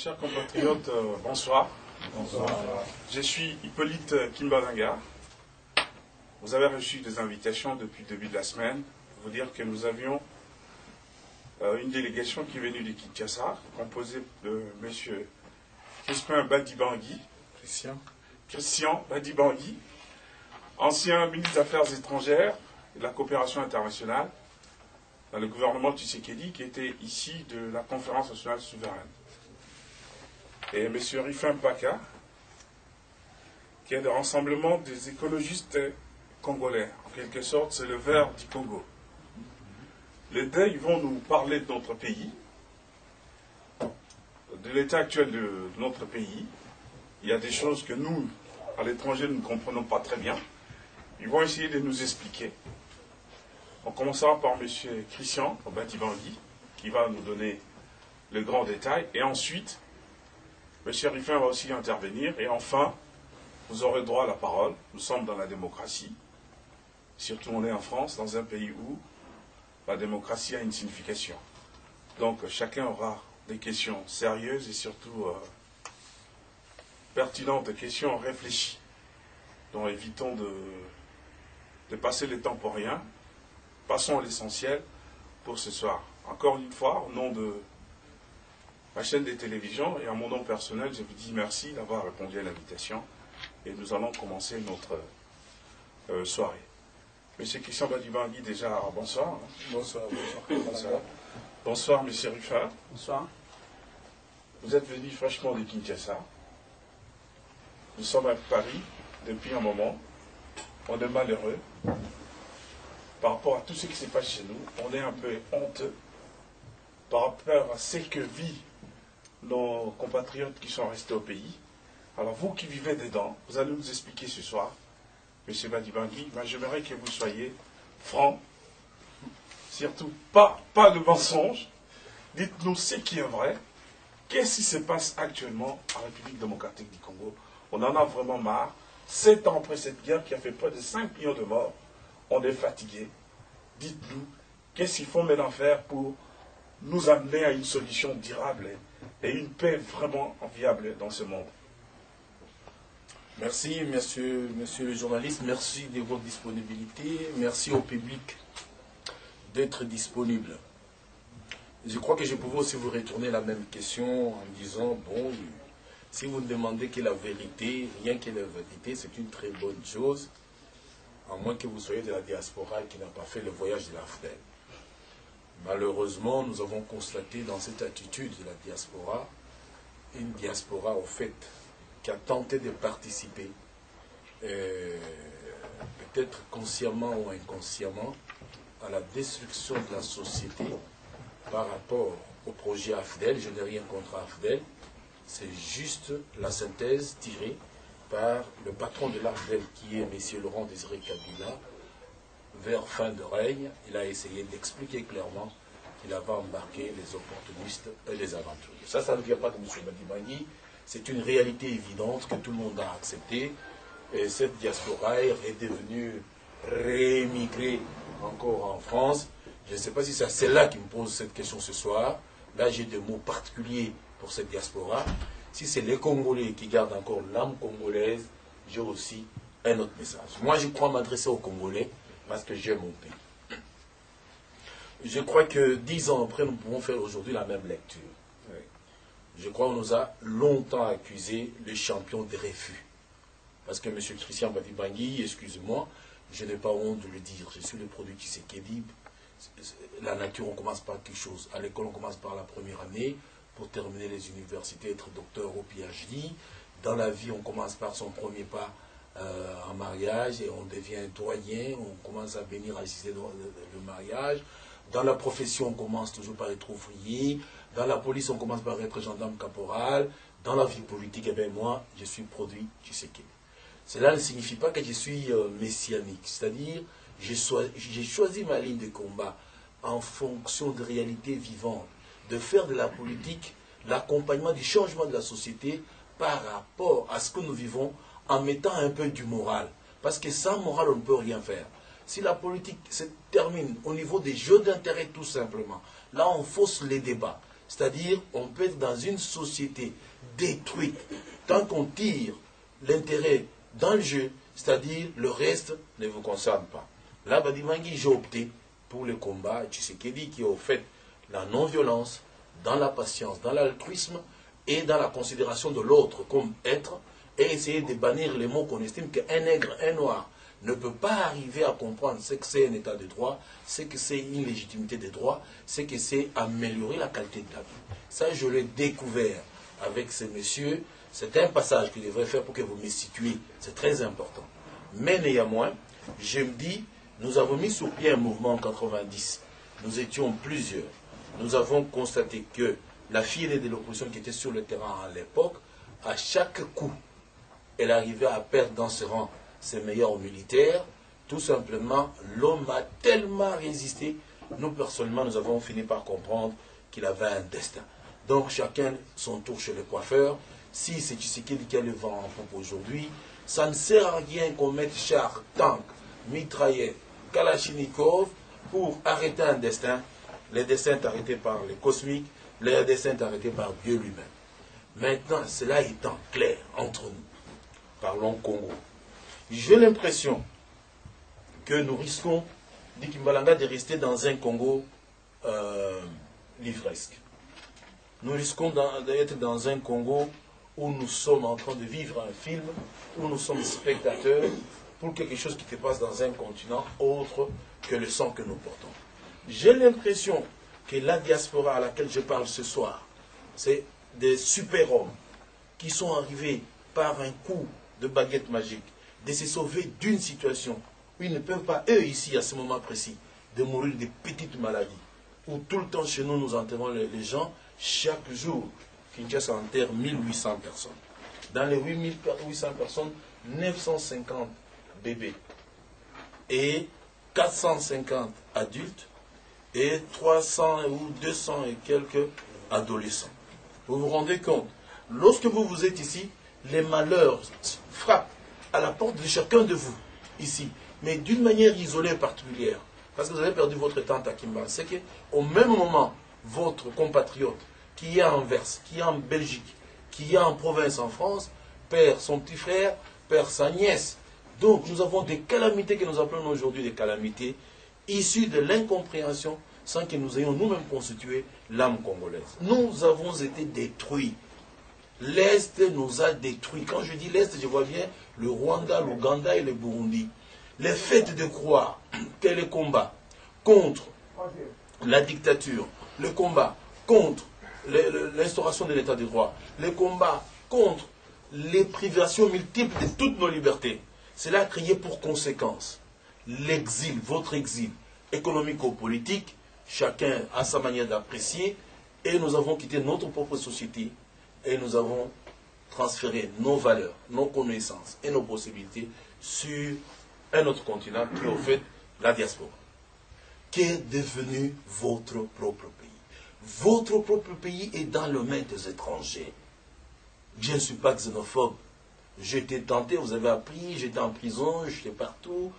chers compatriotes, euh, bonsoir. Bonsoir. Je suis Hippolyte Kimbalinga. Vous avez reçu des invitations depuis le début de la semaine pour vous dire que nous avions euh, une délégation qui est venue de Kinshasa, composée de M. Crispin Badibangui, Christian, Christian Badibangui, ancien ministre des Affaires étrangères et de la coopération internationale dans le gouvernement Tshisekedi, qui était ici de la conférence nationale souveraine et M. Rifin Baka, qui est le rassemblement des écologistes congolais. En quelque sorte, c'est le vert du Congo. Les deux, ils vont nous parler de notre pays, de l'état actuel de notre pays. Il y a des choses que nous, à l'étranger, nous ne comprenons pas très bien. Ils vont essayer de nous expliquer. On commencera par M. Christian Batibangui, qui va nous donner le grand détail. Et ensuite, M. Riffin va aussi intervenir. Et enfin, vous aurez droit à la parole. Nous sommes dans la démocratie. Surtout, on est en France, dans un pays où la démocratie a une signification. Donc, chacun aura des questions sérieuses et surtout euh, pertinentes, questions réfléchies. Donc, évitons de, de passer le temps pour rien. Passons à l'essentiel pour ce soir. Encore une fois, au nom de ma chaîne de télévision et à mon nom personnel, je vous dis merci d'avoir répondu à l'invitation et nous allons commencer notre euh, soirée. Monsieur Christian Badibangui, déjà, bonsoir. Bonsoir, bonsoir. Bonsoir, monsieur Ruffard. Bonsoir. Vous êtes venu fraîchement de Kinshasa. Nous sommes à Paris depuis un moment. On est malheureux. Par rapport à tout ce qui se passe chez nous, on est un peu honteux par rapport à ce que vit nos compatriotes qui sont restés au pays. Alors vous qui vivez dedans, vous allez nous expliquer ce soir, M. Badibangui, ben, j'aimerais que vous soyez franc, surtout pas, de mensonge. Dites-nous ce qui est vrai. Qu'est-ce qui se passe actuellement en République démocratique du Congo? On en a vraiment marre. Sept ans après cette guerre qui a fait près de 5 millions de morts, on est fatigué. Dites-nous, qu'est-ce qu'il faut maintenant faire pour nous amener à une solution durable? Et une paix vraiment enviable dans ce monde. Merci, monsieur, le journaliste. Merci de votre disponibilité. Merci au public d'être disponible. Je crois que je pouvais aussi vous retourner la même question en disant, bon, si vous ne demandez que la vérité, rien que la vérité, c'est une très bonne chose, à moins que vous soyez de la diaspora qui n'a pas fait le voyage de la FDEL. Malheureusement, nous avons constaté dans cette attitude de la diaspora, une diaspora au fait qui a tenté de participer, euh, peut-être consciemment ou inconsciemment, à la destruction de la société par rapport au projet AFDEL. Je n'ai rien contre AFDEL, c'est juste la synthèse tirée par le patron de l'AFDEL qui est M. Laurent Désiré Kabila, vers fin de règne, il a essayé d'expliquer clairement qu'il avait embarqué les opportunistes et les aventuriers. Ça, ça ne vient pas de M. Badibangui, c'est une réalité évidente que tout le monde a acceptée. Et cette diaspora est devenue réémigrée encore en France. Je ne sais pas si c'est celle-là qui me pose cette question ce soir. Là, j'ai des mots particuliers pour cette diaspora. Si c'est les Congolais qui gardent encore l'âme congolaise, j'ai aussi un autre message. Moi, je crois m'adresser aux Congolais parce que j'aime mon pays. Je crois que dix ans après, nous pouvons faire aujourd'hui la même lecture. Je crois qu'on nous a longtemps accusé le champion des refus. Parce que M. Christian Badibangui, excusez-moi, je n'ai pas honte de le dire, je suis le produit qui s'est. La nature, on commence par quelque chose. À l'école, on commence par la première année, pour terminer les universités, être docteur au PhD. Dans la vie, on commence par son premier pas euh, en mariage et on devient doyen, on commence à venir assister dans le, mariage. Dans la profession, on commence toujours par être ouvrier. Dans la police, on commence par être gendarme caporal. Dans la vie politique, eh bien, moi, je suis produit du séqué. Cela ne signifie pas que je suis euh, messianique. C'est-à-dire, j'ai choisi ma ligne de combat en fonction de réalités vivantes, de faire de la politique l'accompagnement du changement de la société par rapport à ce que nous vivons en mettant un peu du moral. Parce que sans moral, on ne peut rien faire. Si la politique se termine au niveau des jeux d'intérêt tout simplement, là on fausse les débats. C'est-à-dire, on peut être dans une société détruite tant qu'on tire l'intérêt dans le jeu, c'est-à-dire le reste ne vous concerne pas. Là, Badimangi, j'ai opté pour le combat dit qui est au fait la non-violence, dans la patience, dans l'altruisme et dans la considération de l'autre comme être, et essayer de bannir les mots qu'on estime qu'un nègre, un noir, ne peut pas arriver à comprendre ce que c'est un état de droit, ce que c'est une légitimité des droits, ce que c'est améliorer la qualité de la vie. Ça, je l'ai découvert avec ces messieurs. C'est un passage que je devrais faire pour que vous me situiez. C'est très important. Mais néanmoins, je me dis, nous avons mis sur pied un mouvement en 90. Nous étions plusieurs. Nous avons constaté que la fille de l'opposition qui était sur le terrain à l'époque, à chaque coup, elle arrivait à perdre dans ce rang ses meilleurs militaires. Tout simplement, l'homme a tellement résisté. Nous, personnellement, nous avons fini par comprendre qu'il avait un destin. Donc, chacun son tour chez le coiffeur. Si c'est Tshisekedi qui a le vent en poupe aujourd'hui, ça ne sert à rien qu'on mette char, tank, mitraillette, kalachnikov pour arrêter un destin. Le destin est arrêté par les cosmiques, le destin est arrêté par Dieu lui-même. Maintenant, cela étant clair entre nous, parlons Congo. J'ai l'impression que nous risquons, dit Kimbalanga, de rester dans un Congo euh, livresque. Nous risquons d'être dans un Congo où nous sommes en train de vivre un film, où nous sommes spectateurs pour quelque chose qui se passe dans un continent autre que le sang que nous portons. J'ai l'impression que la diaspora à laquelle je parle ce soir, c'est des super-hommes qui sont arrivés par un coup de baguette magique de se sauver d'une situation où ils ne peuvent pas, eux ici, à ce moment précis, de mourir de petites maladies. Où tout le temps chez nous, nous enterrons les gens, chaque jour, Kinshasa enterre 1800 personnes. Dans les 8800 personnes, 950 bébés et 450 adultes et 300 ou 200 et quelques adolescents. Vous vous rendez compte Lorsque vous vous êtes ici, les malheurs frappent à la porte de chacun de vous, ici, mais d'une manière isolée et particulière. Parce que vous avez perdu votre tante à Kimba. C'est qu'au même moment, votre compatriote qui est en Anvers, qui est en Belgique, qui est en province en France, perd son petit frère, perd sa nièce. Donc nous avons des calamités que nous appelons aujourd'hui des calamités issues de l'incompréhension sans que nous ayons nous-mêmes constitué l'âme congolaise. Nous avons été détruits. L'Est nous a détruits. Quand je dis l'Est, je vois bien le Rwanda, l'Ouganda et le Burundi. Les faits de croire que le combat contre la dictature, le combat contre l'instauration de l'état de droit, le combat contre les privations multiples de toutes nos libertés, cela a créé pour conséquence l'exil, votre exil économico-politique, chacun a sa manière d'apprécier, et nous avons quitté notre propre société et nous avons transféré nos valeurs, nos connaissances et nos possibilités sur un autre continent qui est au fait la diaspora. Qu'est devenu votre propre pays Votre propre pays est dans le main des étrangers. Je ne suis pas xénophobe. J'étais tenté, vous avez appris, j'étais en prison, j'étais partout.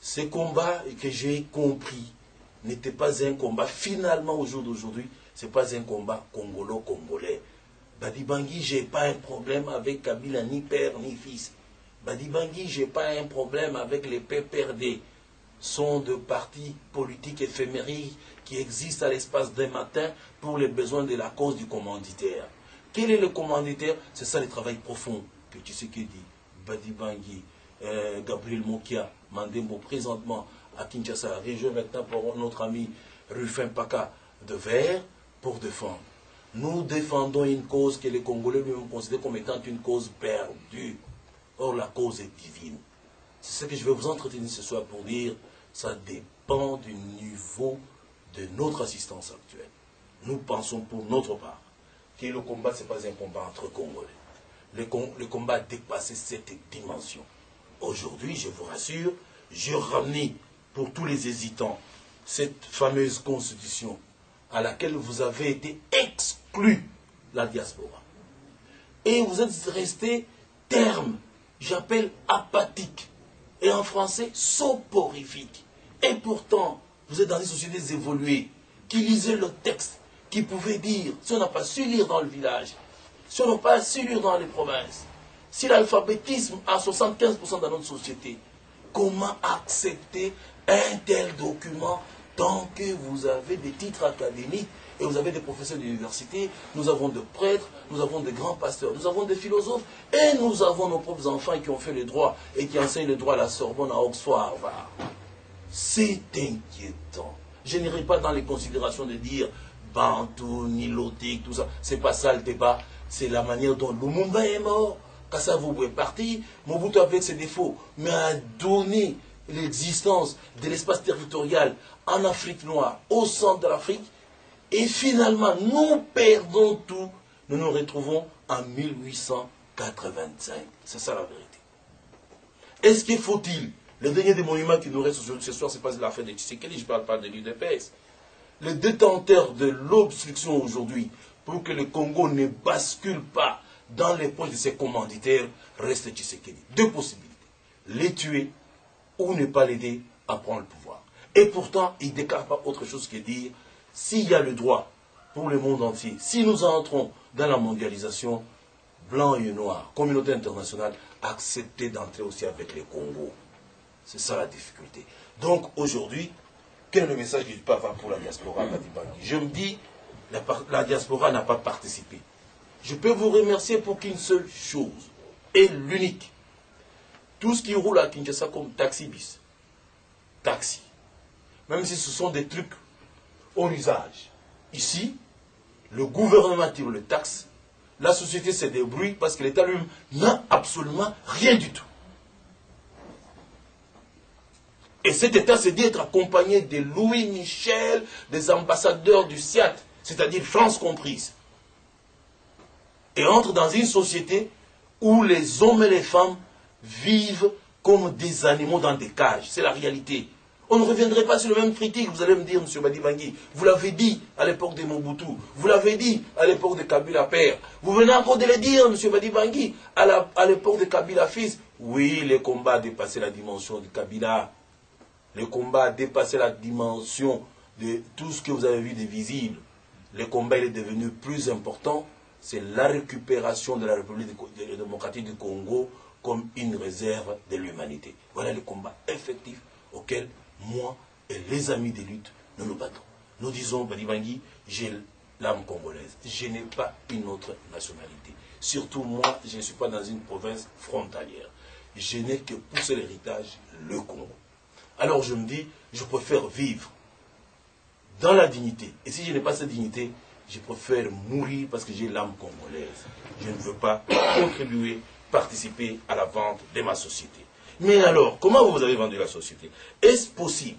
Ces combats que j'ai compris n'étaient pas un combat, finalement au jour d'aujourd'hui, ce n'est pas un combat congolo-congolais. Badibangi, je n'ai pas un problème avec Kabila, ni père ni fils. Badibangi, je n'ai pas un problème avec les PPRD. Sont de partis politiques éphémériques qui existent à l'espace d'un matin pour les besoins de la cause du commanditaire. Quel est le commanditaire? C'est ça le travail profond que tu sais qui dit. Badibangi, euh, Gabriel Mokia, Mandembo, présentement à Kinshasa, région maintenant pour notre ami Rufin Paka de Vert, pour défendre. Nous défendons une cause que les Congolais lui ont considérée comme étant une cause perdue. Or, la cause est divine. C'est ce que je vais vous entretenir ce soir pour dire, ça dépend du niveau de notre assistance actuelle. Nous pensons pour notre part que le combat, ce n'est pas un combat entre Congolais. Le, combat a dépassé cette dimension. Aujourd'hui, je vous rassure, je ramené pour tous les hésitants cette fameuse constitution à laquelle vous avez été exclu la diaspora. Et vous êtes resté terme, j'appelle apathique, et en français soporifique. Et pourtant, vous êtes dans des sociétés évoluées qui lisaient le texte, qui pouvait dire, si on n'a pas su lire dans le village, si on n'a pas su lire dans les provinces, si l'alphabétisme a 75% dans notre société, comment accepter un tel document tant que vous avez des titres académiques et vous avez des professeurs d'université, nous avons des prêtres, nous avons des grands pasteurs, nous avons des philosophes, et nous avons nos propres enfants qui ont fait le droit et qui enseignent le droit à la Sorbonne, à Oxford. C'est inquiétant. Je n'irai pas dans les considérations de dire Bantou, Nilotique, tout ça. C'est pas ça le débat. C'est la manière dont Lumumba est mort. Kassavou est parti. Mobutu avec ses défauts, mais a donné l'existence de l'espace territorial en Afrique noire, au centre de l'Afrique, et finalement, nous perdons tout. Nous nous retrouvons en 1885. C'est ça la vérité. Est-ce qu'il faut-il Le dernier des monuments qui nous reste aujourd'hui ce soir, c'est pas l'affaire de Tshisekedi, je ne parle pas de l'UDPS. Le détenteur de l'obstruction aujourd'hui, pour que le Congo ne bascule pas dans les poches de ses commanditaires, reste Tshisekedi. Deux possibilités. Les tuer ou ne pas l'aider à prendre le pouvoir. Et pourtant, il ne déclare pas autre chose que dire s'il y a le droit pour le monde entier, si nous entrons dans la mondialisation, blanc et noir, communauté internationale, accepter d'entrer aussi avec les Congo. C'est ça la difficulté. Donc aujourd'hui, quel est le message peux avoir pour la diaspora Je me dis, la, la diaspora n'a pas participé. Je peux vous remercier pour qu'une seule chose, et l'unique. Tout ce qui roule à Kinshasa comme taxi bis, taxi, même si ce sont des trucs au usage. Ici, le gouvernement tire le taxe, la société se débrouille parce que l'État lui n'a absolument rien du tout. Et cet État s'est dit être accompagné de Louis Michel, des ambassadeurs du SIAT, c'est-à-dire France comprise. Et entre dans une société où les hommes et les femmes vivent comme des animaux dans des cages. C'est la réalité. On ne reviendrait pas sur le même critique, vous allez me dire, M. Badibangui. Vous l'avez dit à l'époque de Mobutu. Vous l'avez dit à l'époque de Kabila père. Vous venez encore de le dire, M. Badibangui, à l'époque de Kabila fils. Oui, le combat a dépassé la dimension de Kabila. Le combat a dépassé la dimension de tout ce que vous avez vu de visible. Le combat est devenu plus important. C'est la récupération de la République démocratique du Congo comme une réserve de l'humanité. Voilà le combat effectif auquel moi et les amis des luttes, nous nous battons. Nous disons, Badibangui, j'ai l'âme congolaise. Je n'ai pas une autre nationalité. Surtout moi, je ne suis pas dans une province frontalière. Je n'ai que pour seul héritage le Congo. Alors je me dis, je préfère vivre dans la dignité. Et si je n'ai pas cette dignité, je préfère mourir parce que j'ai l'âme congolaise. Je ne veux pas contribuer, participer à la vente de ma société. Mais alors, comment vous avez vendu la société? Est-ce possible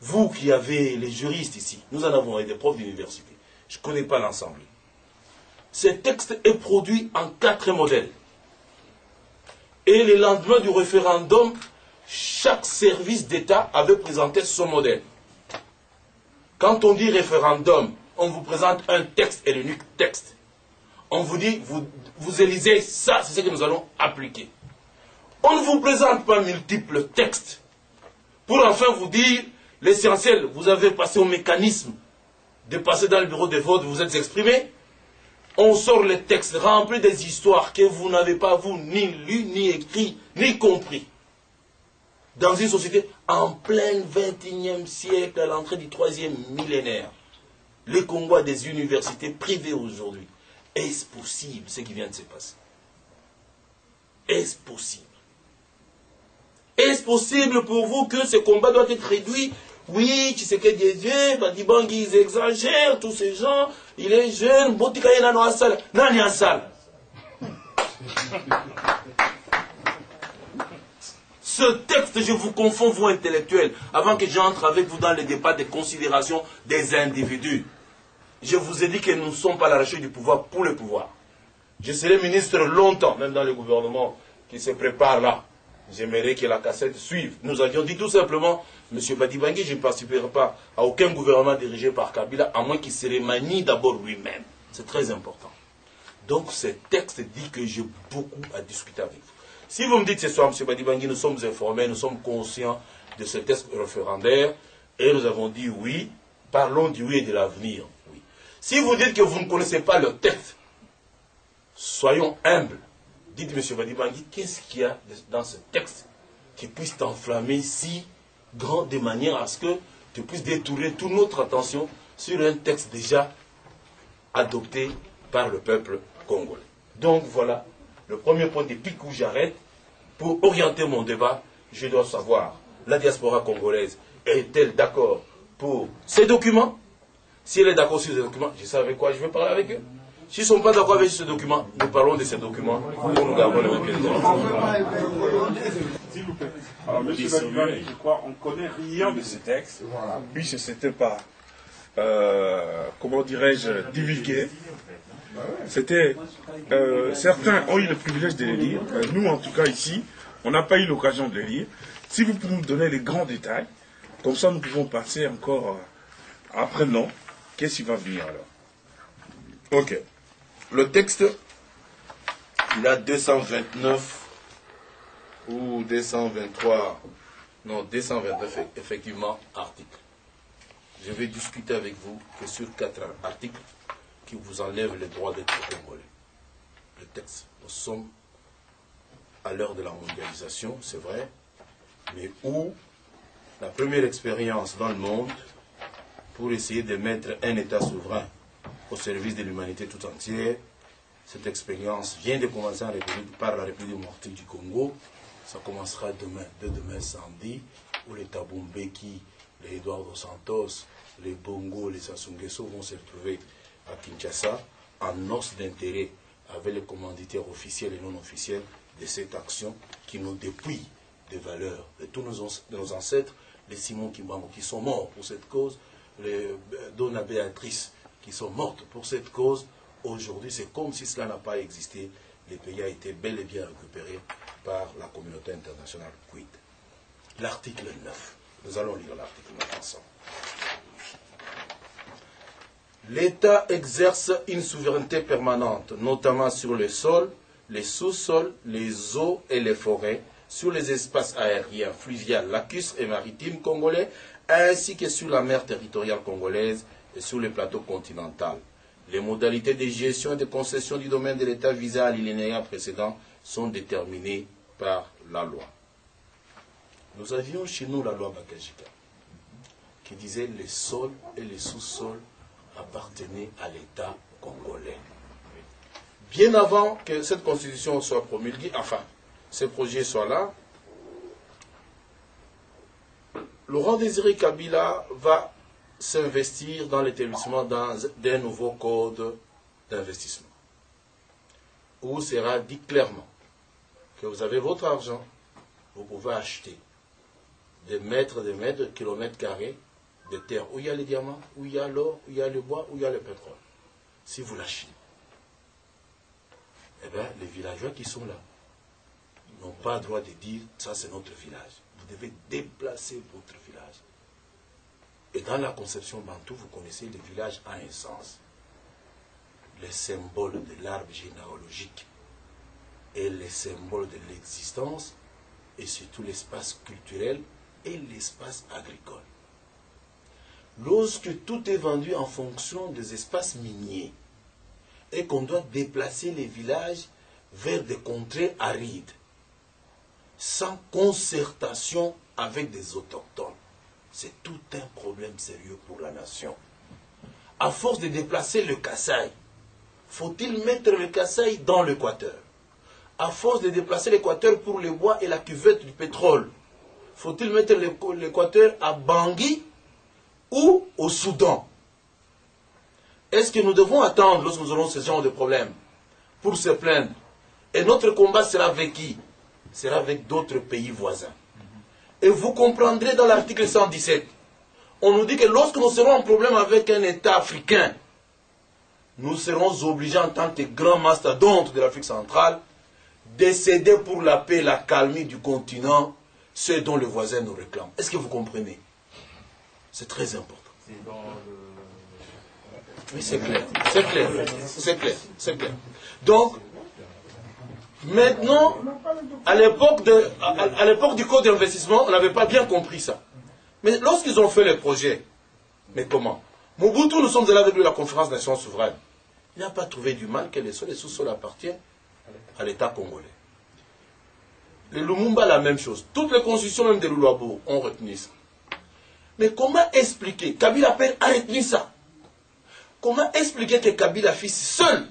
Vous qui avez les juristes ici, nous en avons des profs d'université. Je ne connais pas l'ensemble. Ce texte est produit en quatre modèles. Et le lendemain du référendum, chaque service d'État avait présenté son modèle. Quand on dit référendum, on vous présente un texte et l'unique texte. On vous dit, vous, vous élisez ça, c'est ce que nous allons appliquer. On ne vous présente pas multiples textes pour enfin vous dire l'essentiel. Vous avez passé au mécanisme de passer dans le bureau de vote, vous êtes exprimé. On sort les textes remplis des histoires que vous n'avez pas, vous, ni lu, ni écrit, ni compris. Dans une société en plein 21e siècle, à l'entrée du troisième millénaire, le Congo a des universités privées aujourd'hui. Est-ce possible ce qui vient de se passer? Est-ce possible? Est-ce possible pour vous que ce combat doit être réduit? Oui, tu sais que Dieu, Badibang, ils exagèrent, tous ces gens, il est jeune, Botika Nano Asal, Nani Asal? Ce texte, je vous confonds, vous intellectuels, avant que j'entre avec vous dans le débat des considérations des individus. Je vous ai dit que nous ne sommes pas à la recherche du pouvoir pour le pouvoir. Je serai ministre longtemps, même dans le gouvernement qui se prépare là. J'aimerais que la cassette suive. Nous avions dit tout simplement, M. Badibangui, je ne participerai pas à aucun gouvernement dirigé par Kabila, à moins qu'il se remanie d'abord lui-même. C'est très important. Donc ce texte dit que j'ai beaucoup à discuter avec vous. Si vous me dites ce soir, M. Badibangui, nous sommes informés, nous sommes conscients de ce texte référendaire, et nous avons dit oui, parlons du oui et de l'avenir. Si vous dites que vous ne connaissez pas le texte, soyons humbles. Dites, M. Badibangui, qu'est-ce qu'il y a dans ce texte qui puisse t'enflammer si grand de manière à ce que tu puisses détourner toute notre attention sur un texte déjà adopté par le peuple congolais? Donc voilà le premier point des pics où j'arrête. Pour orienter mon débat, je dois savoir, la diaspora congolaise est-elle d'accord pour ces documents? Si elle est d'accord sur ces documents, je sais avec quoi je vais parler avec eux. S'ils ne sont pas d'accord avec ce document, nous parlons de ces documents pour nous garder le même pied S'il vous plaît. Alors, monsieur Badibani, je crois, on ne connaît rien de ces textes, puisque c'était pas, euh, comment dirais-je, divulgué. C'était, euh, certains ont eu le privilège de les lire. Euh, nous, en tout cas ici, on n'a pas eu l'occasion de les lire. Si vous pouvez nous donner les grands détails, comme ça nous pouvons passer encore après non. Qu'est-ce qui va venir alors? Ok. Le texte, il a 229 ou 223, non, 229 effectivement articles. Je vais discuter avec vous que sur quatre articles qui vous enlèvent le droit d'être congolais. Le texte. Nous sommes à l'heure de la mondialisation, c'est vrai, mais où la première expérience dans le monde pour essayer de mettre un État souverain au service de l'humanité tout entière. Cette expérience vient de commencer en République, par la République démocratique du Congo. Ça commencera demain, dès demain samedi, où les Tabumbeki, les Eduardo Santos, les Bongo, les Sassou Nguesso vont se retrouver à Kinshasa en os d'intérêt avec les commanditaires officiels et non officiels de cette action qui nous dépouille des valeurs de tous de nos ancêtres, les Simon Kimbango qui sont morts pour cette cause, les Donna Béatrice qui sont mortes pour cette cause. Aujourd'hui, c'est comme si cela n'a pas existé. Le pays a été bel et bien récupéré par la communauté internationale. Quid L'article 9. Nous allons lire l'article 9 ensemble. L'État exerce une souveraineté permanente, notamment sur le sol, les sous-sols, les eaux et les forêts, sur les espaces aériens, fluviales, lacustres et maritimes congolais, ainsi que sur la mer territoriale congolaise et sur le plateau continental. Les modalités de gestion et de concession du domaine de l'État visé à l'illénéa précédent sont déterminées par la loi. Nous avions chez nous la loi Bakajika, qui disait les sols et les sous-sols appartenaient à l'État congolais. Bien avant que cette constitution soit promulguée, enfin, ces projets soient là, Laurent Désiré Kabila va s'investir dans l'établissement d'un nouveau code d'investissement, où sera dit clairement que vous avez votre argent, vous pouvez acheter des mètres, des mètres, de kilomètres carrés de terre où il y a les diamants, où il y a l'or, où il y a le bois, où il y a le pétrole. Si vous l'achetez, eh bien, les villageois qui sont là n'ont pas le droit de dire ça c'est notre village. Vous devez déplacer votre village. Et dans la conception bantou, vous connaissez le village a un sens. Les symboles de l'arbre généalogique et les symboles de l'existence et surtout l'espace culturel et l'espace agricole. Lorsque tout est vendu en fonction des espaces miniers et qu'on doit déplacer les villages vers des contrées arides, sans concertation avec des autochtones, c'est tout un problème sérieux pour la nation. À force de déplacer le Kassai, faut-il mettre le Kassai dans l'équateur? À force de déplacer l'équateur pour le bois et la cuvette du pétrole, faut-il mettre l'équateur à Bangui ou au Soudan? Est-ce que nous devons attendre lorsque nous aurons ce genre de problème pour se plaindre? Et notre combat sera avec Sera avec d'autres pays voisins. Et vous comprendrez dans l'article 117, on nous dit que lorsque nous serons en problème avec un État africain, nous serons obligés en tant que grands mastodontes de l'Afrique centrale de céder pour la paix et la calmie du continent ce dont le voisin nous réclame. Est-ce que vous comprenez? C'est très important. Oui, c'est clair, c'est clair, c'est clair, c'est clair. Donc, maintenant, à l'époque du code d'investissement, on n'avait pas bien compris ça. Mais lorsqu'ils ont fait le projet, mais comment? Mobutu, nous sommes allés avec lui à la conférence nations souveraines. Il n'a pas trouvé du mal que les sols et sous-sols appartiennent à l'État congolais. Le Lumumba, la même chose. Toutes les constitutions, même de Lulabo, ont retenu ça. Mais comment expliquer Kabila Père a retenu ça? Comment expliquer que Kabila fils seul,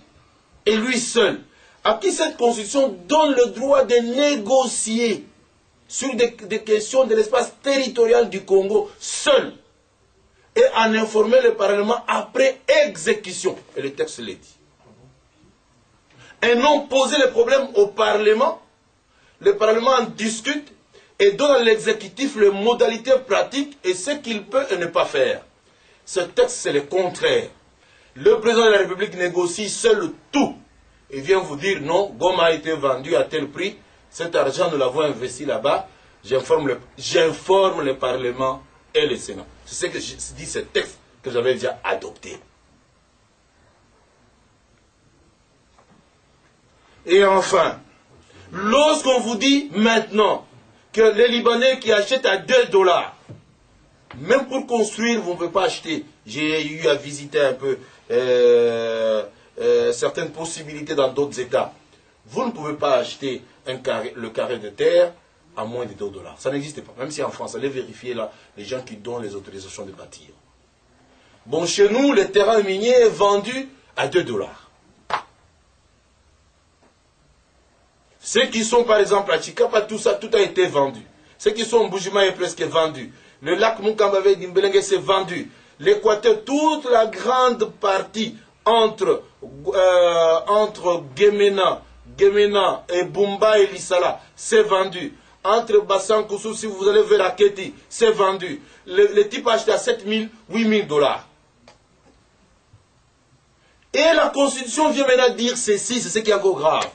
et lui seul, à qui cette constitution donne le droit de négocier sur des, questions de l'espace territorial du Congo seul et en informer le Parlement après exécution. Et le texte l'a dit. Et non poser les problèmes au Parlement. Le Parlement en discute et donne à l'exécutif les modalités pratiques et ce qu'il peut et ne pas faire. Ce texte, c'est le contraire. Le président de la République négocie seul tout et vient vous dire non, Goma a été vendu à tel prix, cet argent nous l'avons investi là-bas, j'informe le, le Parlement et le Sénat. C'est ce que dit ce texte que j'avais déjà adopté. Et enfin, lorsqu'on vous dit maintenant que les Libanais qui achètent à 2 dollars, même pour construire, vous ne pouvez pas acheter. J'ai eu à visiter un peu euh, euh, certaines possibilités dans d'autres États. Vous ne pouvez pas acheter le carré de terre à moins de 2 dollars. Ça n'existe pas. Même si en France, allez vérifier là les gens qui donnent les autorisations de bâtir. Bon, chez nous, le terrain minier est vendu à 2 dollars. Ceux qui sont par exemple à Chikapa, tout ça, tout a été vendu. Ceux qui sont au Boujima est presque vendu. Le lac Mukambave d'Imbelenge s'est vendu. L'Équateur, toute la grande partie entre, euh, entre et Bumba et Lissala, c'est vendu. Entre Bassan Koussou, si vous allez vers Aketi, c'est vendu. Le, le type a acheté à 7 000, 8 000 dollars. Et la Constitution vient maintenant dire ceci, c'est ce qui est encore grave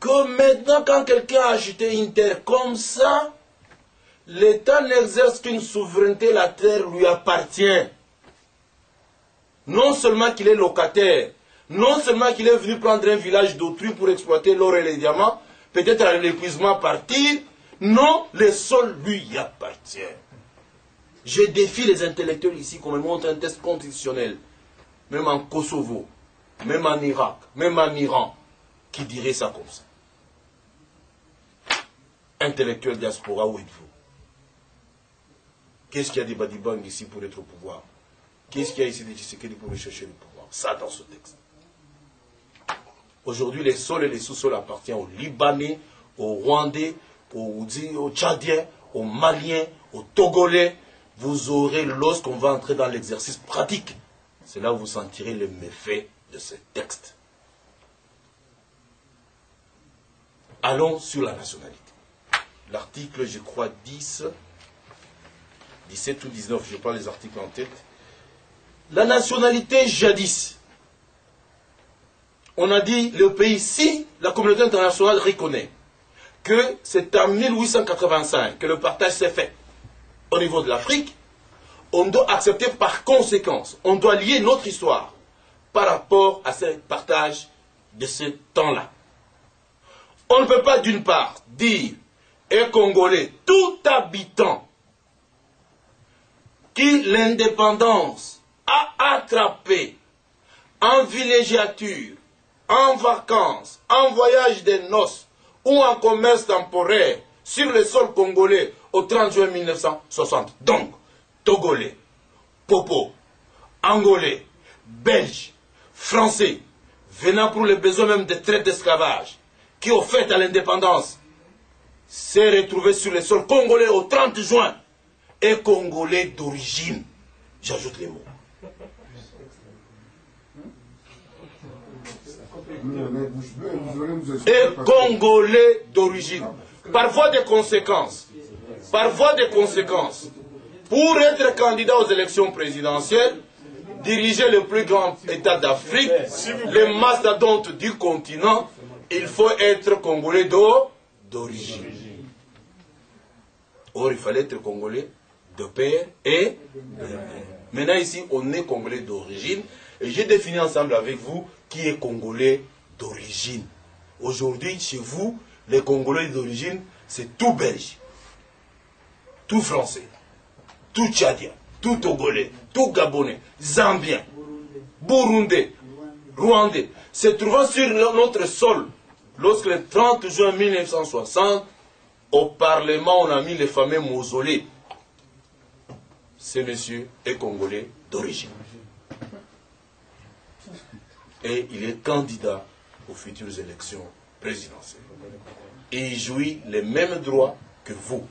que maintenant, quand quelqu'un a acheté une terre comme ça, l'État n'exerce qu'une souveraineté, la terre lui appartient. Non seulement qu'il est locataire, non seulement qu'il est venu prendre un village d'autrui pour exploiter l'or et les diamants, peut-être à l'épuisement partir, non, le sol lui appartient. Je défie les intellectuels ici qu'on me montre un test constitutionnel, même en Kosovo, même en Irak, même en Iran, qui dirait ça comme ça. Intellectuel diaspora, où êtes-vous? Qu'est-ce qu'il y a des Badibang ici pour être au pouvoir? Qu'est-ce qu'il y a ici de Tshisekedi pour rechercher le pouvoir? Ça dans ce texte. Aujourd'hui, les sols et les sous-sols appartiennent aux Libanais, aux Rwandais, aux, aux Tchadiens, aux Maliens, aux Togolais. Vous aurez, lorsqu'on va entrer dans l'exercice pratique, c'est là où vous sentirez le méfait de ce texte. Allons sur la nationalité l'article, je crois, 10, 17 ou 19, je n'ai pas les articles en tête. La nationalité jadis. On a dit le pays, si la communauté internationale reconnaît que c'est en 1885 que le partage s'est fait au niveau de l'Afrique, on doit accepter par conséquence, on doit lier notre histoire par rapport à ce partage de ce temps-là. On ne peut pas d'une part dire et Congolais, tout habitant qui l'indépendance a attrapé en villégiature, en vacances, en voyage de noces ou en commerce temporaire sur le sol congolais au 30 juin 1960. Donc, Togolais, Popo, Angolais, Belges, Français, venant pour les besoins même des traites d'esclavage, qui ont fait à l'indépendance s'est retrouvé sur le sol congolais au 30 juin et congolais d'origine. J'ajoute les mots. Et congolais d'origine. Par voie de conséquences, par voie de conséquences, pour être candidat aux élections présidentielles, diriger le plus grand État d'Afrique, le mastodonte du continent, il faut être congolais d'origine. Or, il fallait être congolais de père et de mère. Maintenant, ici, on est congolais d'origine. Et j'ai défini ensemble avec vous qui est congolais d'origine. Aujourd'hui, chez vous, les congolais d'origine, c'est tout belge, tout français, tout tchadien, tout Togolais, tout Gabonais, Zambien, Burundais, Rwandais, se trouvant sur notre sol, lorsque le 30 juin 1960, au Parlement, on a mis les fameux mausolées. Ce monsieur est congolais d'origine. Et il est candidat aux futures élections présidentielles. Et il jouit les mêmes droits que vous.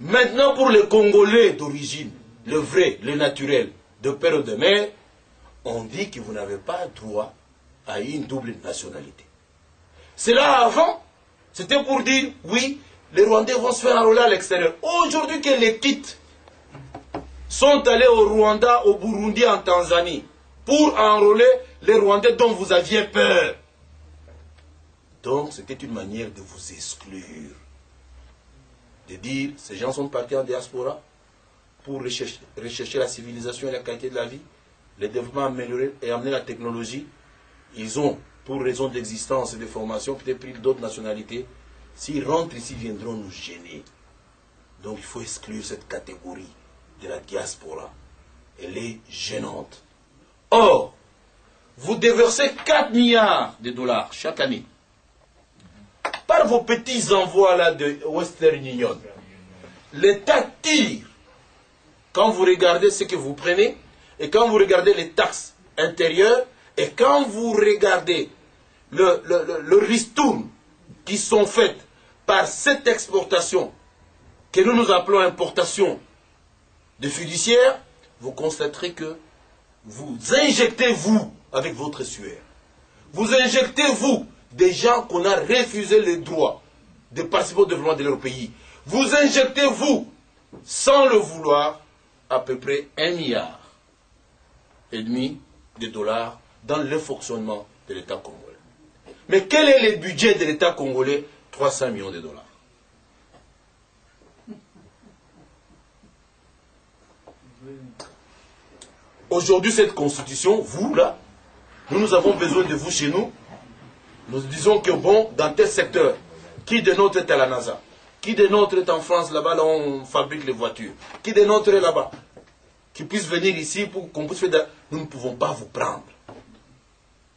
Maintenant, pour les Congolais d'origine, le vrai, le naturel, de père ou de mère, on dit que vous n'avez pas droit à une double nationalité. C'est là avant, c'était pour dire, oui, les Rwandais vont se faire enrôler à l'extérieur. Aujourd'hui que les kits sont allés au Rwanda, au Burundi, en Tanzanie, pour enrôler les Rwandais dont vous aviez peur. Donc, c'était une manière de vous exclure. De dire, ces gens sont partis en diaspora pour rechercher, la civilisation et la qualité de la vie, le développement amélioré et amener la technologie. Ils ont, pour raison d'existence et de formation, peut-être pris d'autres nationalités. S'ils rentrent ici, ils viendront nous gêner. Donc, il faut exclure cette catégorie de la diaspora. Elle est gênante. Or, vous déversez 4 milliards de dollars chaque année par vos petits envois là de Western Union. L'État tire. Quand vous regardez ce que vous prenez, et quand vous regardez les taxes intérieures, et quand vous regardez le, le, le, qui sont faites par cette exportation, que nous nous appelons importation de fiduciaires, vous constaterez que vous injectez, vous, avec votre sueur, vous injectez, vous, des gens qu'on a refusé le droit de participer au développement de leur pays. Vous injectez, vous, sans le vouloir, à peu près un milliard et demi de dollars dans le fonctionnement de l'État congolais. Mais quel est le budget de l'État congolais? 300 millions de dollars. Aujourd'hui, cette constitution, vous là, nous, nous avons besoin de vous chez nous. Nous disons que bon, dans tel secteur, qui de notre est à la NASA? Qui de notre est en France, là-bas, là, on fabrique les voitures? Qui de notre est là-bas? Qui puisse venir ici pour qu'on puisse faire... Nous ne pouvons pas vous prendre.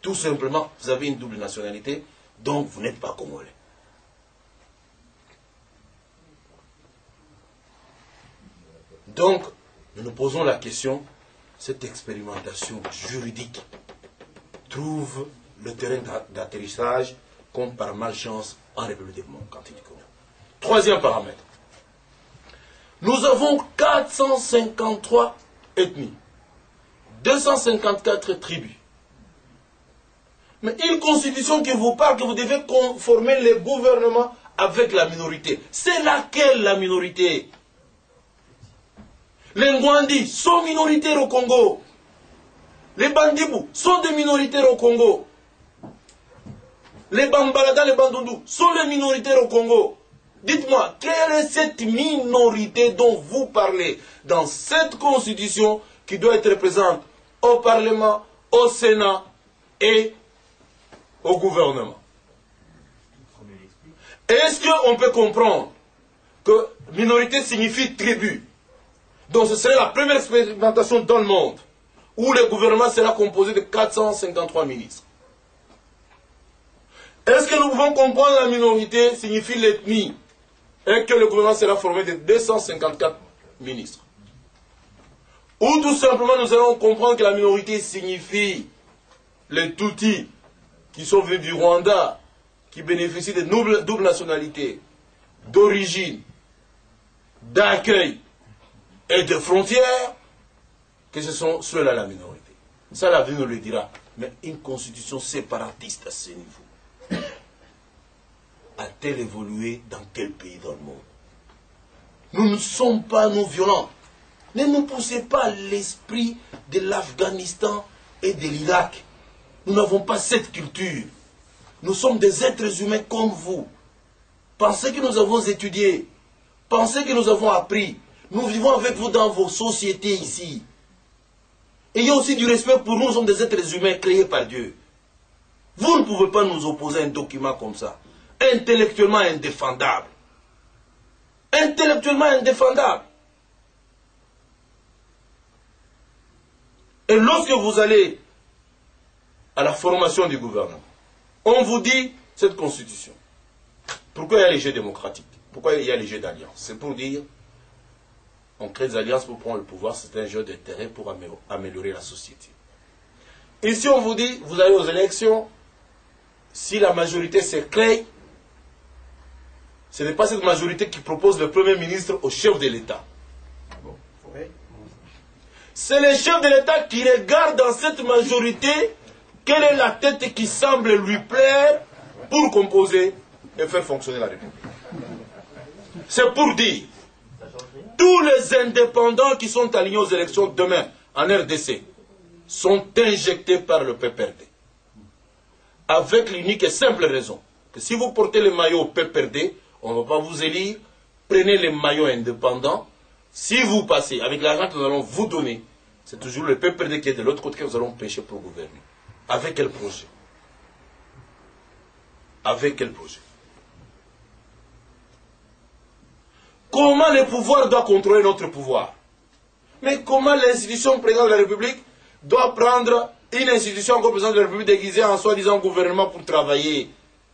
Tout simplement, vous avez une double nationalité, donc vous n'êtes pas congolais. Donc, nous nous posons la question, cette expérimentation juridique trouve le terrain d'atterrissage comme par malchance en République démocratique du Congo. Troisième paramètre. Nous avons 453 ethnies, 254 tribus. Mais une constitution qui vous parle que vous devez conformer le gouvernement avec la minorité. C'est laquelle la minorité? Les Ngwandi sont minoritaires au Congo. Les Bandibou sont des minoritaires au Congo. Les Bambalada, les Bandundu sont les minoritaires au Congo. Dites-moi, quelle est cette minorité dont vous parlez dans cette constitution qui doit être présente au Parlement, au Sénat et au gouvernement? Est-ce qu'on peut comprendre que minorité signifie tribu? Donc ce serait la première expérimentation dans le monde où le gouvernement sera composé de 453 ministres. Est-ce que nous pouvons comprendre la minorité signifie l'ethnie et que le gouvernement sera formé de 254 ministres? Ou tout simplement nous allons comprendre que la minorité signifie les Tutsis qui sont venus du Rwanda, qui bénéficient de double nationalité, d'origine, d'accueil et de frontières, que ce sont ceux-là la minorité. Ça, l'avenir nous le dira. Mais une constitution séparatiste à ce niveau a-t-elle évolué dans quel pays dans le monde? Nous ne sommes pas, nous, violents. Ne nous poussez pas l'esprit de l'Afghanistan et de l'Irak. Nous n'avons pas cette culture. Nous sommes des êtres humains comme vous. Pensez que nous avons étudié. Pensez que nous avons appris. Nous vivons avec vous dans vos sociétés ici. Ayez aussi du respect pour nous, nous sommes des êtres humains créés par Dieu. Vous ne pouvez pas nous opposer à un document comme ça. Intellectuellement indéfendable. Intellectuellement indéfendable. Et lorsque vous allez à la formation du gouvernement, on vous dit cette constitution. Pourquoi il y a les jeux démocratiques? Pourquoi il y a les jeux d'alliance? C'est pour dire on crée des alliances pour prendre le pouvoir, c'est un jeu d'intérêt pour améliorer la société. Ici, on vous dit, vous allez aux élections, si la majorité se crée, ce n'est pas cette majorité qui propose le Premier ministre au chef de l'État. C'est le chef de l'État qui regarde dans cette majorité quelle est la tête qui semble lui plaire pour composer et faire fonctionner la République. C'est pour dire, tous les indépendants qui sont alignés aux élections demain en RDC sont injectés par le PPRD. Avec l'unique et simple raison que si vous portez le maillot PPRD, on ne va pas vous élire. Prenez les maillots indépendants. Si vous passez avec l'argent que nous allons vous donner, c'est toujours le PPRD qui est de l'autre côté que nous allons pêcher pour gouverner. Avec quel projet? Avec quel projet? Comment le pouvoir doit contrôler notre pouvoir? Mais comment l'institution président de la République doit prendre une institution comme président de la République déguisée en soi-disant gouvernement pour travailler?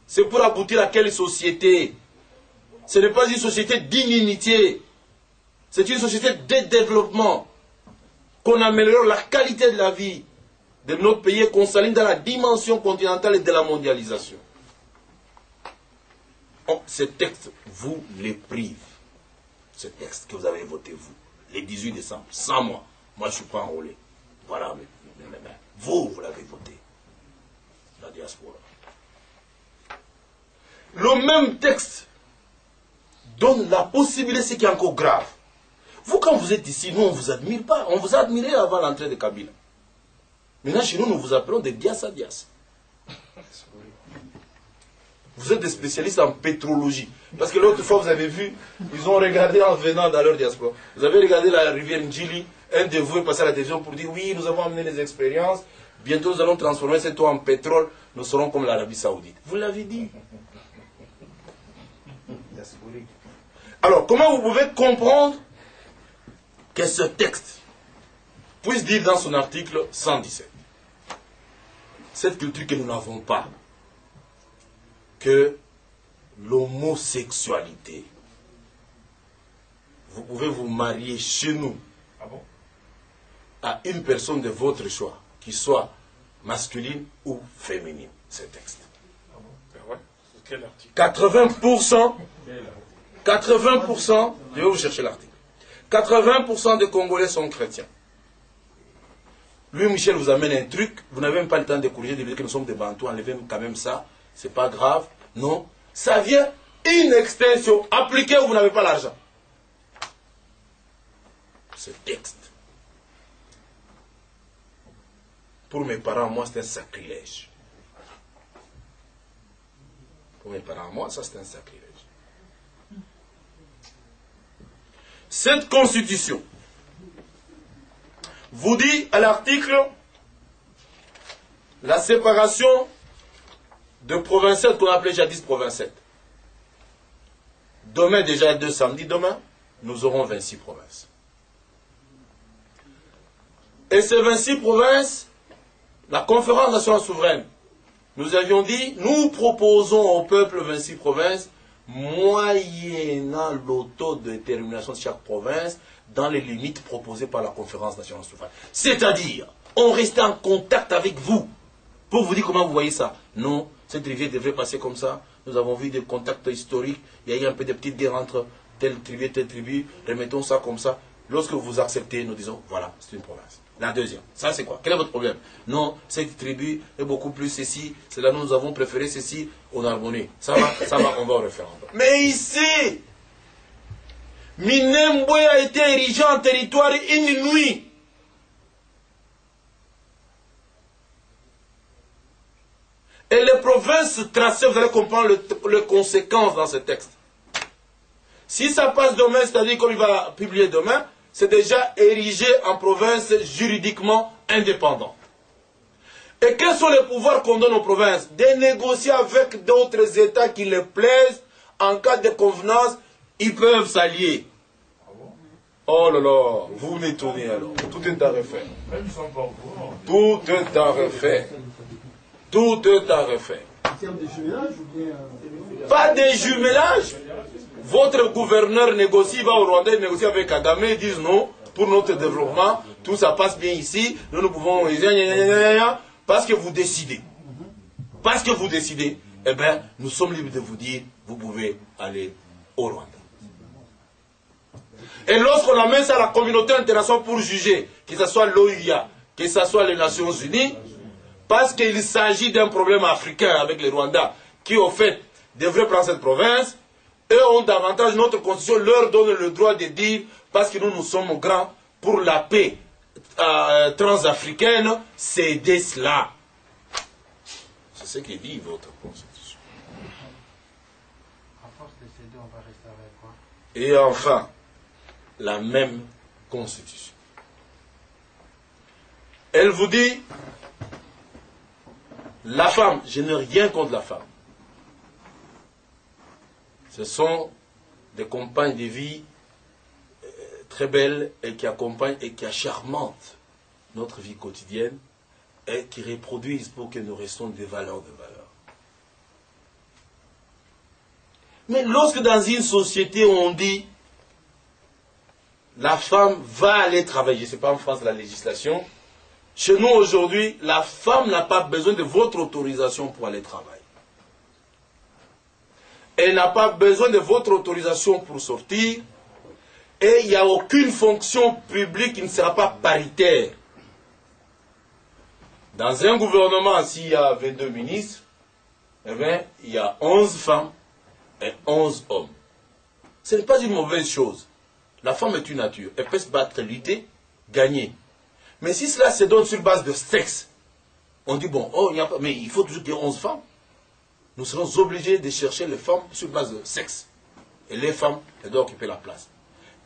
C'est pour aboutir à quelle société? Ce n'est pas une société d'inimitié. C'est une société de développement. Qu'on améliore la qualité de la vie de notre pays et qu'on s'aligne dans la dimension continentale et de la mondialisation. Oh, ce texte vous les prive. Ce texte que vous avez voté, vous, le 18 décembre, sans moi. Moi, je ne suis pas enrôlé. Voilà, mais, vous, vous l'avez voté. La diaspora. Le même texte donne la possibilité, ce qui est encore grave. Vous, quand vous êtes ici, nous, on ne vous admire pas. On vous a admiré avant l'entrée de Kabila. Maintenant, chez nous, nous vous appelons des dias à dias. Vous êtes des spécialistes en pétrologie. Parce que l'autre fois, vous avez vu, ils ont regardé en venant dans leur diaspora. Vous avez regardé la rivière Ndjili, un de vous est passé à la télévision pour dire oui, nous avons amené des expériences, bientôt nous allons transformer cette eau en pétrole, nous serons comme l'Arabie Saoudite. Vous l'avez dit. Alors, comment vous pouvez comprendre que ce texte puisse dire dans son article 117 cette culture que nous n'avons pas, que l'homosexualité, vous pouvez vous marier chez nous à une personne de votre choix, qui soit masculine ou féminine, ce texte. 80%, 80%, je vais vous chercher l'article. 80% des Congolais sont chrétiens. Lui, Michel, vous amène un truc, vous n'avez même pas le temps de corriger, de dire que nous sommes des bantous, enlevez quand même ça, c'est pas grave. Non, ça vient une extension appliquée où vous n'avez pas l'argent. Ce texte. Pour mes parents, moi, c'est un sacrilège. Pour mes parents, moi, ça, c'est un sacrilège. Cette constitution vous dit à l'article la séparation de provinces qu'on appelait jadis provinces. Demain, déjà deux samedis, demain, nous aurons 26 provinces. Et ces 26 provinces, la conférence nationale souveraine, nous avions dit, nous proposons au peuple 26 provinces, moyennant l'autodétermination de chaque province, dans les limites proposées par la conférence nationale souveraine. C'est-à-dire, on restait en contact avec vous pour vous dire comment vous voyez ça. Non, cette rivière devrait passer comme ça. Nous avons vu des contacts historiques. Il y a eu un peu de petites guerres entre telle tribu telle tribu. Remettons ça comme ça. Lorsque vous acceptez, nous disons, voilà, c'est une province. La deuxième, ça c'est quoi? Quel est votre problème? Non, cette tribu est beaucoup plus ceci, c'est là nous avons préféré ceci au harmonie. Ça va, ça va, on va au référendum. Mais ici, Minembwe a été érigé en territoire inouï. Et les provinces tracées, vous allez comprendre les conséquences dans ce texte. Si ça passe demain, c'est-à-dire qu'on va publier demain, c'est déjà érigé en province juridiquement indépendante. Et quels sont les pouvoirs qu'on donne aux provinces? De négocier avec d'autres États qui les plaisent en cas de convenance ils peuvent s'allier. Oh là là, vous m'étonnez alors. Tout est à refaire. Tout est à refaire. Tout est à refaire. Termes de jumelage Pas. Votre gouverneur négocie, va au Rwanda, il négocie avec Kagame, ils disent non, pour notre développement, tout ça passe bien ici, nous nous pouvons. Parce que vous décidez. Parce que vous décidez, eh bien, nous sommes libres de vous dire, vous pouvez aller au Rwanda. Et lorsqu'on amène ça à la communauté internationale pour juger, que ce soit l'OIA, que ce soit les Nations Unies, parce qu'il s'agit d'un problème africain avec les Rwandais, qui au fait devraient prendre cette province, eux ont davantage, notre constitution leur donne le droit de dire, parce que nous nous sommes grands pour la paix euh, transafricaine, cédez cela. C'est ce qui dit votre constitution. À force de céder, on va rester avec quoi? Et enfin, la même constitution. Elle vous dit, la femme, je n'ai rien contre la femme. Ce sont des compagnes de vie euh, très belles et qui accompagnent et qui charmentent notre vie quotidienne et qui reproduisent pour que nous restions des valeurs de valeurs. Mais lorsque dans une société on dit la femme va aller travailler, sais pas en France la législation, chez nous aujourd'hui, la femme n'a pas besoin de votre autorisation pour aller travailler. Elle n'a pas besoin de votre autorisation pour sortir. Et il n'y a aucune fonction publique qui ne sera pas paritaire. Dans un gouvernement, s'il y a 22 ministres, eh il y a 11 femmes et 11 hommes. Ce n'est pas une mauvaise chose. La femme est une nature. Elle peut se battre, lutter, gagner. Mais si cela se donne sur base de sexe, on dit, bon, oh, il a pas, mais il faut toujours qu'il y ait 11 femmes. Nous serons obligés de chercher les femmes sur base de sexe. Et les femmes, elles doivent occuper la place.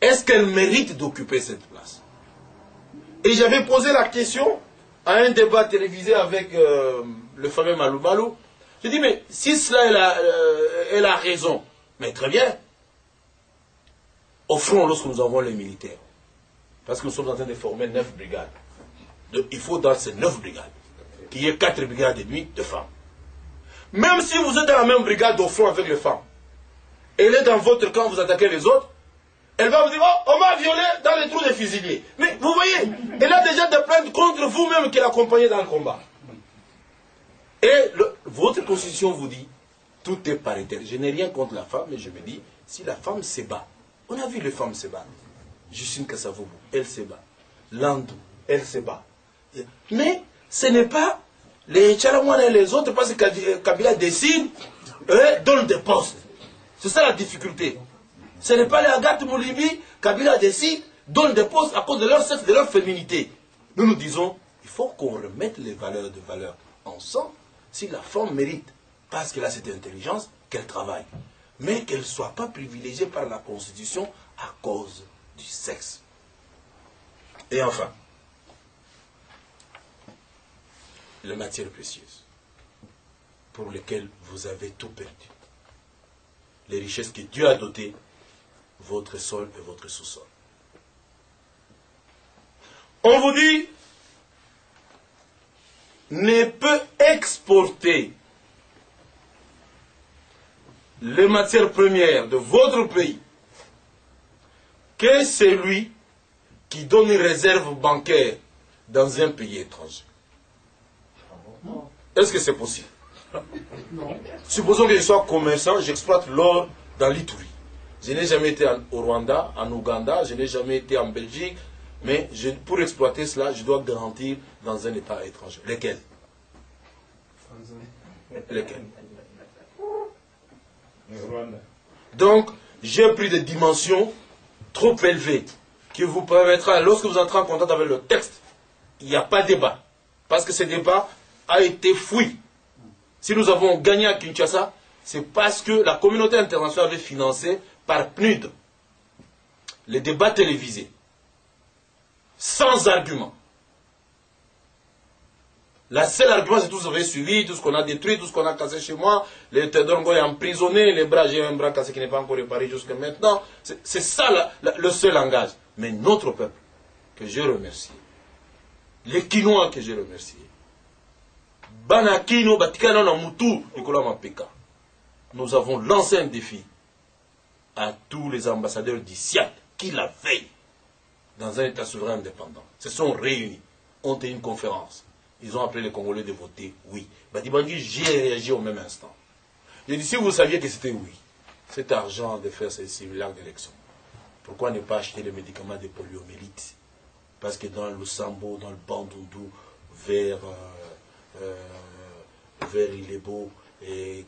Est-ce qu'elles méritent d'occuper cette place? Et j'avais posé la question à un débat télévisé avec euh, le fameux Malou Malou. Je dis, mais si cela, euh, elle a raison, mais très bien. Au front, lorsque nous envoyons les militaires, parce que nous sommes en train de former neuf brigades, il faut dans ces neuf brigades qu'il y ait quatre brigades et demie de femmes. Même si vous êtes dans la même brigade au front avec les femmes, elle est dans votre camp, vous attaquez les autres, elle va vous dire, oh, on m'a violé dans les trous des fusiliers. Mais vous voyez, elle a déjà des plaintes contre vous-même qui l'accompagnez dans le combat. Et votre constitution vous dit, tout est paritaire. Je n'ai rien contre la femme, mais je me dis, si la femme se bat, on a vu les femmes se battre. Justine Kassavoubou, elle se bat. Landou, elle se bat. Mais ce n'est pas les Tchalamouane et les autres, parce que Kabi- Kabila décide, eux donnent des postes. C'est ça la difficulté. Ce n'est pas les Agathe Moulibi, Kabila décide, donne des postes à cause de leur sexe, de leur féminité. Nous nous disons, il faut qu'on remette les valeurs de valeur ensemble. Si la femme mérite, parce qu'elle a cette intelligence, qu'elle travaille. Mais qu'elle ne soit pas privilégiée par la Constitution à cause du sexe. Et enfin, les matières précieuses pour lesquelles vous avez tout perdu. Les richesses que Dieu a dotées, votre sol et votre sous-sol. On vous dit, ne peut exporter les matières premières de votre pays que celui qui donne une réserve bancaire dans un pays étranger. Est-ce que c'est possible Supposons que je sois commerçant, j'exploite l'or dans l'Ituri. Je n'ai jamais été au Rwanda, en Ouganda, je n'ai jamais été en Belgique, mais je- pour exploiter cela, je dois garantir dans un État étranger. Lequel Lequel. Donc, j'ai pris des dimensions trop élevées qui vous permettra, lorsque vous entrez en contact avec le texte, il n'y a pas de débat. Parce que ce débat a été fouillé. Si nous avons gagné à Kinshasa, c'est parce que la communauté internationale avait financé par PNUD les débats télévisés. Sans argument. La seule argument, c'est tout ce que avez suivi, tout ce qu'on a détruit, tout ce qu'on a cassé chez moi. Les Tedongo est emprisonné, les bras, j'ai un bras cassé qui n'est pas encore réparé jusqu'à maintenant. C'est ça le seul langage. Mais notre peuple, que je remercie, les Quinois que je remercie, Batikana Namutu, Nicolas Mapeka, nous avons lancé un défi à tous les ambassadeurs d'ICIAT qui la veillent dans un État souverain indépendant. Se sont réunis, ont eu une conférence. Ils ont appelé les Congolais de voter oui. Badibandi, j'ai réagi au même instant. J'ai dit, si vous saviez que c'était oui, cet argent de faire ces simulaires d'élection, pourquoi ne pas acheter les médicaments de poliomyélite Parce que dans le Sambo, dans le Bandundu, vers, euh, vers Ilebo et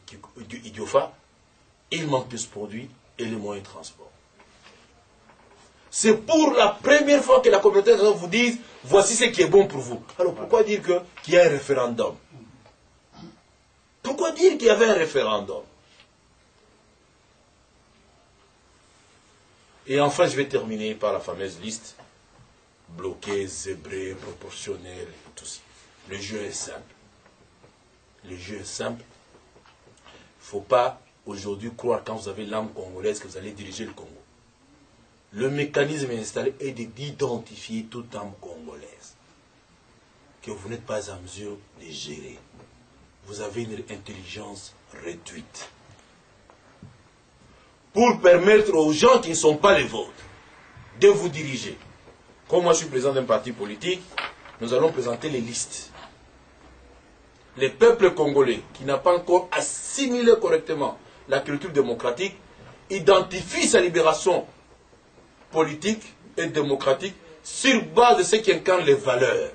Idiofa, il manque de ce produit et les moyens de transport. C'est pour la première fois que la communauté vous dise voici ce qui est bon pour vous. Alors pourquoi dire qu'il y a un référendum? Pourquoi dire qu'il y avait un référendum? Et enfin, je vais terminer par la fameuse liste bloquée, zébrée, proportionnelle, tout ça. Le jeu est simple. Le jeu est simple. Il ne faut pas aujourd'hui croire quand vous avez l'âme congolaise que vous allez diriger le Congo. Le mécanisme installé est d'identifier toute âme congolaise que vous n'êtes pas en mesure de gérer. Vous avez une intelligence réduite. Pour permettre aux gens qui ne sont pas les vôtres de vous diriger. Comme moi je suis président d'un parti politique, nous allons présenter les listes. Les peuples congolais qui n'ont pas encore assimilé correctement la culture démocratique identifient sa libération politique et démocratique sur base de ce qui incarne les valeurs.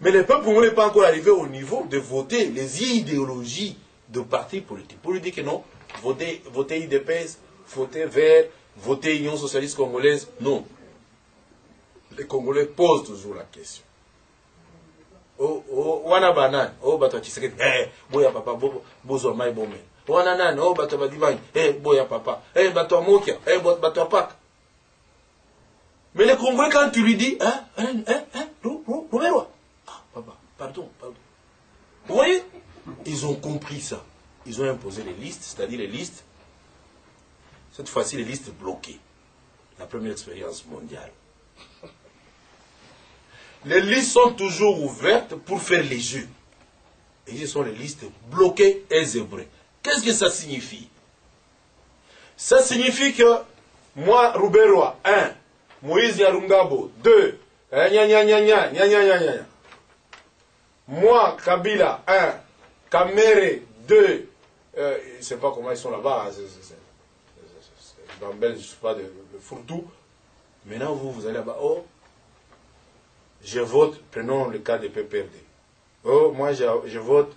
Mais les peuples ne sont pas encore arrivés au niveau de voter les idéologies de partis politiques. Pour non, voter, voter IDPS, voter Vert, voter Union Socialiste Congolaise, non. Les Congolais posent toujours la question. Wana banan, oh, bato chisekedi, eh, boya papa, bozo mai bomen. Wana nan, oh, bato badibangi, eh, boya papa, eh, bato mokia, eh, bato pak. Mais les Congolais, quand tu lui dis, hein, hein, hein, hein, Robert, ah, papa, pardon, pardon. Vous voyez? Ils ont compris ça. Ils ont imposé les listes, c'est-à-dire les listes, cette fois-ci les listes bloquées. La première expérience mondiale. Les listes sont toujours ouvertes pour faire les jeux. Et ce sont les listes bloquées et zébrées. Qu'est-ce que ça signifie Ça signifie que moi, Rouberois, 1, Moïse Yarungabo, 2, moi, Kabila, 1, Kamere, 2, euh, je ne sais pas comment ils sont là-bas, dans Belge, je ne sais pas, de, de Fourtou. Maintenant, vous, vous allez là-bas, oh, je vote, prenons le cas de PPRD. Oh, moi, je, je vote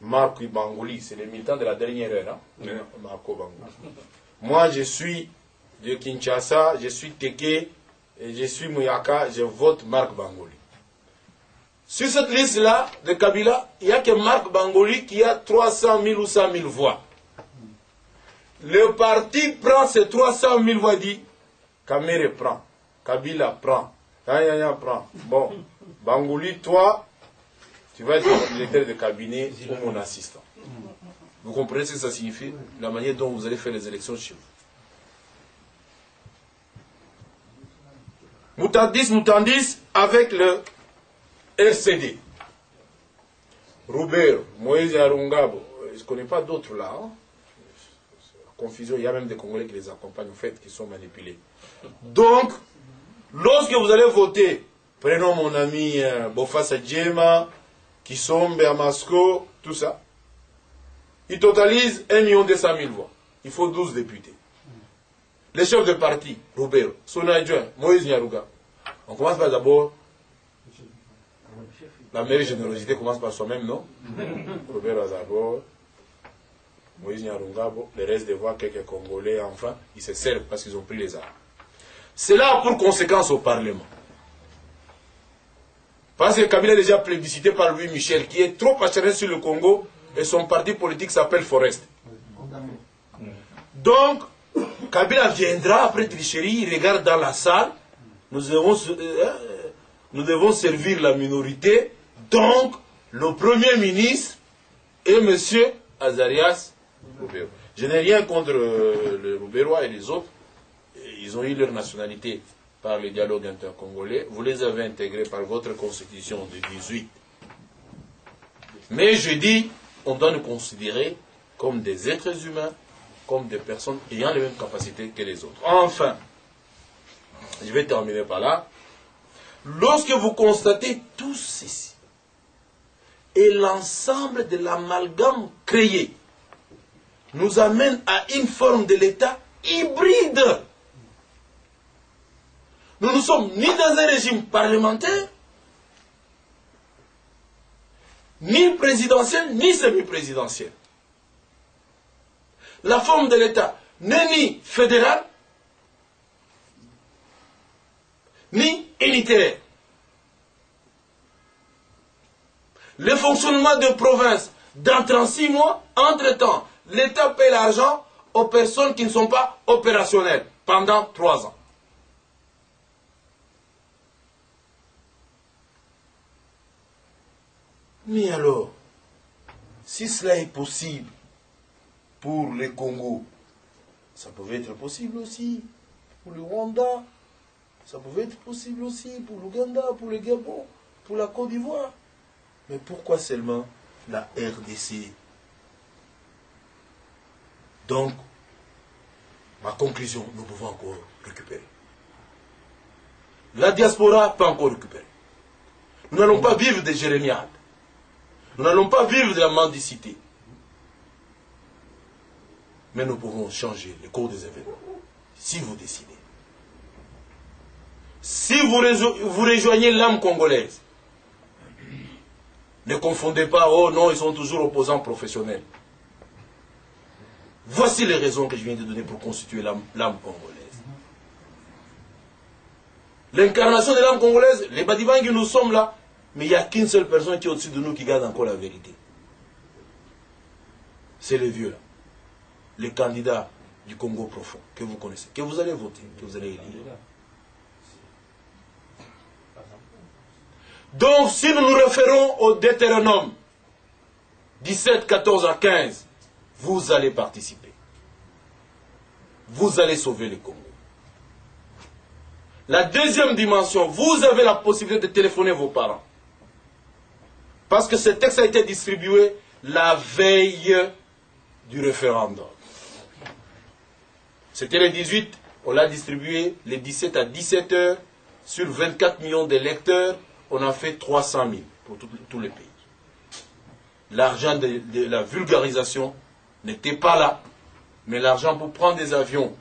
Marco Bangouli, c'est le militant de la dernière heure, hein? Marco. Moi, je suis de Kinshasa, je suis Teke, et je suis Mouyaka, je vote Marc Bangouli. Sur cette liste-là de Kabila, il n'y a que Marc Bangouli qui a 300 000 ou 100 000 voix. Le parti prend ces 300 000 voix, dit Kamere prend, Kabila prend, Yaya prend. Bon, Bangouli, toi, tu vas être mon directeur de cabinet ou mon assistant. Vous comprenez ce que ça signifie? La manière dont vous allez faire les élections chez vous. Moutandis, Moutandis, avec le RCD. Robert, Moïse Arungabo, je ne connais pas d'autres là. Hein. Confusion, il y a même des Congolais qui les accompagnent, en fait, qui sont manipulés. Donc, lorsque vous allez voter, prenons mon ami euh, Bofassa Djema, Kisombe tout ça, il totalise 1 200 000 voix. Il faut 12 députés. Les chefs de parti, Robert, son adjoint, Moïse Nyaruga. On commence par d'abord. La meilleure générosité commence par soi-même, non? Robert Azabor, Moïse Nyarunga, le reste des voix, quelques Congolais, enfin, ils se servent parce qu'ils ont pris les armes. Cela a pour conséquence au Parlement. Parce que Kabila est déjà plébiscité par Louis Michel, qui est trop acharné sur le Congo, et son parti politique s'appelle Forest. Donc, Kabila viendra après tricherie, il regarde dans la salle, nous devons, euh, nous devons servir la minorité, donc le Premier ministre et M. Azarias. Je n'ai rien contre euh, le Roubérois et les autres, ils ont eu leur nationalité par le dialogue intercongolais, vous les avez intégrés par votre constitution de 18. Mais je dis, on doit nous considérer comme des êtres humains, comme des personnes ayant les mêmes capacités que les autres. Enfin, je vais terminer par là. Lorsque vous constatez tout ceci, et l'ensemble de l'amalgame créé, nous amène à une forme de l'État hybride. Nous ne sommes ni dans un régime parlementaire, ni présidentiel, ni semi-présidentiel. La forme de l'État n'est ni fédérale, ni unitaire. Le fonctionnement de province en six mois, entre-temps, l'État paie l'argent aux personnes qui ne sont pas opérationnelles pendant trois ans. Mais alors, si cela est possible pour le Congo, ça pouvait être possible aussi pour le Rwanda, ça pouvait être possible aussi pour l'Ouganda, pour le Gabon, pour la Côte d'Ivoire. Mais pourquoi seulement la RDC Donc, ma conclusion, nous pouvons encore récupérer. La diaspora pas encore récupérer. Nous n'allons pas vivre des jérémiades. Nous n'allons pas vivre de la mendicité. Mais nous pouvons changer le cours des événements. Si vous décidez. Si vous, vous rejoignez l'âme congolaise, ne confondez pas, oh non, ils sont toujours opposants professionnels. Voici les raisons que je viens de donner pour constituer l'âme congolaise. L'incarnation de l'âme congolaise, les Badibangi, nous sommes là, mais il n'y a qu'une seule personne qui est au-dessus de nous qui garde encore la vérité. C'est le vieux là. Le candidat du Congo profond, que vous connaissez, que vous allez voter, que vous allez élire. Donc, si nous nous référons au Deutéronome 17, 14 à 15, vous allez participer. Vous allez sauver le Congo. La deuxième dimension, vous avez la possibilité de téléphoner vos parents. Parce que ce texte a été distribué la veille du référendum. C'était le 18, on l'a distribué les 17 à 17 heures sur 24 millions d'électeurs on a fait 300 000 pour tous les pays. L'argent de, la vulgarisation n'était pas là, mais l'argent pour prendre des avions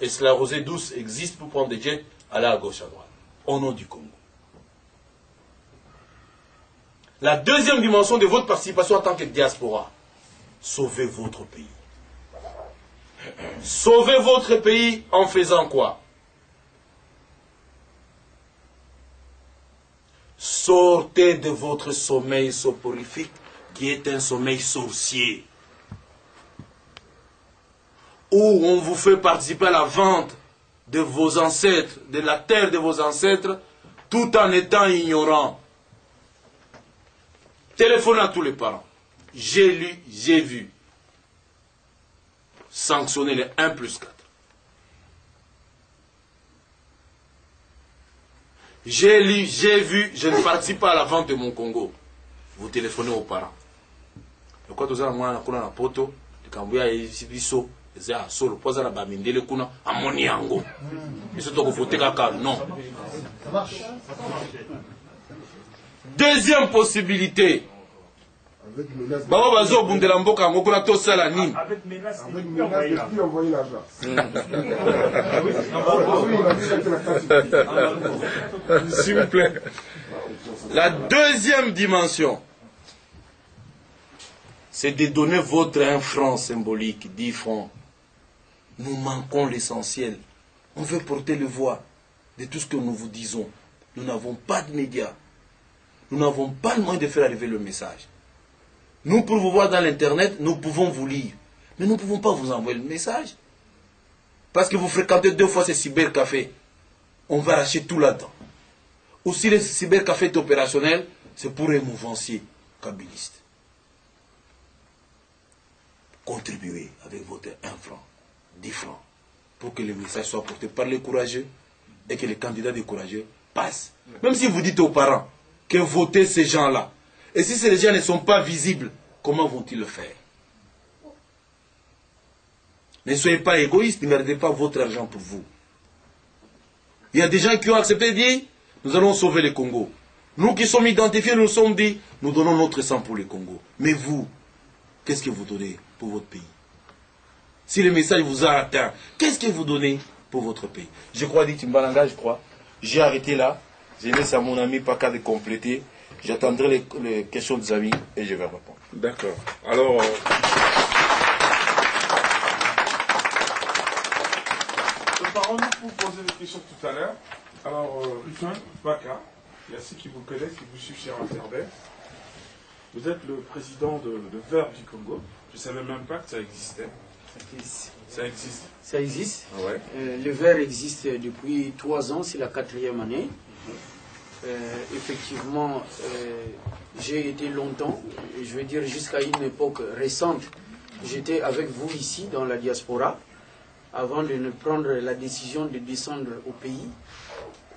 et se la rosée douce existe pour prendre des jets, aller à gauche, à droite, au nom du Congo. La deuxième dimension de votre participation en tant que diaspora, sauvez votre pays. Sauvez votre pays en faisant quoi? Sortez de votre sommeil soporifique qui est un sommeil sorcier. Où on vous fait participer à la vente de vos ancêtres, de la terre de vos ancêtres, tout en étant ignorant. Téléphone à tous les parents. J'ai lu, j'ai vu. Sanctionner les 1 plus 4. J'ai lu, j'ai vu, je ne participe pas à la vente de mon Congo. Vous téléphonez aux parents. lokola toza na mwana kuna na poto eza ya solo bamindele kuna amoni yango biso tokovote kaka non deuxième possibilité. Bango bazobundela mboka yango kuna tosala nini? S'il vous plaît. La deuxième dimension. C'est de donner votre 1 franc symbolique 10 francs. Nous manquons l'essentiel. On veut porter le voix de tout ce que nous vous disons. Nous n'avons pas de médias nous n'avons pas le moyen de faire arriver le message nous, pour vous voir dans l'Internet, nous pouvons vous lire. Mais nous ne pouvons pas vous envoyer le message. Parce que vous fréquentez deux fois ces cybercafés. On va arracher tout là-dedans. Ou si le cybercafé est opérationnel, c'est pour un mouvancier kabiliste. Contribuez avec votre 1 franc, 10 francs, pour que le message soit porté par les courageux, et que les candidats découragés passent. Même si vous dites aux parents que votez ces gens-là, et si ces gens ne sont pas visibles, comment vont-ils le faire? Ne soyez pas égoïstes, ne gardez pas votre argent pour vous. Il y a des gens qui ont accepté de dire, nous allons sauver le Congo. Nous qui sommes identifiés, nous sommes dit, nous donnons notre sang pour le Congo. Mais vous, qu'est-ce que vous donnez pour votre pays? Si le message vous a atteint, qu'est-ce que vous donnez pour votre pays? Je crois, dit Timbalanga, je crois. J'ai arrêté là. Je laisse à mon ami Paka de compléter. J'attendrai les, les questions des amis et je vais répondre. D'accord. Alors, euh, préparons-nous pour poser des questions tout à l'heure. Alors, euh, Rufin, Baka, il y a ceux qui vous connaissent, qui vous suivent sur Internet. Vous êtes le président de, de Vert du Congo. Je ne savais même pas que ça existait. Ça existe. Ça existe. Ah ouais. Euh, le verre existe depuis trois ans, c'est la quatrième année. Euh, effectivement, euh, j'ai été longtemps, je veux dire jusqu'à une époque récente, j'étais avec vous ici dans la diaspora, avant de prendre la décision de descendre au pays.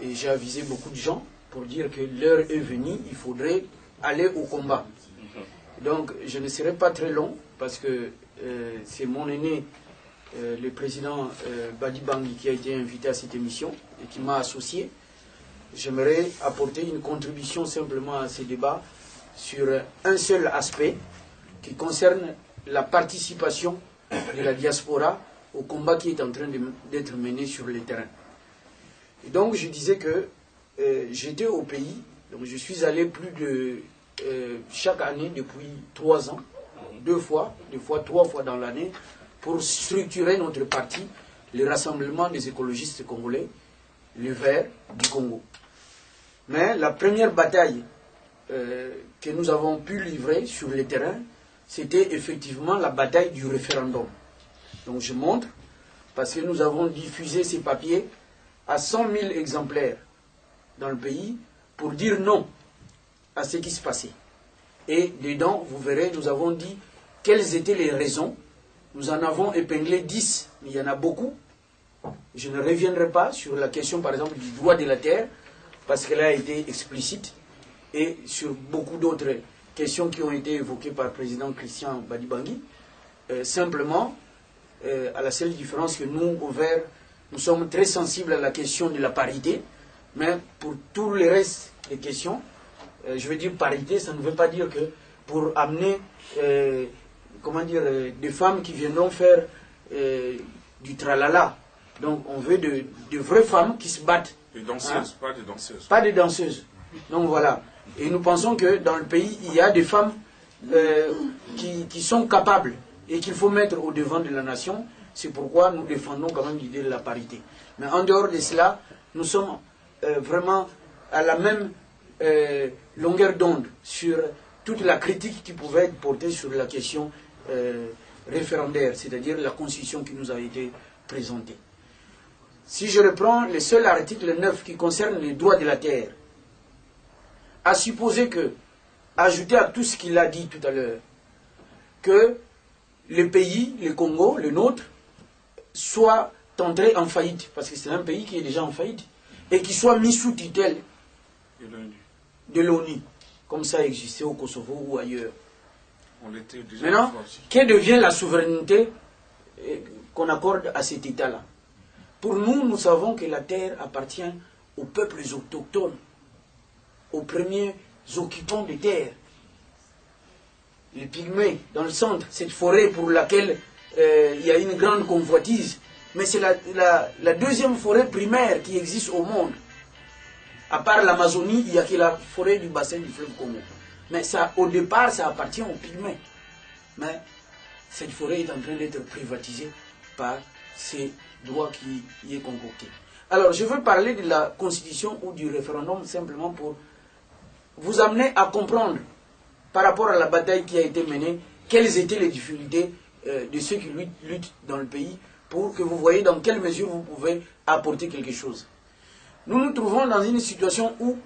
Et j'ai avisé beaucoup de gens pour dire que l'heure est venue, il faudrait aller au combat. Donc je ne serai pas très long parce que euh, c'est mon aîné, le président Badi Bangui, qui a été invité à cette émission et qui m'a associé. J'aimerais apporter une contribution simplement à ces débats sur un seul aspect qui concerne la participation de la diaspora au combat qui est en train d'être mené sur le terrain. Donc je disais que euh, j'étais au pays, donc je suis allé plus de euh, chaque année depuis trois ans, deux fois, deux fois, trois fois dans l'année, pour structurer notre parti, le Rassemblement des écologistes congolais, le Vert du Congo. Mais la première bataille euh, que nous avons pu livrer sur le terrain, c'était effectivement la bataille du référendum. Donc je montre, parce que nous avons diffusé ces papiers à 100 000 exemplaires dans le pays pour dire non à ce qui se passait. Et dedans, vous verrez, nous avons dit quelles étaient les raisons. Nous en avons épinglé 10, mais il y en a beaucoup. Je ne reviendrai pas sur la question, par exemple, du droit de la terre, parce qu'elle a été explicite, et sur beaucoup d'autres questions qui ont été évoquées par le président Christian Badibangui. Euh, simplement, euh, à la seule différence que nous, au Vert, nous sommes très sensibles à la question de la parité, mais pour tout le reste des questions, euh, je veux dire parité, ça ne veut pas dire que pour amener, euh, comment dire, des femmes qui viendront faire du tralala. Donc on veut de vraies femmes qui se battent, Des danseuses, pas des danseuses. pas des danseuses. Donc voilà. Et nous pensons que dans le pays, il y a des femmes euh, qui, qui sont capables et qu'il faut mettre au devant de la nation. C'est pourquoi nous défendons quand même l'idée de la parité. Mais en dehors de cela, nous sommes euh, vraiment à la même euh, longueur d'onde sur toute la critique qui pouvait être portée sur la question référendaire, c'est-à-dire la constitution qui nous a été présentée. Si je reprends le seul article 9 qui concerne les droits de la terre, à supposer que, ajouté à tout ce qu'il a dit tout à l'heure, que le pays, le Congo, le nôtre, soit entré en faillite, parce que c'est un pays qui est déjà en faillite, et qui soit mis sous tutelle de l'ONU, comme ça existait au Kosovo ou ailleurs. On l'était déjà Maintenant, une fois aussi. que devient la souveraineté euh, qu'on accorde à cet État-là? Pour nous, nous savons que la terre appartient aux peuples autochtones, aux premiers occupants des terres. Les pygmées, dans le centre, cette forêt pour laquelle euh, il y a une grande convoitise, mais c'est la, deuxième forêt primaire qui existe au monde. À part l'Amazonie, il n'y a que la forêt du bassin du fleuve Congo. Mais ça, au départ, ça appartient aux pygmées. Mais cette forêt est en train d'être privatisée par ces qui est. Alors, je veux parler de la constitution ou du référendum simplement pour vous amener à comprendre, par rapport à la bataille qui a été menée, quelles étaient les difficultés euh, de ceux qui luttent, dans le pays, pour que vous voyez dans quelle mesure vous pouvez apporter quelque chose. Nous nous trouvons dans une situation où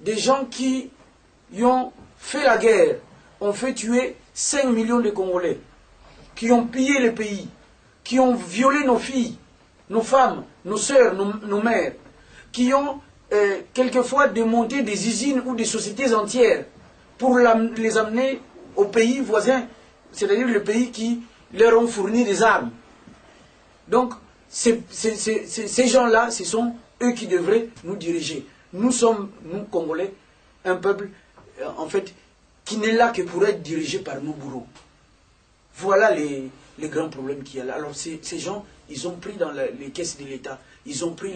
des gens qui ont fait la guerre ont fait tuer 5 millions de Congolais, qui ont pillé le pays, qui ont violé nos filles, nos femmes, nos sœurs, nos, mères, qui ont euh, quelquefois démonté des usines ou des sociétés entières pour les amener aux pays voisins, c'est-à-dire les pays qui leur ont fourni des armes. Donc, ces gens-là, ce sont eux qui devraient nous diriger. Nous sommes, nous, Congolais, un peuple, euh, en fait, qui n'est là que pour être dirigé par nos bourreaux. Voilà les, grands problèmes qu'il y a là. Alors, ces, gens, ils ont pris dans les caisses de l'État, ils ont pris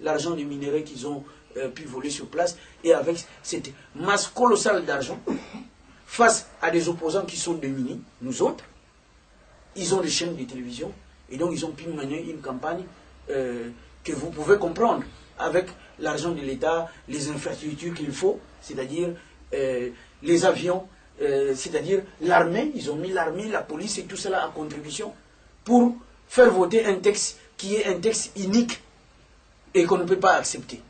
l'argent des minéraux qu'ils ont euh, pu voler sur place, et avec cette masse colossale d'argent, face à des opposants qui sont démunis, nous autres, ils ont des chaînes de télévision, et donc ils ont pu mener une campagne euh, que vous pouvez comprendre. Avec l'argent de l'État, les infrastructures qu'il faut, c'est-à-dire euh, les avions, euh, c'est-à-dire l'armée, ils ont mis l'armée, la police et tout cela à contribution pour faire voter un texte qui est un texte unique et qu'on ne peut pas accepter.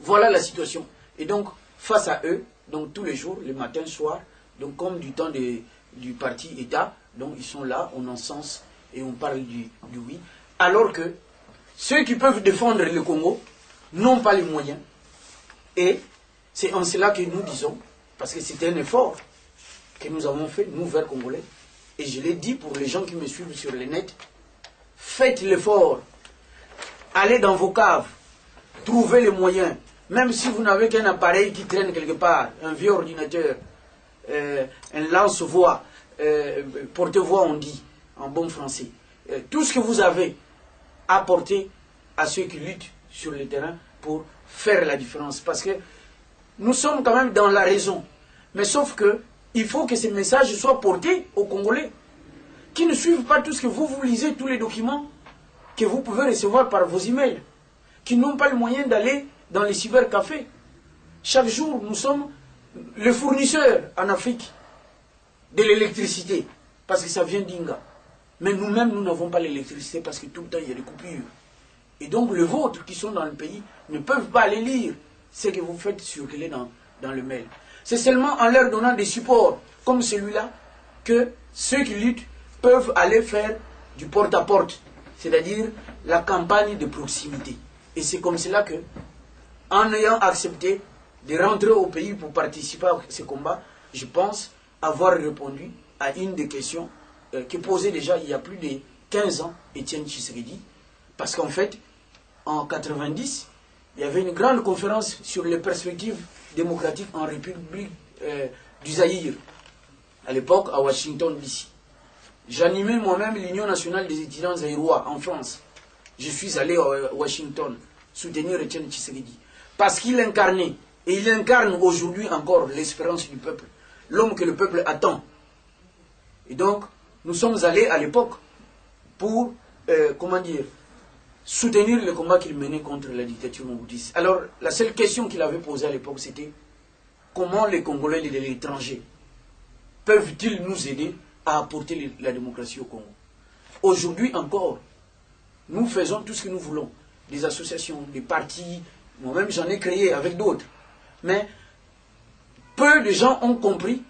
Voilà la situation. Et donc, face à eux, donc tous les jours, le matin, soir, donc comme du temps du parti État, donc ils sont là, on encense et on parle du, du oui, alors que ceux qui peuvent défendre le Congo n'ont pas les moyens. Et c'est en cela que nous disons, parce que c'est un effort que nous avons fait, nous, vers Congolais, et je l'ai dit pour les gens qui me suivent sur le net, faites l'effort, allez dans vos caves, trouvez les moyens, même si vous n'avez qu'un appareil qui traîne quelque part, un vieux ordinateur, euh, un lance-voix, euh, porte-voix on dit, en bon français, euh, tout ce que vous avez, apporter à ceux qui luttent sur le terrain pour faire la différence. Parce que nous sommes quand même dans la raison. Mais sauf que il faut que ces messages soient portés aux Congolais, qui ne suivent pas tout ce que vous, vous lisez, tous les documents que vous pouvez recevoir par vos emails, qui n'ont pas le moyen d'aller dans les cybercafés. Chaque jour, nous sommes le fournisseur en Afrique de l'électricité, parce que ça vient d'Inga. Mais nous-mêmes, nous n'avons pas l'électricité parce que tout le temps, il y a des coupures. Et donc, les vôtres qui sont dans le pays ne peuvent pas aller lire ce que vous faites circuler dans, dans le mail. C'est seulement en leur donnant des supports comme celui-là que ceux qui luttent peuvent aller faire du porte-à-porte, c'est-à-dire la campagne de proximité. Et c'est comme cela que, en ayant accepté de rentrer au pays pour participer à ce combat, je pense avoir répondu à une des questions euh, qui posait déjà il y a plus de 15 ans Étienne Tshisekedi, parce qu'en fait, en 90, il y avait une grande conférence sur les perspectives démocratiques en République euh, du Zaïre, à l'époque à Washington, DC. J'animais moi-même l'Union nationale des étudiants zaïrois en France. Je suis allé à Washington soutenir Étienne Tshisekedi, parce qu'il incarnait, et il incarne aujourd'hui encore l'espérance du peuple, l'homme que le peuple attend. Et donc, nous sommes allés à l'époque pour, euh, comment dire, soutenir le combat qu'il menait contre la dictature moboutiste. Alors, la seule question qu'il avait posée à l'époque, c'était comment les Congolais et l'étranger peuvent-ils nous aider à apporter la démocratie au Congo? Aujourd'hui encore, nous faisons tout ce que nous voulons. Des associations, des partis, moi-même j'en ai créé avec d'autres. Mais peu de gens ont compris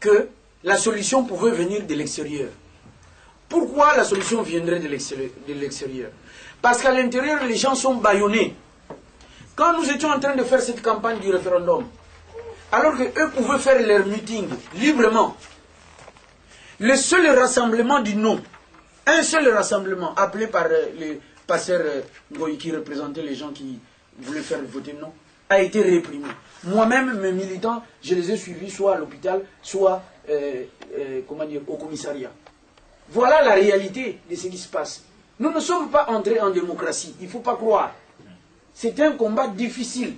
que la solution pouvait venir de l'extérieur. Pourquoi la solution viendrait de l'extérieur? Parce qu'à l'intérieur, les gens sont bâillonnés. Quand nous étions en train de faire cette campagne du référendum, alors qu'eux pouvaient faire leur meeting librement, le seul rassemblement du non, un seul rassemblement appelé par euh, le pasteur euh, qui représentait les gens qui voulaient faire voter non, a été réprimé. Moi-même, mes militants, je les ai suivis soit à l'hôpital, soit euh, comment dire, au commissariat. Voilà la réalité de ce qui se passe. Nous ne sommes pas entrés en démocratie, il ne faut pas croire. C'est un combat difficile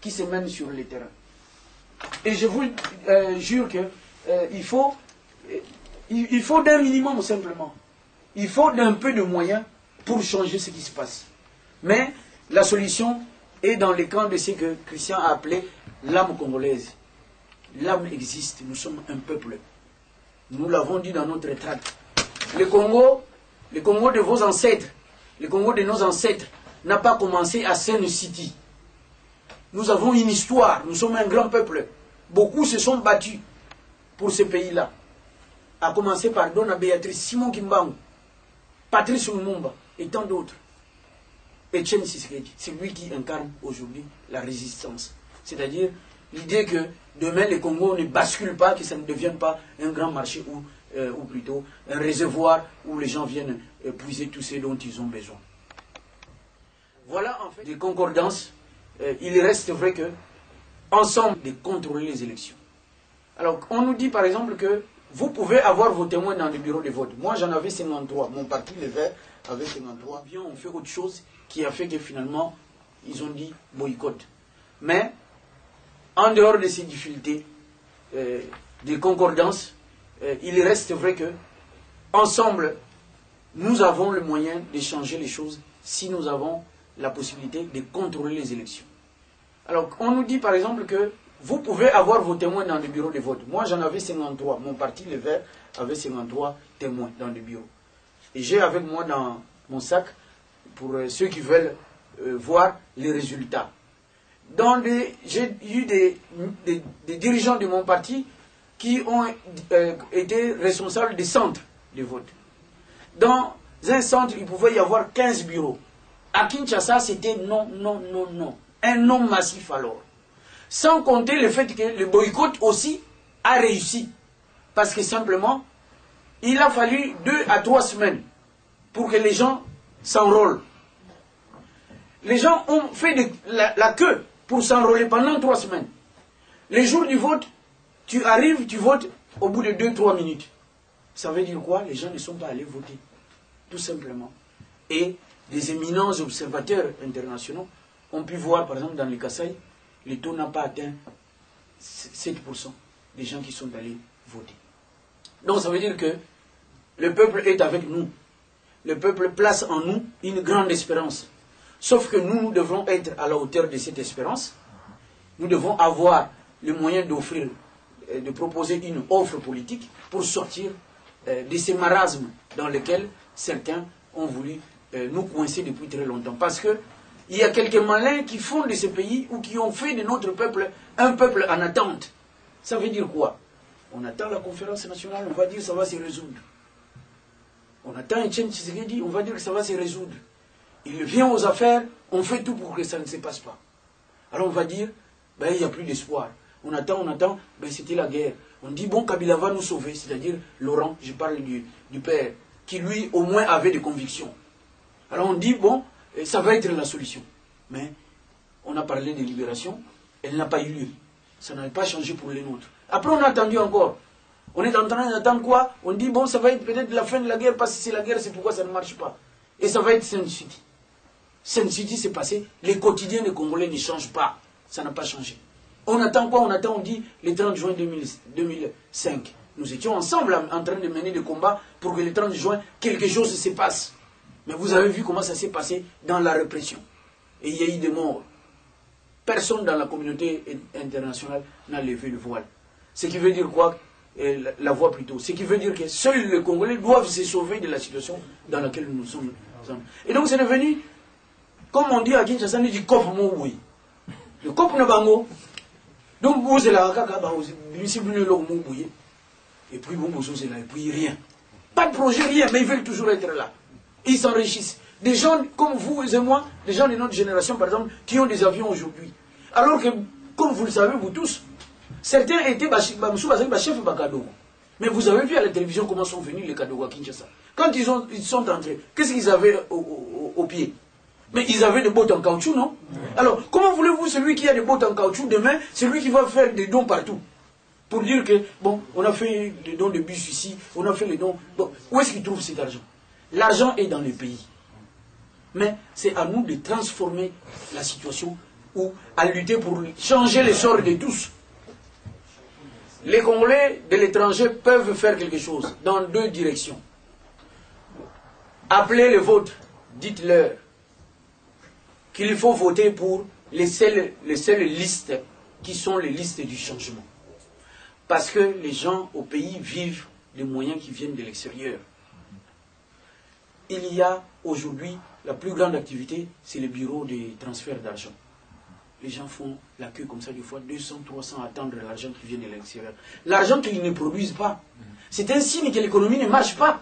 qui se mène sur le terrain. Et je vous euh, jure qu'il faut, il faut d'un minimum simplement. Il faut d'un peu de moyens pour changer ce qui se passe. Mais la solution est dans les camps de ce que Christian a appelé l'âme congolaise. L'âme existe, nous sommes un peuple. Nous l'avons dit dans notre traite. Le Congo, le Congo de vos ancêtres, le Congo de nos ancêtres n'a pas commencé à Seine City. Nous avons une histoire, nous sommes un grand peuple. Beaucoup se sont battus pour ce pays-là. À commencer par Donna Béatrice Simon Kimbangu, Patrice Lumumba et tant d'autres. Etienne Tshisekedi, c'est lui qui incarne aujourd'hui la résistance. C'est-à-dire l'idée que demain le Congo ne bascule pas, que ça ne devienne pas un grand marché ou, euh, ou plutôt un réservoir où les gens viennent euh, puiser tout ce dont ils ont besoin. Voilà en fait des concordances. Euh, il reste vrai que ensemble de contrôler les élections. Alors on nous dit par exemple que vous pouvez avoir vos témoins dans le bureau de vote. Moi j'en avais 53, mon parti les Verts avait 53. Bien, on fait autre chose qui a fait que finalement ils ont dit boycott. Mais en dehors de ces difficultés, euh, des concordances, il reste vrai que ensemble, nous avons le moyen de changer les choses si nous avons la possibilité de contrôler les élections. Alors, on nous dit par exemple que vous pouvez avoir vos témoins dans le bureau de vote. Moi, j'en avais 53. Mon parti, les Verts, avait 53 témoins dans le bureau. Et j'ai avec moi dans mon sac, pour euh, ceux qui veulent euh, voir les résultats. J'ai eu des, dirigeants de mon parti qui ont euh, été responsables des centres de vote. Dans un centre, il pouvait y avoir 15 bureaux. À Kinshasa, c'était non, non, non, non. Un non massif alors. Sans compter le fait que le boycott aussi a réussi. Parce que simplement, il a fallu deux à trois semaines pour que les gens s'enrôlent. Les gens ont fait la, la, queue pour s'enrôler pendant trois semaines. Les jours du vote, tu arrives, tu votes au bout de deux, trois minutes. Ça veut dire quoi? Les gens ne sont pas allés voter. Tout simplement. Et des éminents observateurs internationaux ont pu voir, par exemple, dans le Kassai, le taux n'a pas atteint 7% des gens qui sont allés voter. Donc ça veut dire que le peuple est avec nous. Le peuple place en nous une grande espérance. Sauf que nous, nous devons être à la hauteur de cette espérance. Nous devons avoir le moyen d'offrir, de proposer une offre politique pour sortir de ces marasmes dans lesquels certains ont voulu nous coincer depuis très longtemps. Parce que il y a quelques malins qui font de ce pays ou qui ont fait de notre peuple un peuple en attente. Ça veut dire quoi? On attend la conférence nationale, on va dire que ça va se résoudre. On attend Etienne Tshisekedi, on va dire que ça va se résoudre. Il vient aux affaires, on fait tout pour que ça ne se passe pas. Alors on va dire, ben, il n'y a plus d'espoir. On attend, on attend, ben, c'était la guerre. On dit, bon, Kabila va nous sauver, c'est-à-dire Laurent, je parle du, père, qui lui au moins avait des convictions. Alors on dit, bon, ça va être la solution. Mais on a parlé de libération, elle n'a pas eu lieu. Ça n'a pas changé pour les nôtres. Après, on a attendu encore. On est en train d'attendre quoi? On dit, bon, ça va être peut-être la fin de la guerre, parce que c'est la guerre, c'est pourquoi ça ne marche pas. Et ça va être Saint City. Saint City, c'est passé. Les quotidiens des Congolais ne changent pas. Ça n'a pas changé. On attend quoi? On attend, on dit, le 30 juin 2000, 2005. Nous étions ensemble en train de mener des combats pour que le 30 juin, quelque chose se passe. Mais vous avez vu comment ça s'est passé dans la répression. Et il y a eu des morts. Personne dans la communauté internationale n'a levé le voile. Ce qui veut dire quoi? La, la voix plutôt. Ce qui veut dire que seuls les Congolais doivent se sauver de la situation dans laquelle nous sommes. Et donc c'est devenu, comme on dit à Kinshasa, dit cop oui. Le cop ne pas mot. Donc vous c'est la kaka, et puis bon, là, et puis rien. Pas de projet, rien, mais ils veulent toujours être là ils s'enrichissent. Des gens comme vous et moi, des gens de notre génération, par exemple, qui ont des avions aujourd'hui. Alors que, comme vous le savez, vous tous, certains étaient chefs Bakadogo. Mais vous avez vu à la télévision comment sont venus les Kadogo à Kinshasa. Quand ils, ont, ils sont entrés, qu'est-ce qu'ils avaient au, au, au, pied? Mais ils avaient des bottes en caoutchouc, non Alors, comment voulez-vous, celui qui a des bottes en caoutchouc, demain, c'est lui qui va faire des dons partout Pour dire que, bon, on a fait des dons de bus ici, on a fait les dons. Bon, où est-ce qu'ils trouvent cet argent? L'argent est dans le pays. Mais c'est à nous de transformer la situation ou à lutter pour changer le sort de tous. Les Congolais de l'étranger peuvent faire quelque chose dans deux directions. Appelez le vote, dites-leur qu'il faut voter pour les seules, les seules listes qui sont les listes du changement. Parce que les gens au pays vivent des moyens qui viennent de l'extérieur il y a aujourd'hui la plus grande activité, c'est le bureau de transfert d'argent. Les gens font la queue comme ça, des fois 200, 300, attendre l'argent qui vient de l'extérieur. L'argent qu'ils ne produisent pas. C'est un signe que l'économie ne marche pas.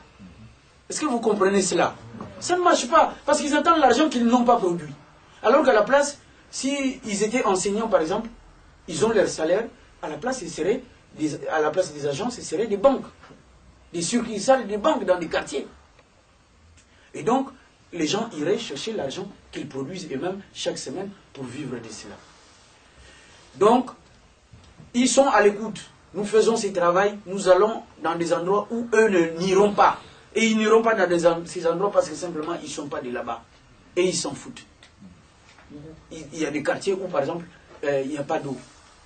Est-ce que vous comprenez cela? Ça ne marche pas, parce qu'ils attendent l'argent qu'ils n'ont pas produit. Alors qu'à la place, s'ils ils étaient enseignants, par exemple, ils ont leur salaire, à la place, des, à la place des agents, ce seraient des banques. Des succursales des banques dans des quartiers. Et donc, les gens iraient chercher l'argent qu'ils produisent eux-mêmes chaque semaine pour vivre de cela. Donc, ils sont à l'écoute. Nous faisons ce travail, nous allons dans des endroits où eux n'iront pas. Et ils n'iront pas dans ces endroits parce que simplement ils ne sont pas de là-bas. Et ils s'en foutent. Il y a des quartiers où, par exemple, euh, il n'y a pas d'eau,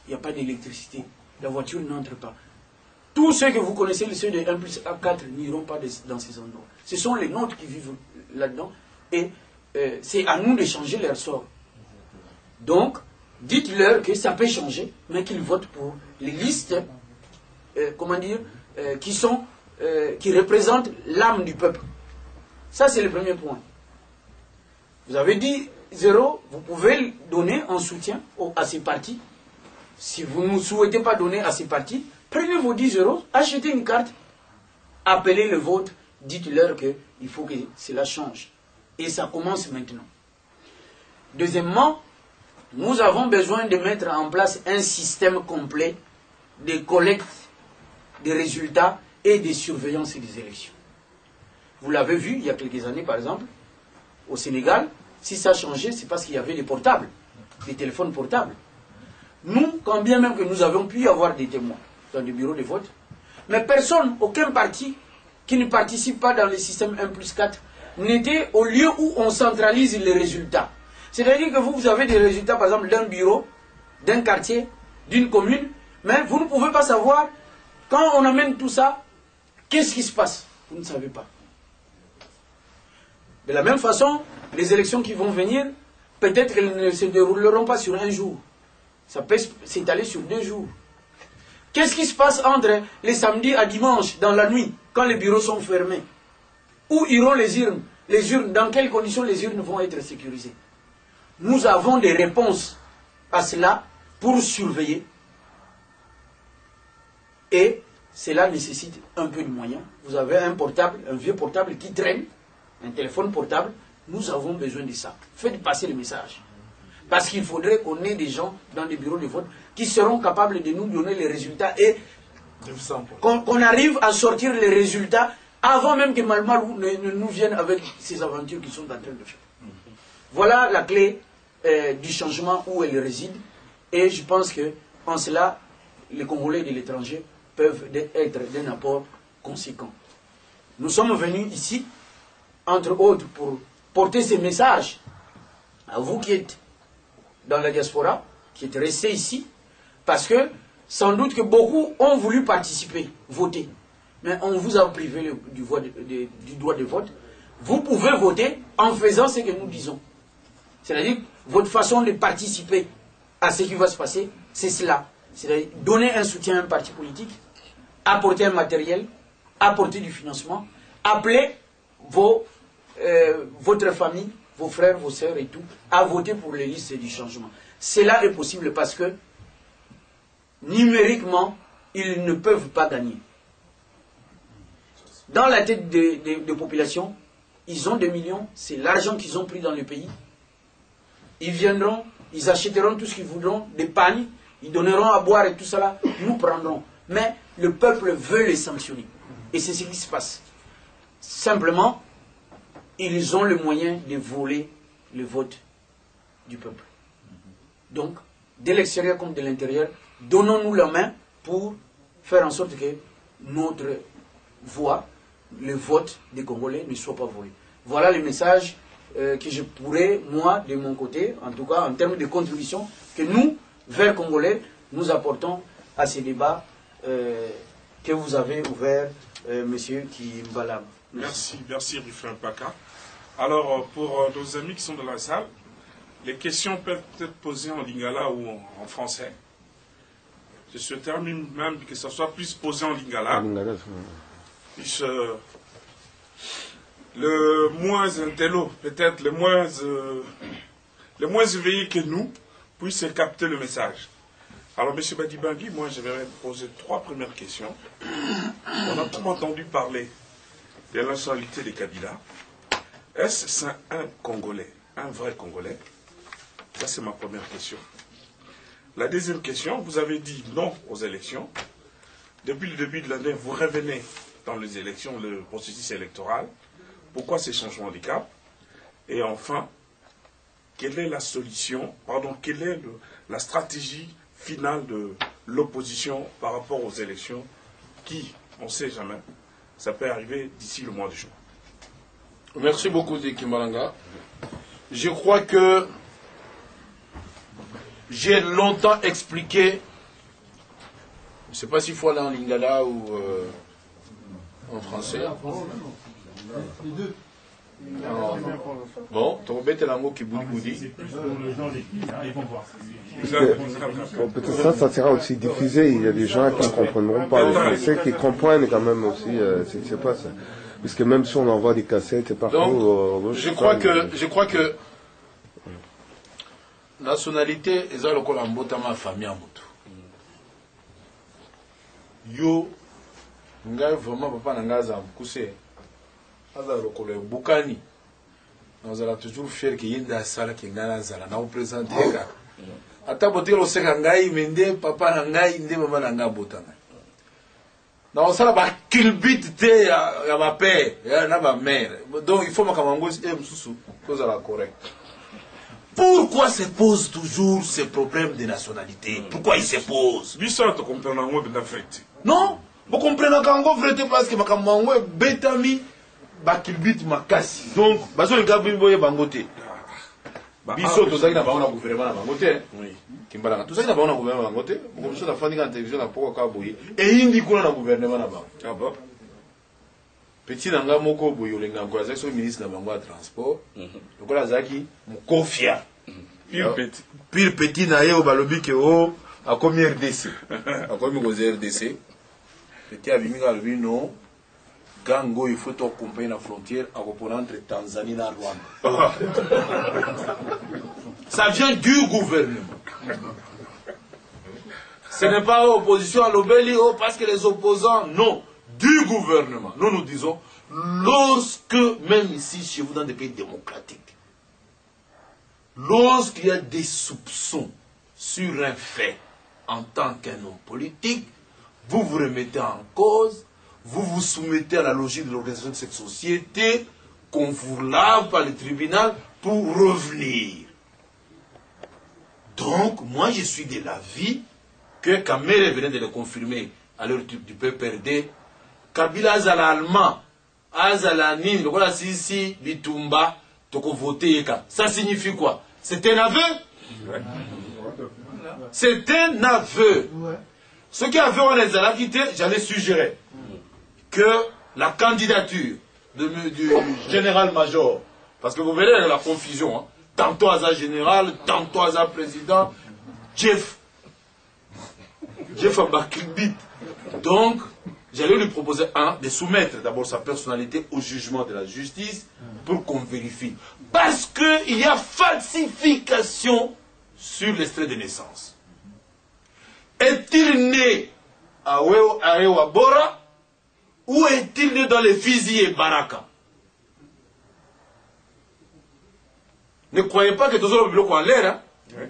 il n'y a pas d'électricité, la voiture n'entre pas. Tous ceux que vous connaissez, ceux de 1 plus 4, n'iront pas dans ces endroits. Ce sont les nôtres qui vivent là-dedans. Et euh, c'est à nous de changer leur sort. Donc, dites-leur que ça peut changer, mais qu'ils votent pour les listes, euh, comment dire, qui sont, qui représentent l'âme du peuple. Ça, c'est le premier point. Vous avez dit zéro, vous pouvez donner en soutien à ces partis. Si vous ne souhaitez pas donner à ces partis, prenez vos 10 euros, achetez une carte, appelez le vote, dites-leur qu'il faut que cela change. Et ça commence maintenant. Deuxièmement, nous avons besoin de mettre en place un système complet de collecte des résultats et de surveillance des élections. Vous l'avez vu il y a quelques années, par exemple, au Sénégal, si ça a changé, c'est parce qu'il y avait des portables, des téléphones portables. Nous, quand bien même que nous avions pu avoir des témoins dans les bureaux de vote, mais personne, aucun parti qui ne participe pas dans le système 1 plus 4 n'était au lieu où on centralise les résultats. C'est-à-dire que vous, vous avez des résultats, par exemple, d'un bureau, d'un quartier, d'une commune, mais vous ne pouvez pas savoir, quand on amène tout ça, qu'est-ce qui se passe? Vous ne savez pas. De la même façon, les élections qui vont venir, peut-être qu'elles ne se dérouleront pas sur un jour. Ça peut s'étaler sur deux jours. Qu'est-ce qui se passe entre les samedis à dimanche, dans la nuit, quand les bureaux sont fermés? Où iront les urnes? Les urnes, dans quelles conditions les urnes vont être sécurisées? Nous avons des réponses à cela pour surveiller. Et cela nécessite un peu de moyens. Vous avez un portable, un vieux portable qui traîne, un téléphone portable. Nous avons besoin de ça. Faites passer le message. Parce qu'il faudrait qu'on ait des gens dans les bureaux de vote qui seront capables de nous donner les résultats et qu'on arrive à sortir les résultats avant même que Malmalou ne, nous vienne avec ces aventures qui sont en train de faire. Voilà la clé euh, du changement où elle réside. Et je pense que en cela, les Congolais de l'étranger peuvent être d'un apport conséquent. Nous sommes venus ici, entre autres, pour porter ces messages à vous qui êtes dans la diaspora, qui est resté ici, parce que sans doute que beaucoup ont voulu participer, voter. Mais on vous a privé du, du droit de vote. Vous pouvez voter en faisant ce que nous disons. C'est-à-dire, votre façon de participer à ce qui va se passer, c'est cela. C'est-à-dire donner un soutien à un parti politique, apporter un matériel, apporter du financement, appeler vos, euh, votre famille, vos frères, vos sœurs et tout, à voter pour les listes du changement. Cela est possible parce que numériquement, ils ne peuvent pas gagner. Dans la tête des, populations, ils ont des millions, c'est l'argent qu'ils ont pris dans le pays. Ils viendront, ils achèteront tout ce qu'ils voudront, des pagnes, ils donneront à boire et tout cela, nous prendrons. Mais le peuple veut les sanctionner. Et c'est ce qui se passe. Simplement, ils ont le moyen de voler le vote du peuple. Donc, de l'extérieur comme de l'intérieur, donnons-nous la main pour faire en sorte que notre voix, le vote des Congolais ne soit pas volé. Voilà le message euh, que je pourrais, moi, de mon côté, en tout cas en termes de contribution, que nous, vers Congolais, nous apportons à ces débats euh, que vous avez ouverts, euh, monsieur Kimbalab. Merci, merci, merci Paka. Alors, euh, pour euh, nos amis qui sont dans la salle, les questions peuvent être posées en lingala ou en, français. Je souhaiterais même que ce soit plus posé en lingala. le moins intello, peut-être le moins, euh, le moins éveillé que nous, puisse capter le message. Alors, M. Badibangui, moi, je vais poser trois premières questions. On a trop entendu parler de l'insolité des Kabila. Est-ce un Congolais, un vrai Congolais? Ça, c'est ma première question. La deuxième question, vous avez dit non aux élections. Depuis le début de l'année, vous revenez dans les élections, le processus électoral. Pourquoi ces changements de cap? Et enfin, quelle est la solution, pardon, quelle est la stratégie finale de l'opposition par rapport aux élections qui, on ne sait jamais, ça peut arriver d'ici le mois de juin? Merci beaucoup, Diki Malanga. Je crois que j'ai longtemps expliqué, je ne sais pas s'il faut aller en lingala ou euh, en français. Les deux. Bon, Torobete Lango qui boudi boudi. Bon, peut-être ça, ça sera aussi diffusé. Il y a des gens qui ne comprendront pas le français, qui comprennent quand même aussi euh, ce qui se passe. Parce que même si on envoie des cassettes partout, Donc, euh, je crois que, je crois que nationalité eza lokola mbotama famille ya motu. Yo ngai vraiment papa na ngai aza mokuse aza lokola ebukani. Nazala toujours fier ke ye nde asalaki ngai nazala naopresente ye kaka. Ata botikela oseka ngai me nde papa na ngai nde mama na ngai abota ngai naosala bakilbit te ya, ya bapere ya na bamere donc il faut makambo yango e mosusu tozala correct pourquoi se pose toujours ce problème de nationalité? Pourquoi il se pose biso awa tokomprendre yango mpenza vrai te non? Bokomprenaka yango vrai te parce que makambo yango ebetami bakilbit makasi donc bazolinga bino boyeba yango te biso tozalaki na bango na gouvernement na bango te. Tozalaki na bango na gouvernement na bango te. Moko biso nafandika na télévision na poko kaka boye eyindi kuna na gouvernement na bango. Ah bon? Petit na ngai moko boye olenga ngo azalaki soki ministre na bango ya transport. Lokola azalaki mokofia. Pire petit na ye oyo balobi ke o akomi rdc akomi abimi kaka alobi no gang oyo faut tokompagne na frontière akopona entre tanzanie na rwanda. Ça vient du gouvernement. Ce n'est pas opposition à l'obéli oh, parce que les opposants non du gouvernement. Nous nous disons lorsque même ici chez vous dans des pays démocratiques lorsqu'il y a des soupçons sur un fait en tant qu'un homme politique, vous vous remettez en cause, vous vous soumettez à la logique de l'organisation de cette société, qu'on vous lave par le tribunal pour revenir. Donc, moi, je suis de l'avis que Kamere venait de le confirmer à l'heure du, du PPRD, Kabila azala allemand, azala nini, lokola sisi, bitumba, toko. Ça signifie quoi? C'est un aveu? C'est un aveu. Ouais. Ce qui avait on les a quittés, j'allais suggérer que la candidature du général-major, parce que vous verrez la confusion, hein, tantôt à général, tantôt à président, Jeff, Jeff Abakilbit. Donc, j'allais lui proposer, un, de soumettre d'abord sa personnalité au jugement de la justice pour qu'on vérifie. Parce qu'il y a falsification sur l'extrait de naissance. Est-il né à Weo- à Ou est-il né dans les et Baraka Ne croyez pas que tous les blocs en l'air, hein?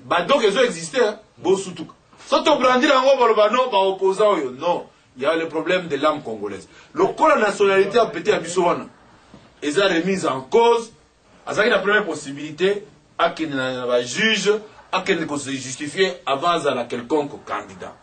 bah donc ils ont existé, hein? Bon surtout. Soit on brandit la ngomba, bah non, bah opposant, non. Il y a le problème de l'âme congolaise. Le corps la nationalité a pété à Bissowana. Ils ont remise en cause. azalaki na première possibilité akende na bajuge akende kose justifie avant azala quelconque candidat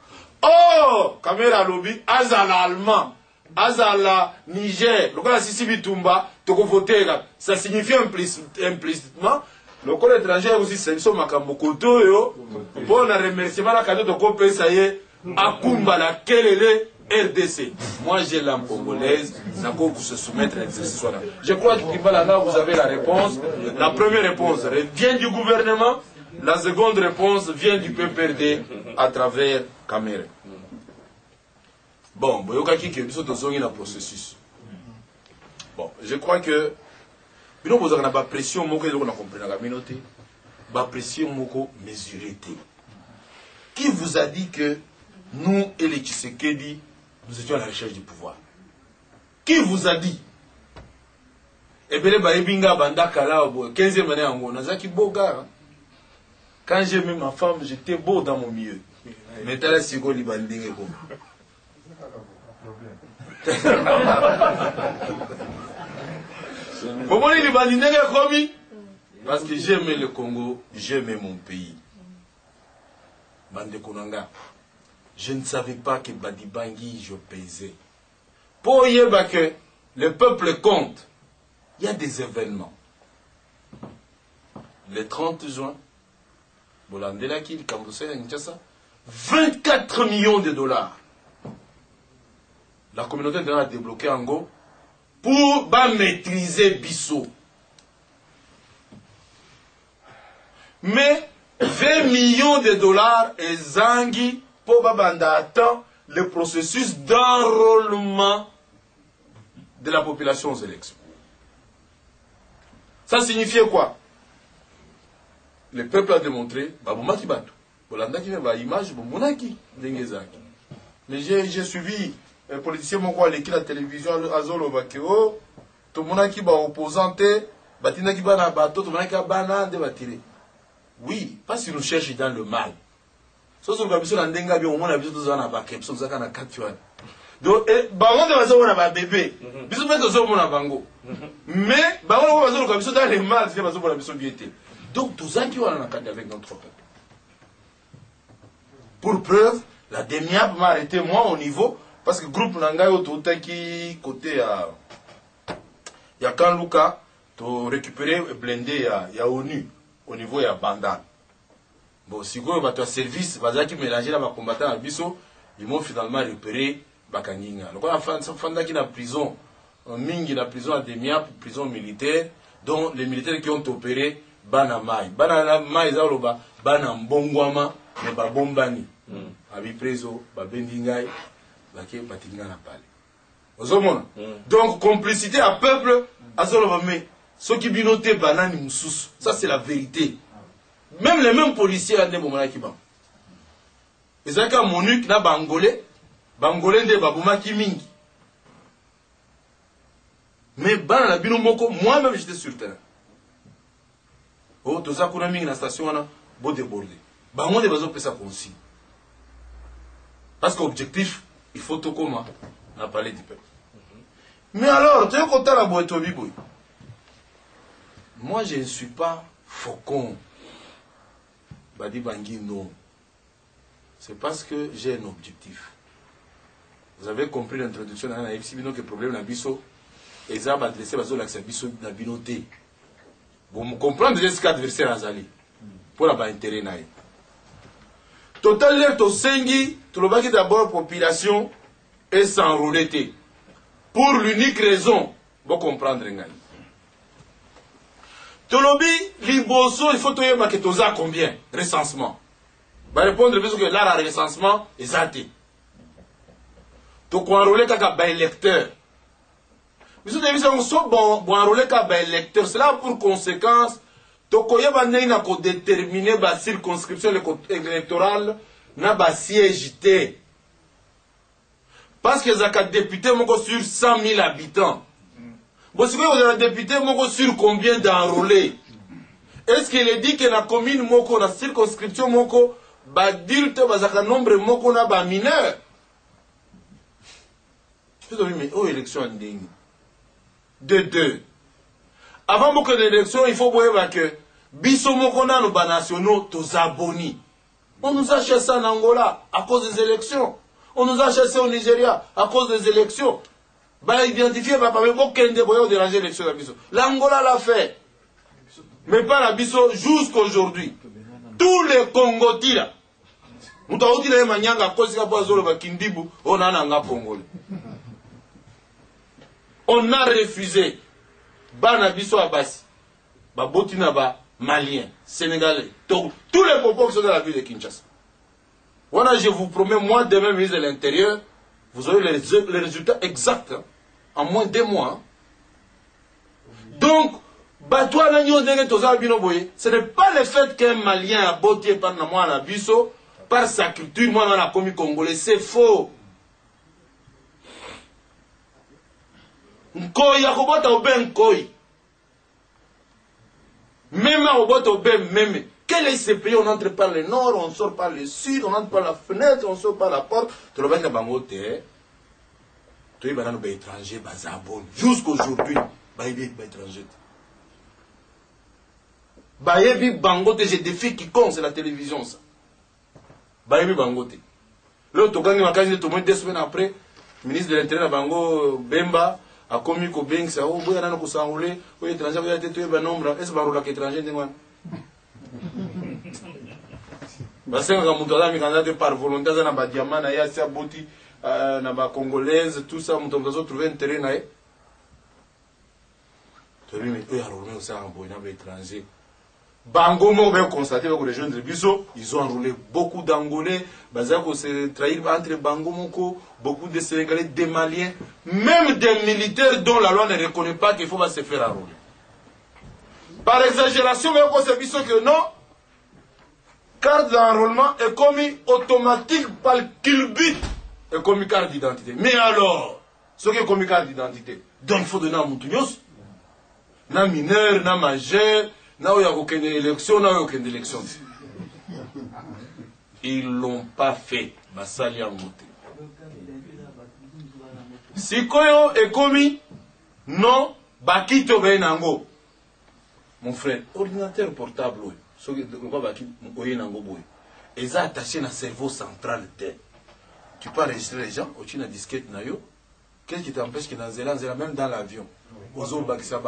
or kamera alobi azala allemand azala niger lokola sisi bitumba tokovoteka ça signifie implici- implicitement lokola étranger akosisa biso makambo kote oyo mpo na remerciement na kado tokopesa ye akumbala kelele RDC. Moi, j'ai l'âme congolaise, qu'à se soumettre à l'exercice. Je crois que Kibalanga, vous avez la réponse. La première réponse vient du gouvernement. La seconde réponse vient du PPRD à travers Kamere. Bon, boyokaki ke biso tozongi processus. Bon, je crois que bino bozalaka na bapression moko eloko na komprenaka bino te. Bapression moko mesuré te. Qui vous a dit que nous et les Tshisekedi nous étions à la recherche du pouvoir? Qui vous a dit? Ebele bayebi nga banda kala boye 15e année yango nazalaki beau gars hein. quand j'ai mis ma femme j'étais beau dans mon milieu. Mais tala sikoyo libali ndenge ko parce que j'aime le congo j'aime mon pays. Bandeko na nga je ne savais pas que badibangi je pesais. Mpo oyeba que le peuple compte. Il y a des événements. Le 30 juin bolandelaki likambo sala ya kinshasa 24 millions de dollars la communauté a débloqué yango pour bamaîtriser biso. Mais 20 millions de dollars ezangi mpo babanda atan le processus d'enrôlement de la population aux élections. Ça signifiait quoi? Le peuple a démontré babomaki bato bolandaki me baimage bomonaki ndenge ezalaki mais j'ai suivi politicien moko aleki na télévision azoloba ke o tomonaki baopposant te batindaki bana bato tomonaki bana nde batire. Oui parce que nous cherche dans le mal. Biso na ndenge abi omona biso tozala na bakre biso tozalaka na kati wana. Donc eh, bango nde bazomona babebe biso mpe tozomona bango. Mais bango nako bazoluka biso dans le mal te bazomona biso bien te. Donc tozalaki wana na kati avec notre peuple. Pour preuve la m'a arrêté moi au niveau parce que groupe na ngai oyo toutaki côté ya ya kanluka to récupéré blindé ya, ya onu au niveau ya bandana bon sikoyo bato ya service bazalaki mélange na bacombattant na biso ils m'ont finalement repéré bakangi nga lokola fandaki na prison mingi na prison ya demiap prison militaire donc les militaires qui ont opéré bana mai bana na mai eza koloba bana mbongwama me babombani. Mm. abipreso babendi ngai bake batindi ngai na pale. Ozomona. Mm. donc complicité ya peuple azoloba me soki bino te banani mosusu ça c'est la vérité. Même les mêmes policiers nde bomonaki bango ezalaki ya monuke na bangolais bangolais nde babomaki mingi. Mais bana na bino moko moi même j'étais sur terrain. O toza kuna mingi na station wana bodéborde bango nde bazopesa consigne. Parce que objectif il faut tokóma na palais du peuple. Mais alors toye kotala boye tobi boye moi je ne suis pas faucon. Badi bangi non. C'est parce que j'ai un objectif. Vous avez compris l'introduction na nayebisi bino ke problème na biso eza baadresse bazolakisa biso na bino te bomocomprendre esika adversaire azali. Mpona baintérêt na ye totali lere tosengi tolobaki d'abord population esenrole te pour l'unique raison bocomprendre ngai. Tolobi liboso il faut toyeba ke toza combien? Recensement. Barépondre biso ke lara recensement eza te tokoenrole kaka baélecteur biso toyebi sango so boenrole kaka baélecteur cela pour conséquence tokoyeba ndenge na kodétermine bacirconscription électorale na basiège te parce que ezalaka député moko sur 100 000 habitants. Bo sikoyo kozala député moko sur combien d'enrôlé est ce qu'il est dit ke na commune moko na circonscription moko badulte bazalaka nombre moko na bamineur mais oyo élection ya ndenge de deux avant moko na élection il faut boyeba ke biso moko nano banationaux toza boni on nous a chassé en angola à cause des élections. On nous a chassé au nigeria à cause des élections. Baidentifie bapame bokende boya odéranger élection na biso. L'angola l'a fait. Mais pas na biso jusqu'aujourd'hui. Tous les congoti là. Moto auti na ye manyanga akosika mpo azoloba kindibu oyo naa nanga congolais on a refusé bana biso ya basi sénégalais togo. Tous les popos qui sont dans la ville de kinshasa. Wana je vous promets moi demain ministre de l'intérieur vous aurez les, les résultats exacts hein, en moins deux mois hein. donc ce n'est pas le fait qu'un malien aboti epana na mwana na biso par sa culture mwana wana akomi congolais c'est faux nkoi akobota obe nkoi Même au boto même. Quel est ce pays On entre par le nord, on sort par le sud, on entre par la fenêtre, on sort par la porte. Vas bango te. Tu es banano ba étranger, ba zabon. Jusqu'aujourd'hui, ba ibi ba étranger. Ba yebi bango te, je défie quiconque, c'est la télévision ça. Ba yebi bango te. Là, tu gagnes ma case, tout le monde deux semaines après, ministre de l'Intérieur bango Bemba akomi kobengisa o boya nano kosanrule oyo étranger oyo te toyeba nombre ese barolaka étranger ndenge wana? Basengaka moto aza mikanda te par volonté aza na badiama na ye asi aboti euh, na bacongolaise tout ça moto moto azotrouve intérêt na ye. Toyebi me oyo arolme osalaka boye na baétranger bango moko bakonstaté bakorejoindre biso ils ont enroulé beaucoup d'angolais. Baza kose trahir entre bango moko beaucoup de sénégalais des maliens même des militaires dont la loi ne reconnaît pas qu'il faut se faire enrouler par exagération bayokose biso que non carte d'enrôlement est commis automatique par culbut est commis carte d'identité. Mais alors soki ekomi carte d'identité donc il faut donner à mutu nyonso na mineur na majeur na oyo akokende élection na oyo okende élection. Ils l'ont pas fait. Basali yango te sikoyo ekomi non bakiti obaye na yango mon frère ordinateur portable oyo soki lokwa baki oye na yango boye. Eza attaché na cerveau central tu peux enregistrer les gens otie na disquette qu'est-ce qui t'empêche que na nzela nzela même dans l'avion? Ozobakisa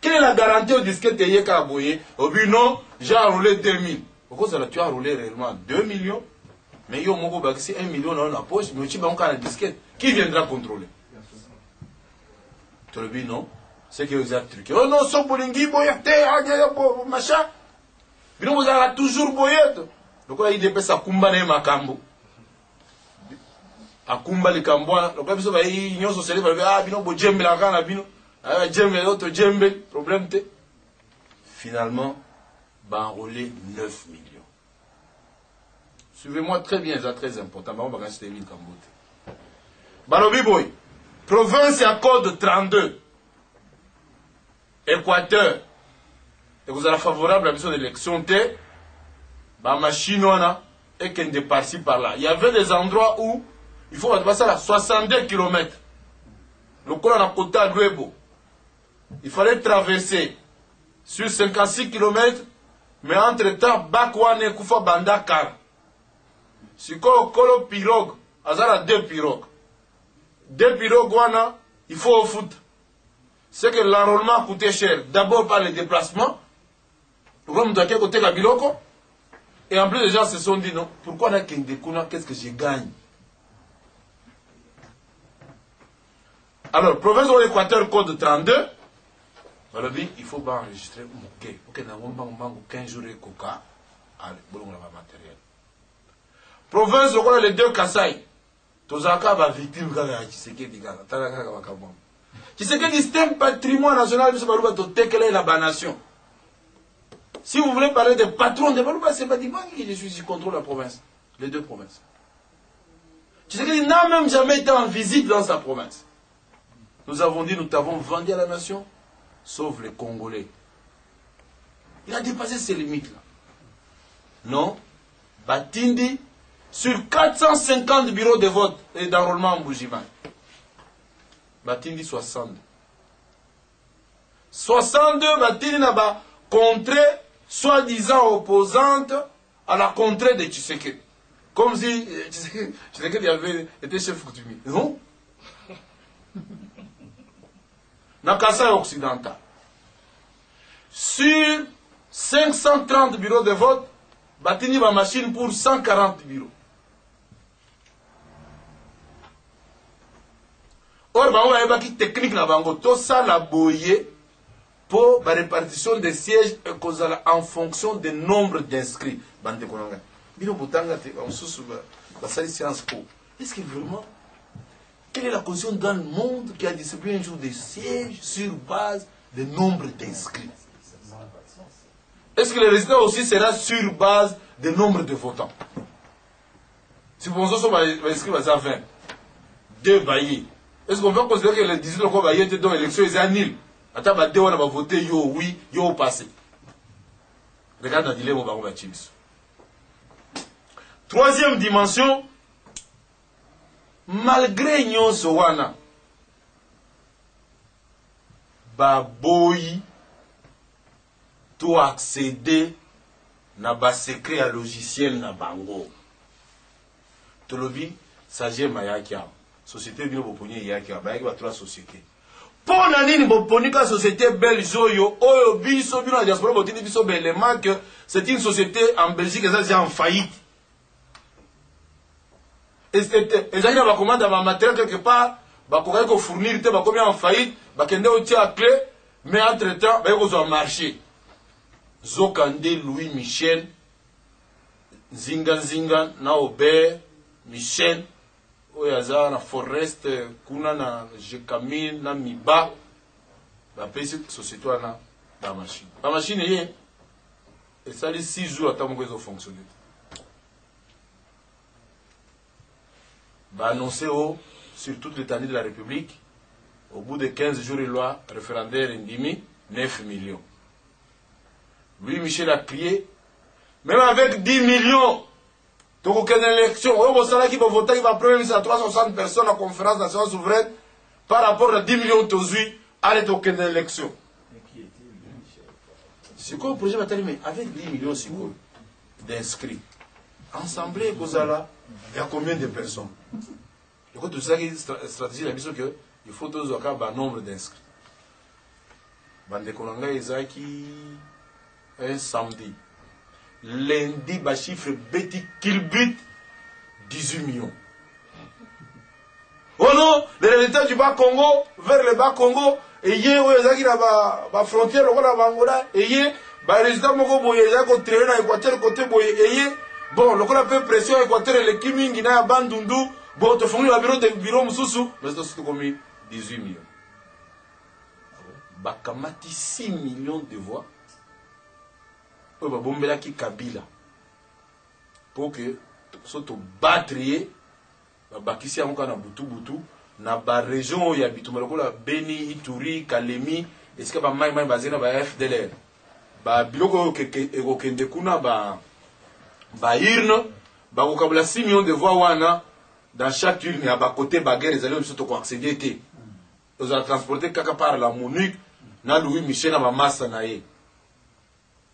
quelle est la garantie au disquette eye kaka boye obi non j'ai enroulé 2000 okozala tu as enroulé réellement 2 millions? Mais yo moko obakisi 1 million na yo na poche mais otie bango kaka na disquette qui viendra contrôler? Tolobi non. Que eza truc oh non so bolingi boye te machin. Bino bozalaka toujours boye to lokola idps akumba na ye makambo akumba likambo wana lokola biso bayi nyonso seli balobi ah bino bojembelaka na bino. Jembele oyo tojembeli problème te finalement baenrôlé 9 millions. Suivez-moi très bien eza très important. Bango bakanisi te likambo te balobi boye province ya code 32 équateur. Ekozala favorable à biso na élection te bamachine wana ekende par-ci par-là il y avait des endroits où il faut bato basala 62 km lokola na kota ya lwebo il fallait traverser sur 56 km mais entre temps bak wana ekufa banda kar sikoyo kolo pirogue aza na deux pirogue deux pirogue wana il faut ofuta c'est que l'enrôlement coûtait cher. D'abord par le déplacement pourquoi moto ake koteka biloko. Et en plus les gens se sont dit non pourquoi nakende kuna qu'est-ce que je gagne? Alors province oyo équateur code 32 balobi il faut baenregistre moke okende yango mbangu 15 jours ekoka bolongola bamatériel province lokola les deux kasai tozalaka bavictime kaka ya tshisekedi kaka tala patrimoine national biso baloba totekela na banation si vous voulez parler des patrons de baloba c'est badimangi que je suis contrôle la province. Les deux provinces. Tshisekedi n'a même jamais été en visite dans sa province nous avons dit, nous t'avons vendu à la nation, sauf les Congolais. Il a dépassé ses limites-là. Non. Batindi, sur 450 bureaux de vote et d'enrôlement en Bougiman. Batindi 62. 62, Batindi n'a pas contré, soi-disant opposante à la contrée de Tshisekedi. Comme si Tshisekedi avait été chef coutumier. Non na Kassai occidental. Sur 530 bureaux de vote, batini ma machine pour 140 bureaux. Or, bango bayebaki technique na bango tosala boye po barépartition des sièges en fonction du nombre d'inscrits bandeko science est ce que vraiment quelle est la condition dans le monde qui a distribué un jour des sièges sur base du nombre d'inscrits? Est-ce que le résultat aussi sera sur base du nombre de votants? Si vous pensez que inscrits à 20, deux baillés, est-ce qu'on va considérer que les 18 locaux baillés étaient dans l'élection, ils sont nul ata bade wana bavote yo oui yo opase regarde na dilemo bango batie biso troisième dimension malgré nyonso wana baboyi to accéder na basekret ya logiciel na bango. Tolobi sagem ayaki awa société bino boponi eyaki awa bayaki bato ya société mpo na nini boponi société belge oyo oyo biso bino na diaspora botindi biso baélément que c'est une société en belgique eza déjà en faillite ezalaki na bacommande ya bamateriel quelque part bakokaki kofournir te bakomi en faillite bakende otia clé mais entre temps bayaki kozwa marché. Zoka nde louis michel nzinganzinga na aubert michel oyo aza forest kuna na jekamil na miba bapesi société wana bamashine bamashine ye esali 6 jours ata moko ezofonctionne te baannonce o sur toute l'étendue de la république au bout de 15 jours loi référendaire endimi 9 millions. Louis Michel a crié, même avec 10 millions, donc aucune élection, oyo bosalaki bovotaki bapremier ministre ya 360 personnes à conférence nationale souveraine par rapport à 10 millions tozwi aleta okende élection. Sikoyo projet batali mais avec 10 millions d'inscrits. Ensemble ekozala ya combien de personnes eko tosalaki stratégie na biso ke il faut tozwaka banombre d'inscrits bandeko na ngai ezalaki un samedi. Lundi, bah chiffre bêti kilbit 18 millions. Oh non, les résultats du bas Congo vers le bas Congo, et yé, ouais, zaki na ba, ba frontière, on a bangola, et yé, bah résultat moko boye, zaki ko traîner na Équateur côté boye, et yé, bon, le a fait pression Équateur, le kimingi na bandundu, bon, te de bureau mususu, mais c'est tout comme 18 millions. Bakamati 6 millions de voix. Oyo babombelaki kabila. Mpo ke so tobatre ye babakisi yango kaka na butubutu na baregion oyo ya bitumba lokola beni ituri kalemi esika bamaimai bazali na ba fdlr babiloko oyo ekokende kuna baurne bakokabola 6 millions de voix wana dans chaque urne ya bakote baguerre ezali oyo biso tokoaccede te ozala transporte kaka par la monique na louis michel na bamasa na ye.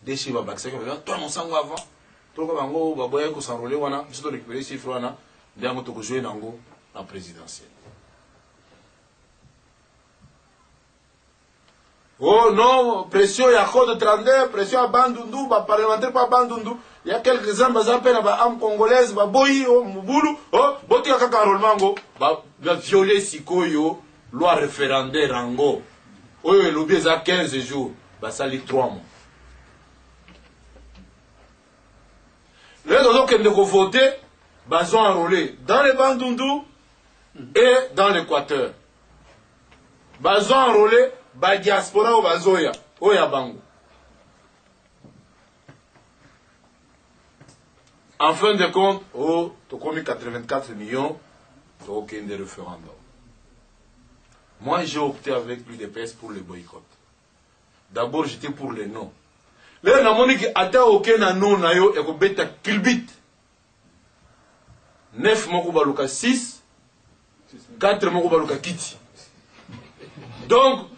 Deshi babakisaki baza toa mosango avant toloka bango baboyaki kosanrole wana. Biso torécupere chiffre wana. Nde yango tokojoue nango na présidentielle oh non pression ya code 32 pression ya bandundu baparlementaire mpo ya bandundu. Ya quelques ans baza mpe na baame congolaise baboyi o mobulu o botika kaka enrôlement yango baviole sikoyo loi référendaire yango oyo elobi eza 15 jours basali 3 mois. Lelo tozokende kovote bazo enrôlé dans le bandundu et dans l'équateur. Bazo enrôlé badiaspora oyo bazoya oyo ya bango. En fin de compte oyo tokomi 84 millions tokokende référendum moi j'ai opté avec l'udps pour le boycott. D'abord j'étais pour le non lelo namoniki ata oke na no na yo ekobeta kilbit 9 moko baluka 6 4 moko baluka kiti. Donc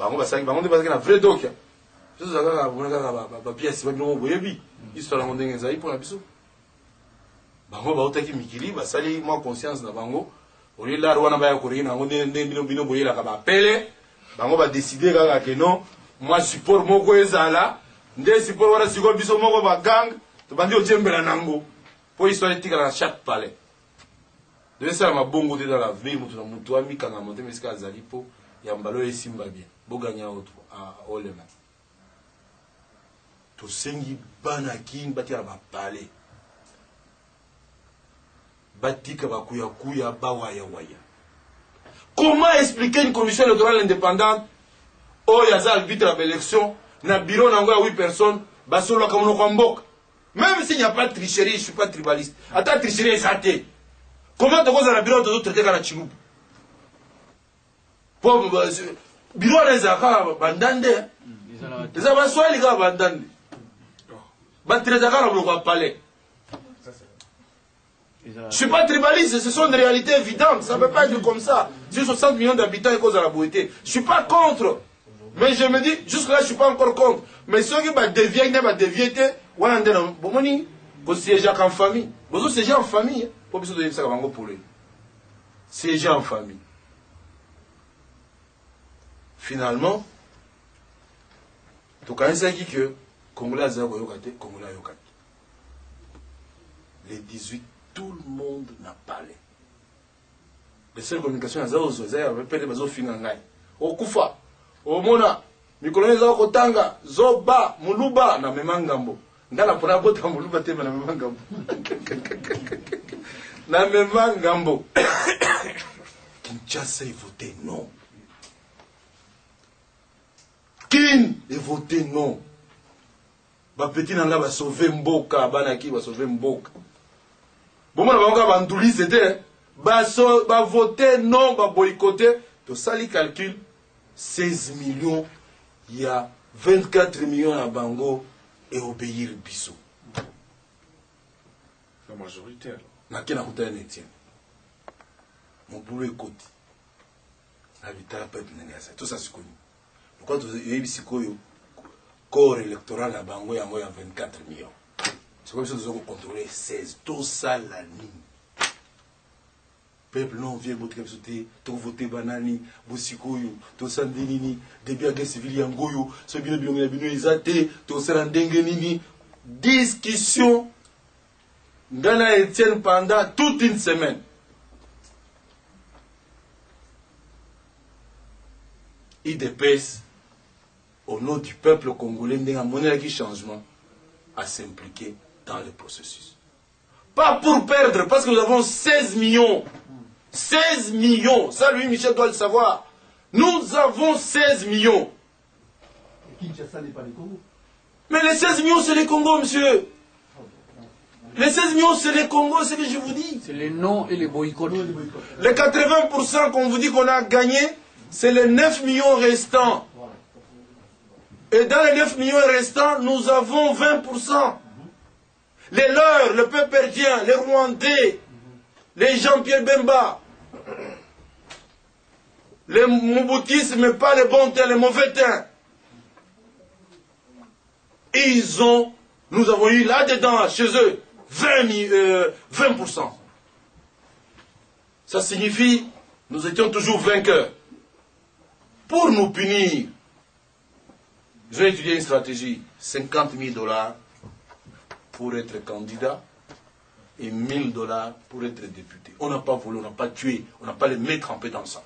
bango basalaki bango nde na vrai histoire mpona mikili basali conscience na bango. Olie lare wana baya koreki na bino support moko ezala nde support wana sikoyo biso moko bagang tobandi ojembela nango. Mpo histoire etikala na chaque palais. Devesala mabongo te dans l'avenir moto na motu amikanga motema esika azali mpo ya mbala oyo esimba bien boganya olema tosengi bana kini batika bapale. Batika bakuyakuya bawayawaya. Comment expliquer une commission électorale indépendante? Oyo aza arbitre ya baélection na bureau nango ya 8 personnes basololaka monoko ya mboka. Même s'il n'y a pas de tricherie je suis pas tribaliste. Ata tricherie eza te. Comment tokozala na bureau tozotraite kaka na chilubu po bureau wana ezala kaka bandande eza baswali kaka bandande batraite kaka na monoko ya palais Je ne suis pas tribaliste, ce sont des réalités évidentes. Ça ne peut pas être comme ça. Sur 60 millions d'habitants et cause à la beauté. Je ne suis pas contre. Mais je me dis, jusque-là, je ne suis pas encore contre. Mais ceux qui ils vont dévier, voilà, bon, moni, vous siégez en famille. Vous siégez en famille. Besoin de dire ça pour lui. Siégez en famille. Finalement, tokanisaki que congolais aza koyoka te congolais ayoka te. Les 18 tout le monde n'a parlé. Les seules communications aza ozwa eza ya pele bazofinga ngai. Okufa omona mikolo eza kotanga zoba moluba na mema ngambo. Nga na mpona bota moluba te me na mema ngambo. Na non kin evote non bapeti na nga basauve mboka banaki basauve mboka. Bomona bango kaka bandulise te bavote non baboykote. Tosali calcul 16 millions ya 24 millions ya bango eobéir biso La majorité, alors. nake na kutana na etienne mobulu ekoti na bitala pepe ndenge ya sai tosa sikoyo lokwa toyebi sikoyo corps électoral na bango yango ya 24 millions. Sikoyo biso toza kocontrôle 16 tosala nini peuple non vie botika biso te tokovote banani bosikoyo tosande nini. Debi ya guerre civile yango oyo so bino bilongi na bino eza te tosala ndenge nini. Discussion. Ngai na etienne pendant toute une semaine. Idps au nom du peuple congolais amonelaki changement à s'impliquer dans le processus. Pas pour perdre parce que nous avons 16 millions. 16 millions. Ça lui Michel doit le savoir. Nous avons 16 millions. Kinshasa n'est pas les Congo. mais les 16 millions c'est les Congo monsieur. Les 16 millions c'est les Congo c'est ce que je vous dis. C'est les noms et les boycotts. Les 80% qu'on vous dit qu'on a gagné, c'est les 9 millions restants. Et dans les 9 millions restants, nous avons 20%. Les leurs, le peuple perdien, les Rwandais, les Jean-Pierre Bemba, les Mouboutistes, mais pas les bons temps, les mauvais temps. Ils ont, nous avons eu là-dedans, chez eux, 20, mi- euh, 20%. Ça signifie, nous étions toujours vainqueurs. Pour nous punir, j'ai étudié une stratégie, 50 000 dollars pour être candidat et 1000 dollars pour être député. On n'a pas volé, on n'a pas tué, on n'a pas les mains trempées dans le sang.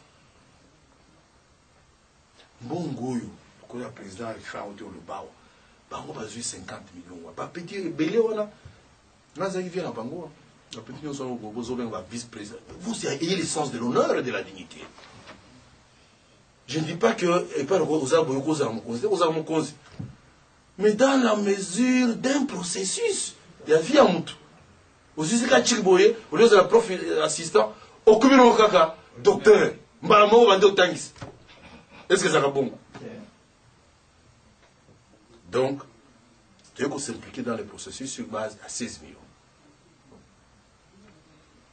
mbongo oyo lokola président alifaa ote olobawa bango bazwi 50 millions wa bapeti ebele wana nazalaki vie na bango wana bapeti nyonso wana bozobenga ba vice président vous ayez le sens de l'honneur et de la dignité je ne dis pas que mais dans la mesure d'un processus ya vie ya motu ozwisi ka tiki boye olie ozala prof assistant okumi nango kaka docteur. Mbala moko bandi otangisa est ce que ezalaka bongo donc toyei kosimplike dans le processus sur base ya 16 millions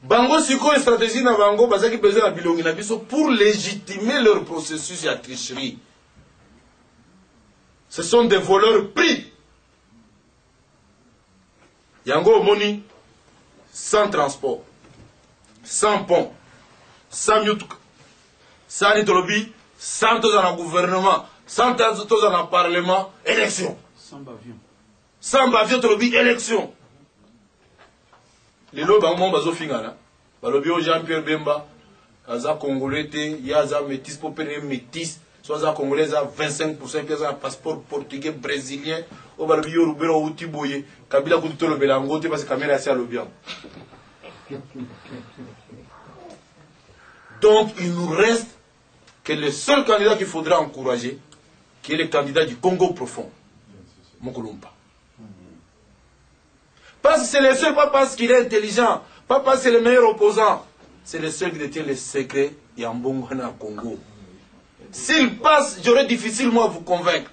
bango sikoyo stratégie na bango bazalaki na bilongi na biso pour légitimer leur processus ya tricherie. Ce sont des voleurs pris. Yango omoni sans transport sans pont sans mituka sans nini tolobi sans tozala na gouvernement sans tozala na parlement élection. Sans bavion. tolobi élection lelo bango mo bazofingana balobi oyo jean pierre bemba aza congolais te métis mpo métis. So aza congolais aza 25 pourcent mpe aza passeport portugais brésilien. Oyo balobi yo rubero outi kabila kutu tolobela yango te parce kamera asi alobi yango. Donc il nous reste que le seul candidat qu'il faudra encourager qui est le candidat du Congo profond Mokolumpa parce que c'est le seul pas parce qu'il est intelligent pas parce que c'est le meilleur opposant c'est le seul qui détient les secrets Yambongwana Congo s'il passe, j'aurai difficilement à vous convaincre.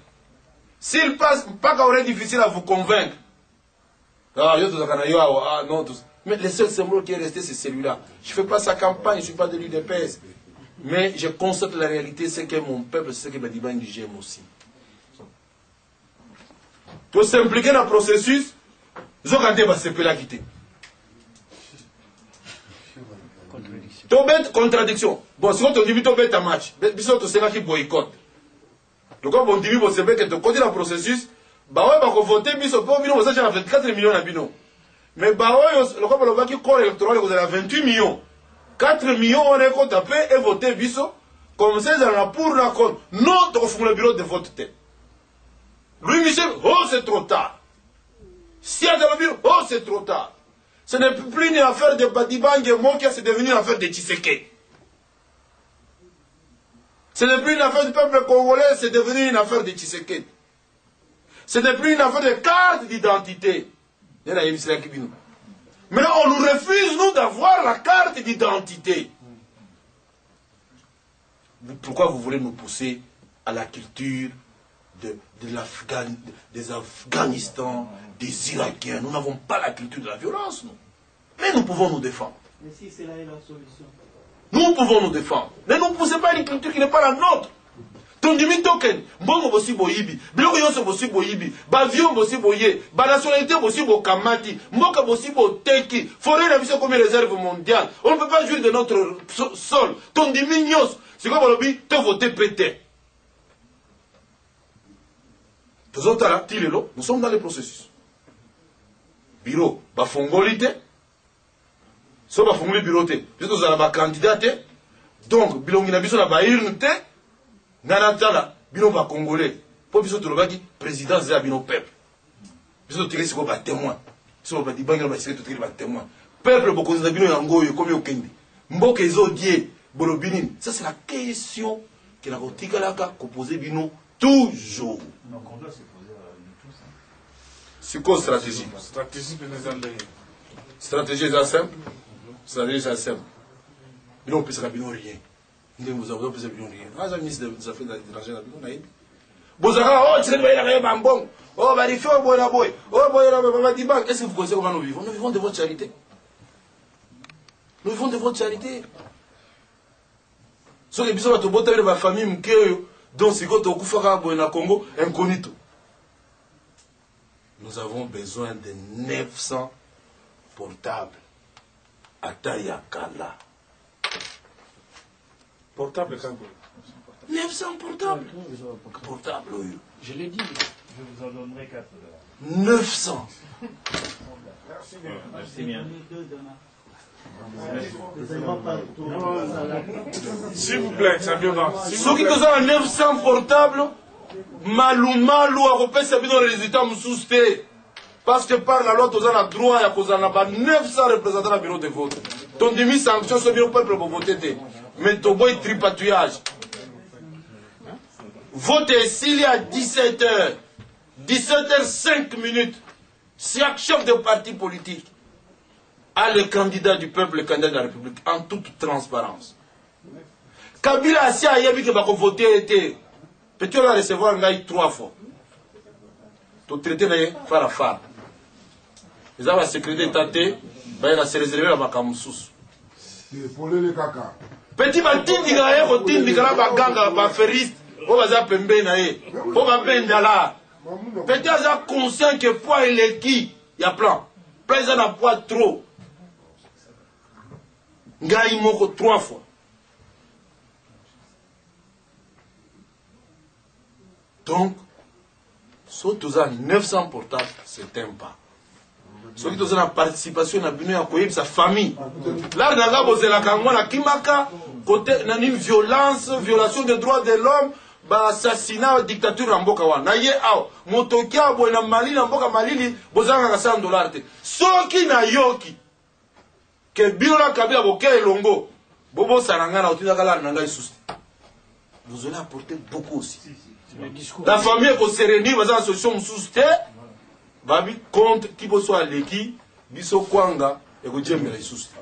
S'il passe, pas aurait difficile à vous convaincre. Ah, tout ah, non, tout. Mais le seul symbole qui est resté, c'est celui-là. Je ne fais pas sa campagne, je ne suis pas de l'UDPS. Mais je constate la réalité, c'est que mon peuple, c'est ce que Badiba j'aime aussi. Pour s'impliquer dans le processus, Zokante va se la quitter. tobeta contradiction. Bon sikoyo tondimi tobeta match. Biso tosengaki boycott. Lokola bondimi bosepeke tokoti na processus baoyo bakovote biso mpo bino bosacha na 24 millions na bino. Mais corps électoral ekozala 28 millions. 4 millions wana ekota mpe evote biso comme ça pour non tokofungola bureau de vote te. Louis michel oh c'est trop tard si azalobi oh c'est trop tard Ce n'est plus une affaire de Badibangue Mokia, c'est devenu une affaire de Tshiseke. Ce n'est plus une affaire du peuple congolais, c'est devenu une affaire de Tshiseke. Ce n'est plus une affaire de carte d'identité. Maintenant, on nous refuse, nous, d'avoir la carte d'identité. Pourquoi vous voulez nous pousser à la culture de des Afghanistan, des Irakiens. Nous n'avons pas la culture de la violence, nous. Mais nous pouvons nous défendre. Mais si c'est là la solution. Nous pouvons nous défendre. Ne nous poussez pas une culture qui n'est pas la nôtre. tondimi token mbongo bosi boyibi biloko nyonso bosi boyibi bavion bosi boye banationalité bosi bokamati mboka bosi boteki forêt na biso komi réserve mondiale on ne peut pas jouir de notre sol tondimi nyonso sikoyo balobi tovote pe te tozotala ti lelo nous sommes dans le processus biro bafongoli te. So bafongoli biro te. Biso tozala bakandidat te. Donc bilongi na biso na bairne te. Ngai natala bino bacongolais mpo biso tolobaki présidence eza ya bino peuple. Biso totikeli sikoyo batémoin biso badibangela basike totikeli batémoin peuple bokonzi na bino yango oyo ekomi okende. Mboka ezodie bolobi nini? Ça c'est la question ke na kotikalaka kopose bino toujours C'est quoi stratégie? Stratégie penezandeye. Stratégie eza simple? Stratégie eza simple. Bino opesaka bino rien. Ndenge bozala opesa bino rien. Aza ministre des affaires étrangères na bino nayebi. Bozalaka oh tsireli bayelaka ye bambongo. Barifi oyo boye na boye. Boye na boye badibank. Est-ce que vous connaissez comment nous vivons Nous vivons de votre charité. Nous vivons de votre charité. soki biso bato botami na bafamille moke oyo donc sikoyo tokufaka boye na congo? Incognito nous avons besoin de 900 portables à Tayakala. Portable quand 900 portables Portables, oui. Je l'ai dit. Je vous en donnerai 4 900 Merci bien. S'il vous plaît, ça vient soki toza na 900 portable malumalu akopesa bino résultat mosusu te parce que par la loi toza na droit ya kozala na ba 900 représentant na bureau de vote. Tondimi sanction so bino peuple bovote te mais toboyi tripatouillage. Vote esili à 17 heures. 17 heures 5 minutes. Chaque chef de parti politique. A le candidat du peuple le candidat de la république en toute transparence. Kabila asi ayebi ke bakovote te peti oyo arecevoir ngai trois fois. Totraite na ye fara fara eza basécurité eta te bayeka se réserve na makambo mosusu. Polele kaka peti batindika ye kotindika na baganga baferiste oyo baza pembeni na ye mpo bapendala peti aza conscient ke poids eleki ya plan. Plan eza na poids trop. Ngai moko trois fois donc so toza 900 portable c'est un pas. Soki toza na participation na bino ya koyebisa famille. Lare nanga bozelaka yango na kimaka kote na nini violence violation des droits de l'homme baasasina dictature na mboka wana. Na ye awa moto oki awa boye na malili na mboka malili bozangaka 100 dollar te. Soki nayoki ke bino na kabila boke elongo bobosana ngai na otindaka lare na ngai susu. Te vous allez apporter beaucoup aussi la famille ekoserenir baza na solution mosusu te. Babi compte ti boso aleki biso kwanga ekojembela lisusu te.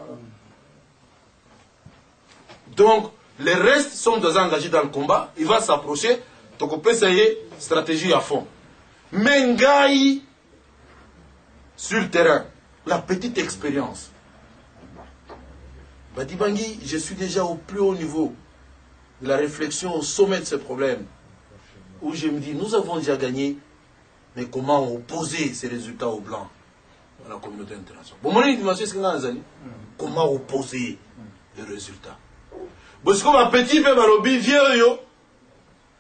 Donc les restes sont déjà engagés dans le combat il va s'approcher tokopesa ye stratégie à fond. Mais ngai sur le terrain la petite expérience. Badibangi je suis déjà au plus haut niveau de la réflexion au sommet de ce problème où je me dis nous avons déjà gagné mais comment opposer ces résultats aux blancs à la communauté internationale? Bon mon dimension est-ce que nga nazali comment opposer les résultats? Bosiko bapeti mpe balobi vie oyo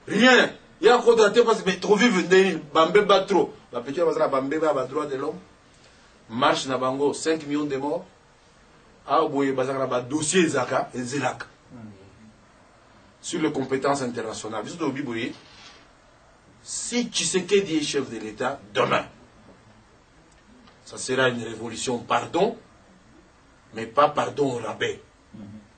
rien. Ya kota te parce que tovivre ndeni bambeba trop. Bapeti oyo baza na bambeba ya badroit de l'homme. Marche na bango 5 millions de morts. Boye na badossier ezalaka ezelaka sur les compétences internationales. Biso tolobi boye si Tshisekedi est chef de l'État demain ça sera une révolution pardon mais pas pardon au rabais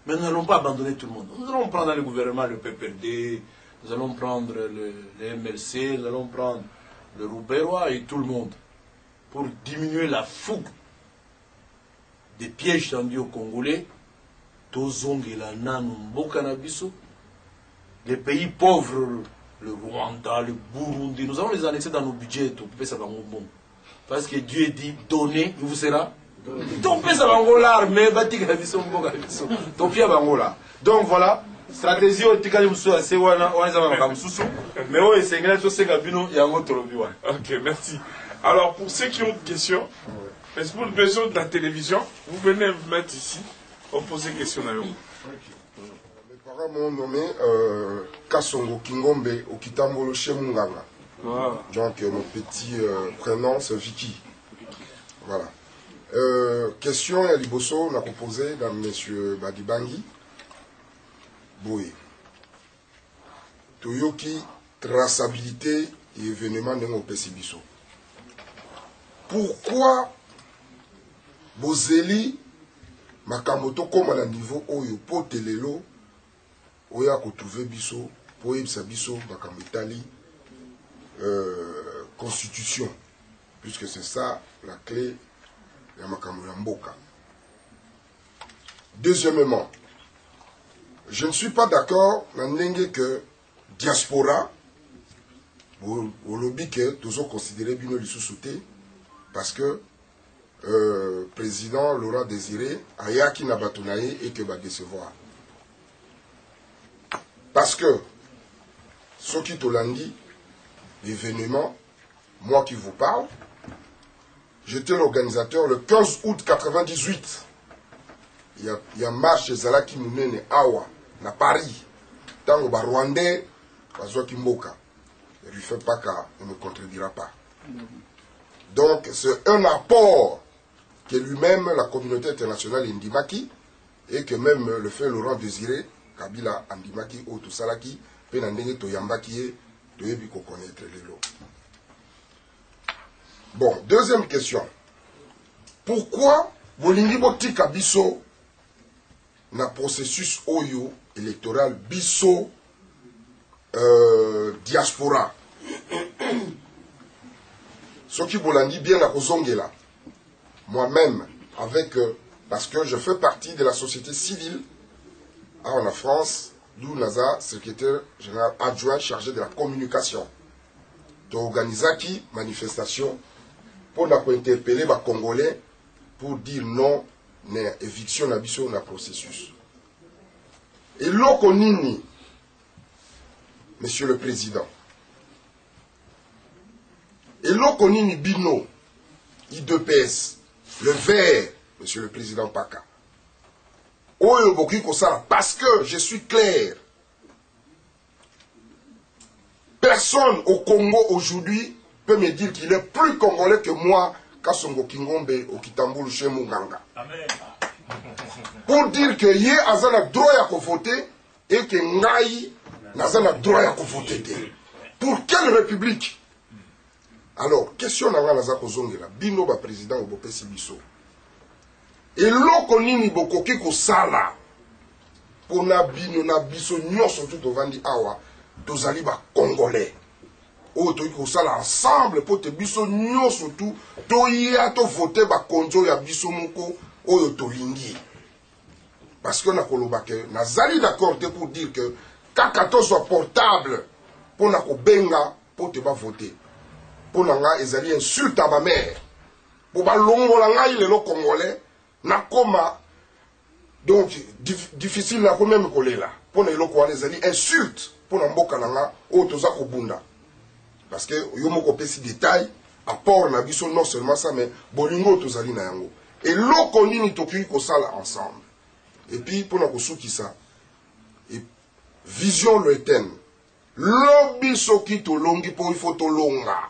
mais nous n'allons pas abandonner tout le monde. Nous allons prendre le gouvernement, le PPRD, nous allons prendre le, le MLC, nous allons prendre le Rouberois et tout le monde pour diminuer la fougue des pièges tendus aux Congolais. Tozongela nanu mboka na biso. Les pays pauvres, le Rwanda, le Burundi, nous allons les annexer dans nos budgets. Parce que Dieu dit donner, il vous sera donc voilà. Stratégie oyo etikali mosusu ase wana wana eza makambo mosusu mais oyo esengeli tosenga bino yango tolobi wana Ok, merci. Alors, pour ceux qui ont des questions, est-ce pour le besoin de la télévision, vous venez vous mettre ici pour poser question à vous. Mes m'ont nommé euh, Kasongo Kingombe au Kitambolo chez Munganga. Donc euh, mon petit euh, prénom c'est Vicky. Voilà. Euh, question à Liboso, on a proposé dans M. Badibangi. Boye. Toyoki, traçabilité et événement de mon Biso. Pourquoi Bozeli makambo tokóma na niveau oyo mpo oyo akotrouve biso mpo oyebisa biso makambo etali euh, constitution puisque c'est ça la clé ya makambo ya mboka deuxièmement je ne suis pas d'accord na ndenge que diaspora olobi ke tozoconsidere bino lisusu te parce que euh, président Laurent Désiré ayaki na bato ye et que va décevoir. Parce que soki tolandi l'événement, moi qui vous parle, j'étais l'organisateur le 15 août 98. Il y a, il y a marche ezalaki monene awa na Paris. Tango ba Rwandais bazwaki mboka. Ne lui fais pas cas, ne me contredira pas. Donc c'est un apport que lui-même, la communauté internationale Indimaki, et que même le fait Laurent Désiré, Kabila Andimaki, ou tout Salaki, Penandenge Toyambaki, et Toyebi connaître les lots. Bon, deuxième question. Pourquoi Bolingi Botika Biso, na processus Oyo électoral Biso euh, diaspora? Ce qui Bolandi bien à Kozongela moi-même, avec, euh, parce que je fais partie de la société civile en la France, d'où Naza, secrétaire général adjoint chargé de la communication. qui manifestation pour interpeller les Congolais pour dire non à éviction na biso na processus. Et nini, Monsieur le Président, et nini bino, I2PS, le vert, Monsieur le Président Paka. Oyo boki kosala, parce que je suis clair. Personne au Congo aujourd'hui peut me dire qu'il est plus congolais que moi, Kasongo Kingombe au Kitambulu chez Munganga. Pour dire que yé azana droit à voter et que ngai naza na droit ya kovote te. Pour quelle république? Alors question na ngai naza kozongela. Bino baprésident oyo bopesi biso eloko nini bokoki kosala? Mpona bino na biso nyonso tu tovandi awa tozali bacongolais oyo toyiki kosala ensemble mpo te biso nyonso tu toya tovote bakonzi oyo ya biso moko oyo tolingi. Parce que nakoloba ke nazali d'accord te pour dire que kaka tozwa portable mpo na kobenga mpo te bavote mpo na ngai ezali insulte ya bamare mpo balongola ngai lelo congolais nakoma. Donc dif, difficile nako meme kolela. Mpo na eloko wana ezali insulte mpo na mboka na nga oyo toza kobunda. Parce que yo moko opesi détail apport na biso non seulement ça mais bolingo oyo tozali na yango. Eloko nini tokoki kosala ensemble? Epuis mpo na kosukisa e- vision lointaine lobi soki tolongi mpo ifo tolonga.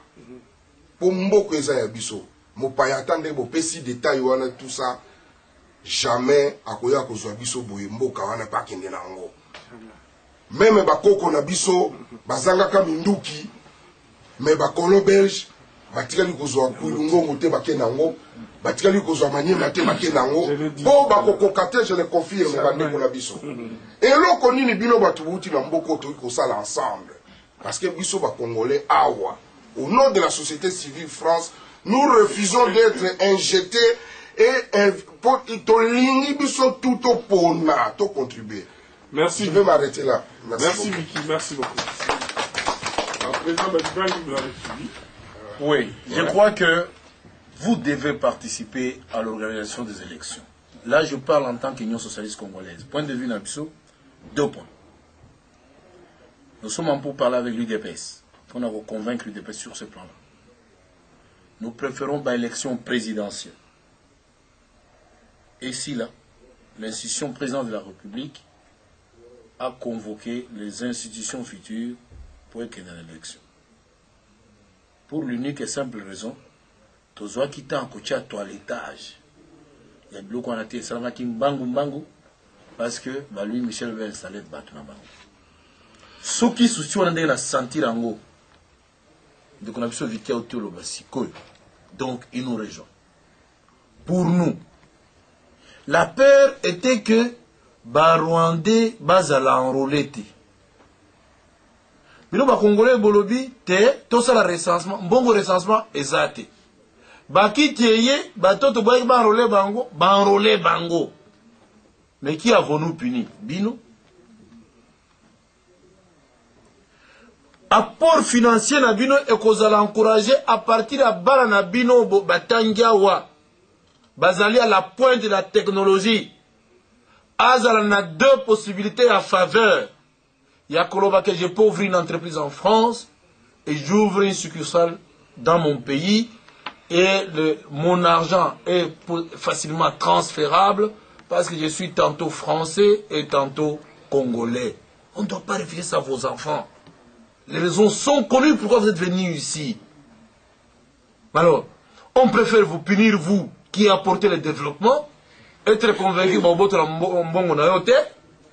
Mpo mboka eza ya biso. Mopaya ata nde bopesi détail wana tout ça jamais akoya kozwa biso boye mboka wana mpe akende na yango. Meme bakoko na biso bazangaka minduki me bakolo belge batikali kozwa kulungongo te bakende yango batikali kozwa manyema te bakende yango mpo bakokoka te je le confirme bandeko na biso. Eloko nini bino bato bouti na mboka kosala ensemble? Parce que biso bacongolais awa au nom de la société civile france nous refusons d'être injetés et tolingi biso tout topona tocontribuer Merci. je vais m'arrêter là? Merci, Merci, beaucoup. Mickey. Merci beaucoup. Président Badibang, vous avez suivi. Oui, je crois que vous devez participer à l'organisation des élections. Là, je parle en tant qu'Union socialiste congolaise. Point de vue Nabiso, deux points. Nous sommes en pour parler avec l'UDPS. On a convaincre l'UDPS sur ce plan-là. Nous préférons par élection présidentielle. Et si là, l'institution présidente de la République a convoqué les institutions futures pour qu'il y une élection. Pour l'unique et simple raison tozwaki ntan kotia toilettage. Ya biloko wana te esalamaki mbangu mbangu parce que balouis michel va installe bato na bango. Soki susi wana ndenge na sentir yango ndeko na biso vikia oti oloba donc il nous rejoint pour nous la peur était que barwandais bazala enrôlé te bino bakongolais bolobi te tosala recensement mbongo recensement eza te. Bakiti eye batoto boyaki baenrole bango baenrole bango. Mais qui avons-nous puni? Bino? Apport financier na bino ekozala encouragé à partir ya bana na bino batangi awa bazali à la pointe de la technologie azala na deux possibilités à faveur ya koloba que je peux ouvrir une entreprise en France et j'ouvre une succursale dans mon pays et mon argent est facilement transférable parce que je suis tantôt français et tantôt congolais. On ne doit pas réfléchir ça à vos enfants. Les raisons sont connues pourquoi vous êtes venus ici? Alors, on préfère vous punir, vous, qui apportez le développement, être convaincu,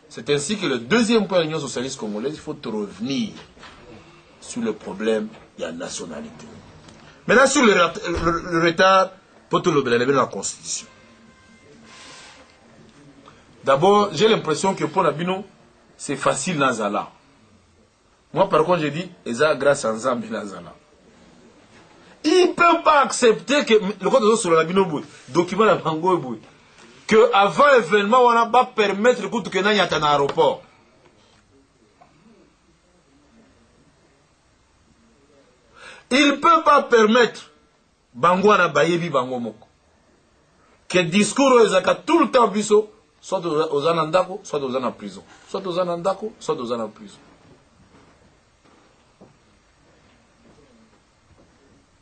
c'est ainsi que le deuxième point de l'Union socialiste congolaise, il faut revenir sur le problème de la nationalité. Maintenant, sur le, ret- le- le retard, pour tout le dans la Constitution. D'abord, j'ai l'impression que pour Nabino, c'est facile Nazala. Moi, par contre, j'ai dit, Eza grâce à Nzambi Nazala. Il ne peut pas accepter que le code de sur la Boui, document la Bango que avant l'événement, on n'a pas permettre que tu aies un aéroport. Il ne peut pas permettre bango wana bayebi bango moko ke discours oyo ezalaka tout le temps soit oza oza na ndako soit oza na prison soit oza na ndako soit oza na prison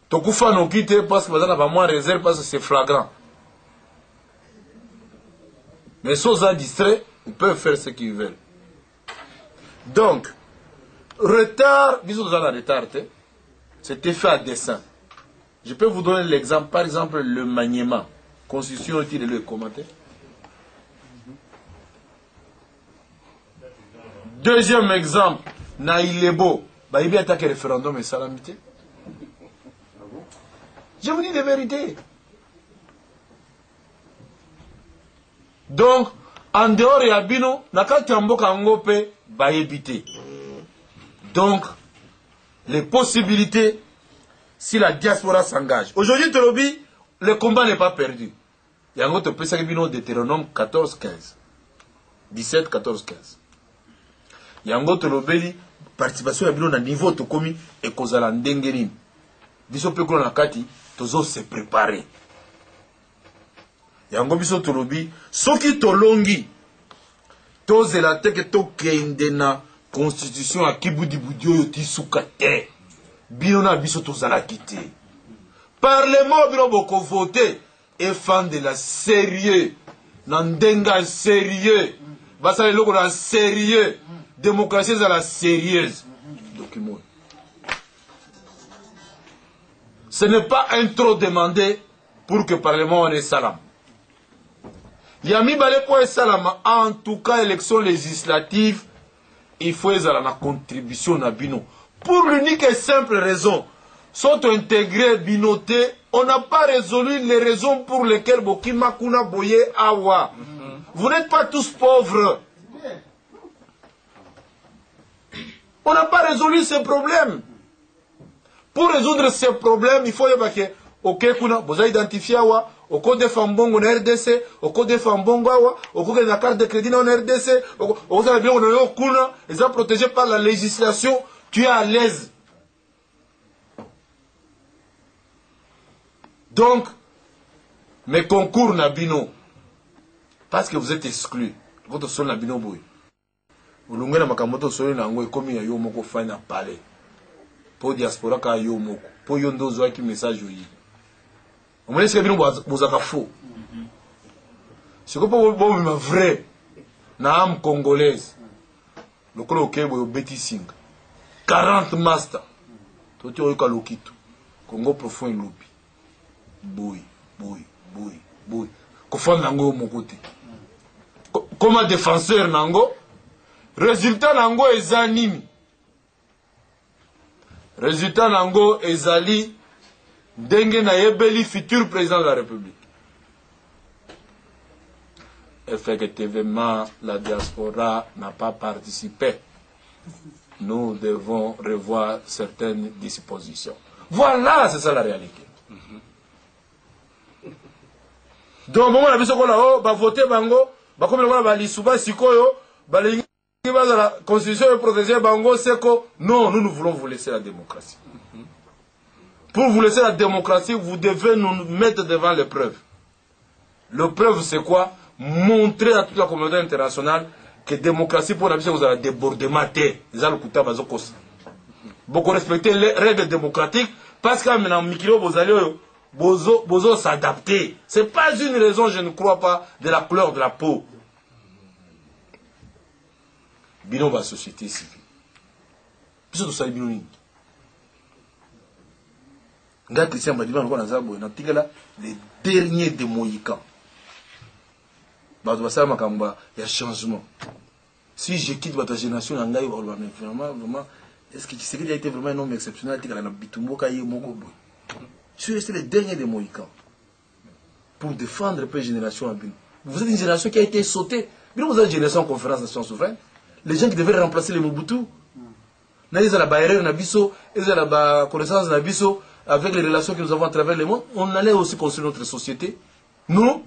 tokufa noki te parce que baza na bamwa réserve parce que c'est flagrant. Mais oza distrait ils peuvent faire ce qu'ils veulent. Donc retard biso toza na retard te c'était fait à dessein. Je peux vous donner l'exemple, par exemple, le maniement. Constitution est-il le commenter? Deuxième exemple, na ilebo bayebi atake référendum esalami te je vous dis de vérité. Donc en dehors ya bino na kati ya mboka yango mpe bayebi te. Donc les possibilités si la diaspora s'engage. Aujourd'hui le combat n'est pas perdu. Yango topesaki bino deutéronome 14 15 17 14 15 yango tolobeli participation ya bino na niveau tokomi ekozala ndenge nini. Biso mpe tozose prépare yango biso tolobi soki tolongi tozela teke tokende na constitution ya kibudibudi oyo tisuka te. Bino na biso tozalaki te parlement bino bokovote efandela sérieux na ndenge ya sérieux basala eloko na sérieux. Démocratie ezala sérieuse. Document ce n'est pas un trop demandé pour que parlement wana esalama ya mibale mpo esalama en tout cas élection législative il faut na contribution na bino. Pour l'unique et simple raison so tointegre bino te on n'a pas résolu les raisons pour lesquelles bokima kuna boye awa. Vous n'êtes pas tous pauvres. On n'a pas résolu ces problèmes pour résoudre ces problèmes il faut yeba ke oke kuna boza identifie awa. Okodefa mbongo na rdc okodefa mbongo awa. Okokende na carte de crédit na na rdc okozala biloko na yo kuna. Eza protégé par la législation tu es à l'aise. Donc mes concours na bino parce que vous êtes exclus ko tosoli na bino boye fai na palais mpo diaspora kaka yo moko mpo yo nde ozwaki message oyi omoni esika bino vrai na ame congolaise lokola okei boye obeti singa. 40 master toti oyoka lokitu congo profond elobi boye boye boye boye. Kofanda yango yo moko te. Koma défenseur na résultat na résultat na yango ezali ndenge nayebeli futur président de la république. Effectivement la diaspora n'a pas participé. Nous devons revoir certaines dispositions. Voilà c'est ça la réalité. Donc bango bakomi lokola balisuba sikoyo balingi bazala constitution eprotege bango seko non nous nous voulons vous laisser la démocratie. Pour vous laisser la démocratie vous devez nous mettre devant les preuves. Le preuve c'est quoi? Montrer à toute la communauté internationale que démocratie mpo na biso kozala débordement te eza lokuta bazokosa bokorespecte les règles démocratiques parce que na mikili oyo bozali oyo bozo s'adapter. C'est pas une raison je ne crois pas de la couleur de la peau bino basociété civile. Biso tosali bino nini? Nga dernier de bato basala makambo ya changement. Si je quitte bato ya génération na ngai vraiment vraiment est ce que a été vraiment un homme exceptionnel na bitumboka ye moko suis pour défendre peu génération à bino. Vous êtes une génération qui a été sautée. Bino vous êtes une génération en conférence nation souveraine les gens qui devaient remplacer les Mobutu. Biso, ezala ba connaissance avec les relations que nous avons à travers le monde, on allait aussi construire notre société. Nous,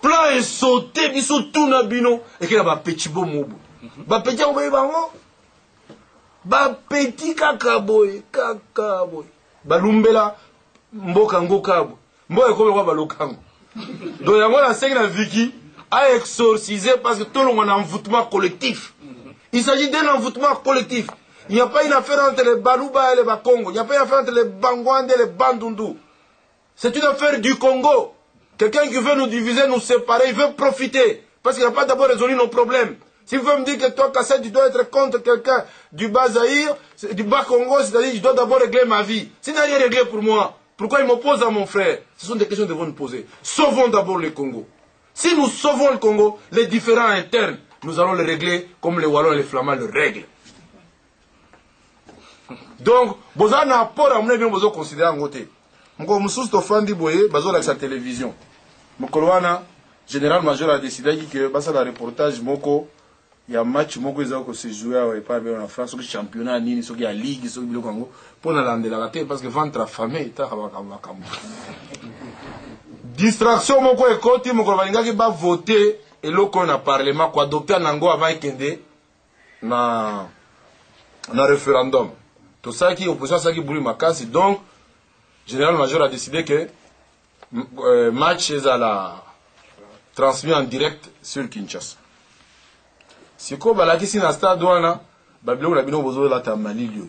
plan est sauté biso tout na bino et que ba petit beau mobu. Ba petit boy bango. Ba petit kaka boy, kaka boy. Ba lumbela mboka ngoka boy. Mboka ko ba lokango. Donc yango na sengi na viki a exorcisé parce que tout le monde a un envoûtement collectif. Il s'agit d'un envoûtement collectif. Il n'y a pas une affaire entre les Balouba et les Bakongo. Il n'y a pas une affaire entre les Bangwande et les Bandundu. C'est une affaire du Congo. Quelqu'un qui veut nous diviser, nous séparer, il veut profiter. Parce qu'il n'a pas d'abord résolu nos problèmes. Si vous me dire que toi, Kassé, tu dois être contre quelqu'un du bas du bas Congo, c'est-à-dire que je dois d'abord régler ma vie. S'il n'a rien réglé pour moi, pourquoi il m'oppose à mon frère? Ce sont des questions que nous nous poser. Sauvons d'abord le Congo. Si nous sauvons le Congo, les différends internes, nous allons les régler comme les Wallons et les Flamands le règlent. donc boza na apport amuna bino bozoconsidere yango te mokolo mosusu tofandi boye bazolakisa télévision. Mokolo wana général major adecidaki ke basala reportage moko ya match moko eza kosejoue awa epai bino na france soki championnat nini soki ya ligue soki biloko yango mpo nalandelaka te parce que ventre affamé etaka makambo distraction moko ekoti mokolo balingaki bavote eloko oyo na parlement koadopte nango avant ekende na na référendum. Tosalaki opposition asalaki buli makasi. Donc général major a décidé que euh, match ezala transmis en direct sur kinshasa. Sikoyo balakisi na stade wana babiloko na bino bozolata malili oyo.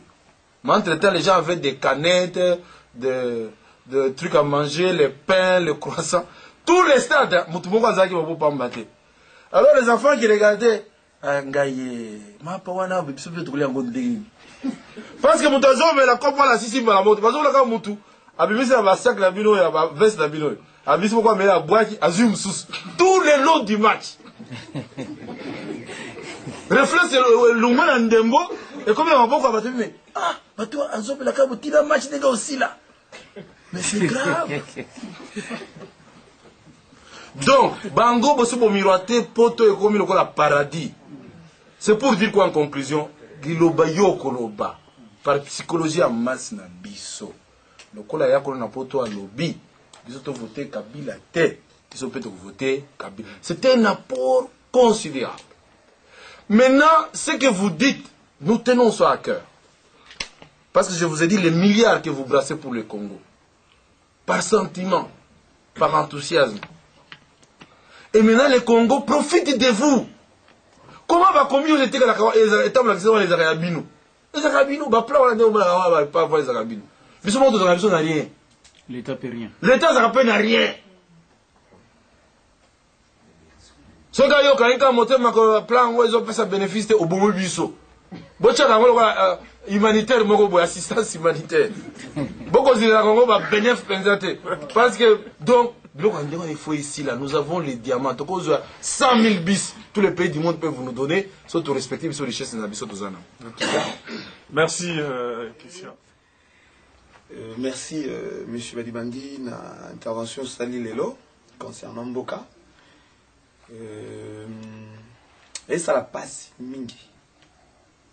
Mais entre temps les gens avaient des canettes de, de trucs à manger les pains le croissant tout le stade motu moko azalaki babopamba te. Alors les enfants qui regardaient ngai mapa wana biso mpe tokoli yango ndenge nini? Parce que moto azomela kopo wana asisi mbala moto. Bazolaka motu abimisi na basak na bino oyo ya baveste na bino oyo. Abimisi moko ameli abwaki azwi mosusu. Tout le long du match. Reflexe elongwe na ndembo. Ekomi na maboko ya bato mime ah bato azopelaka botina match ndenge osila mais c'est grave. Donc bango bosi bomiroite poto ekomi lokola paradis. C'est pour dire quoi en conclusion? Par psychologie ya masi na biso. Lokola ya kolo na poto alobi. Biso tovote kabila te. Biso mpe tokovote kabila. C'est un apport considérable. Maintenant ce que vous dites nous tenons ça à cœur. Parce que je vous ai dit les milliards que vous brassez pour le Congo par sentiment par enthousiasme. Et maintenant le Congo profite de vous. Comment bakomi oyo etekalaka etambolakisa wana ezalaka ya bino? Ezalaka ya bino? Baplan wana nde omonaka wana bapava ezalaka ya bino. Biso moko tozalaka biso na rien. L'État peut rien. l'état mpe na rien. Soki ayokani kaka motema plan yango ezopesa bénéfice te obomi biso botyaka yango lokola humanitaire moko boye assistance humanitaire. Bokozelelaka yango babenef mpenza te parce que donc biloko ya ndenge wana ifo esila nous avons les diamants. Tokozwa 100 000 bis. Tous les pays du monde peuvent nous donner so torespecte biso richesse na biso toza na merci euh, christian. Euh, merci euh, monsieur badibandi na intervention osali lelo concernant mboka. Euh, esala mpasi mingi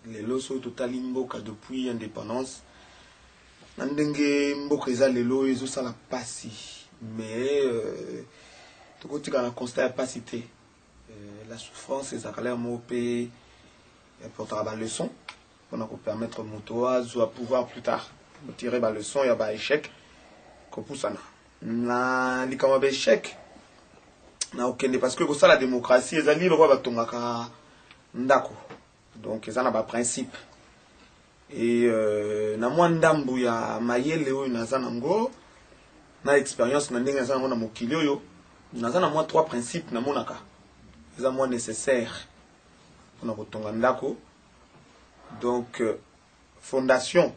lelo soki totali mboka depuis indépendance. Na ndenge mboka eza lelo ezosala mpasi mais euh, tokotika na constat ya mpasi te. Euh, la souffrance ezalaka lere moko mpe eportaka baleçon mpona kopermettre moto azwa pouvoir plus tard kotire baleçon ya baéchec kopusana. Na likambo ya baéchec na okende parce que kosala démocratie ezali lokola batongaka ndako donc eza na baprincipe e euh, na mwa ndambu ya mayele oyo naza nango na expérience na ndenge naza nango na mokili oyo naza na mwa trois principe namonaka. Eza mwa nécessaire mpona kotonga ndako. Donc euh, fondation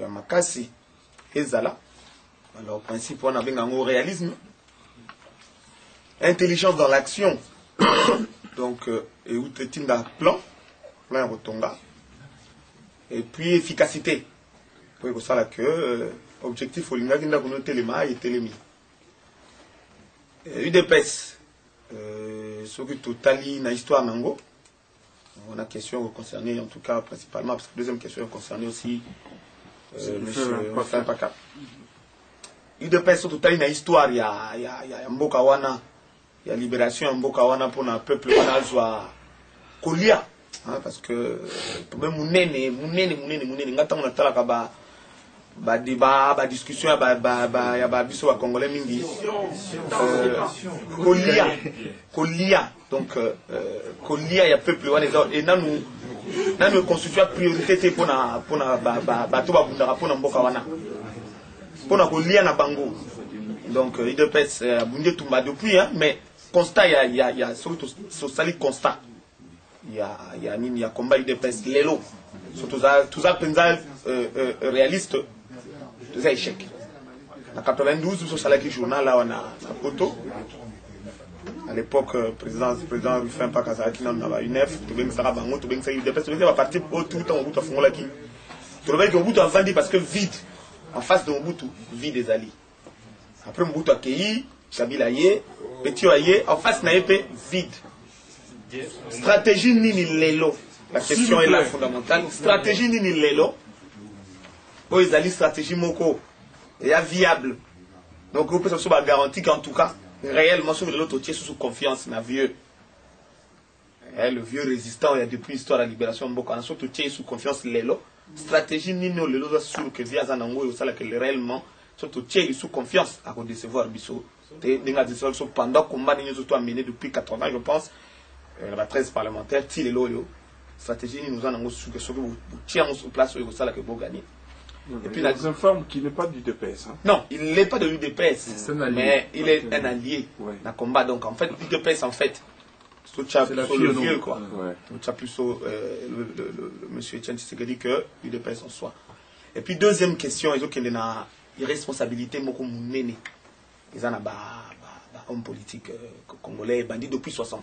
ya makasi ezala alors principe wana abenga yango réalisme. Intelligence dans l'action. Donc euh, euta etinda plan? Plan ya kotonga et puis efficacité. Po ekosala ke objectif olingaki ndako no telema etelemi udps soki totali na histoire nango on a question concernée en tout cas principalement parce que deuxième question concernée aussi euh, monsieur Rufin Paka. Udps so totali na histoire ya, ya, ya, ya mboka wana. Ya libération ya mboka wana mpona peuple wana azwa kolia. hein, parce que problème munene munene munene munene nga ntango natalaka ba badébat badiscussion ya ba- ba- ba- ya babiso bacongolais mingi. Euh, donc euh, euh, kolia ya peuple wana eza e nanu nanu priorité te mboka wana. Na bango. Donc idps euh, abundi etumba depuis hein, mais constat constat ya, ya nini ya combat idps lelo. So toza mpenza euh, euh, réaliste. Toza échec. Na 92 biso osalaki journal awa na, na poto. À l'époque euh, président président rufin mpaka azalaki nano na ba unef tobengisaka bango tobengisaki udps tobengisaki baparti oyo tu ntango kutu afungolaki tolobaki mobutu avandi parce que vide en face de mobutu vide ezali après mobutu akei kabila ye petit oyo en face na ye vide stratégie nini lelo? La question est là fondamentale. Stratégie nini lelo? Oyo ezali stratégie moko. Eya viable. Donc opesa biso bagarantie qu'en tout cas réellement soki lelo totie susu confiance na vieux. Eh, le vieux résistant il y a depuis histoire ya libération ya mboka wana soki totie ye sous confiance lelo. Stratégie nini oyo lelo oza suru ke vie aza nango oyo osalaka réellement soki totie ye sous confiance akodecevoir biso. Te ndenge adecevoir biso. Pendant combat nini nyonso to amene depuis 80 ans je pense euh, ba 13 parlementaire ti lelo oyo stratégie nini oza nango suke soki botie yango sur place oyo ekosalaka ebogani Et puis, nous informe qu'il n'est pas du DPS. Hein. Non, il n'est pas de l'UDPS, un mais il est un allié Ouais. dans combat. Donc en fait, l'UDPS, en fait, c'est C'est la le vieux, quoi. Ouais. Donc plus au, euh, le, le, le, le monsieur Etienne Tshisekedi que l'UDPS en soi. Et puis deuxième question, ils ont qu'il y a une irresponsabilité moko munene. Ils ont ba ba ba homme politique euh, congolais bandit depuis 60.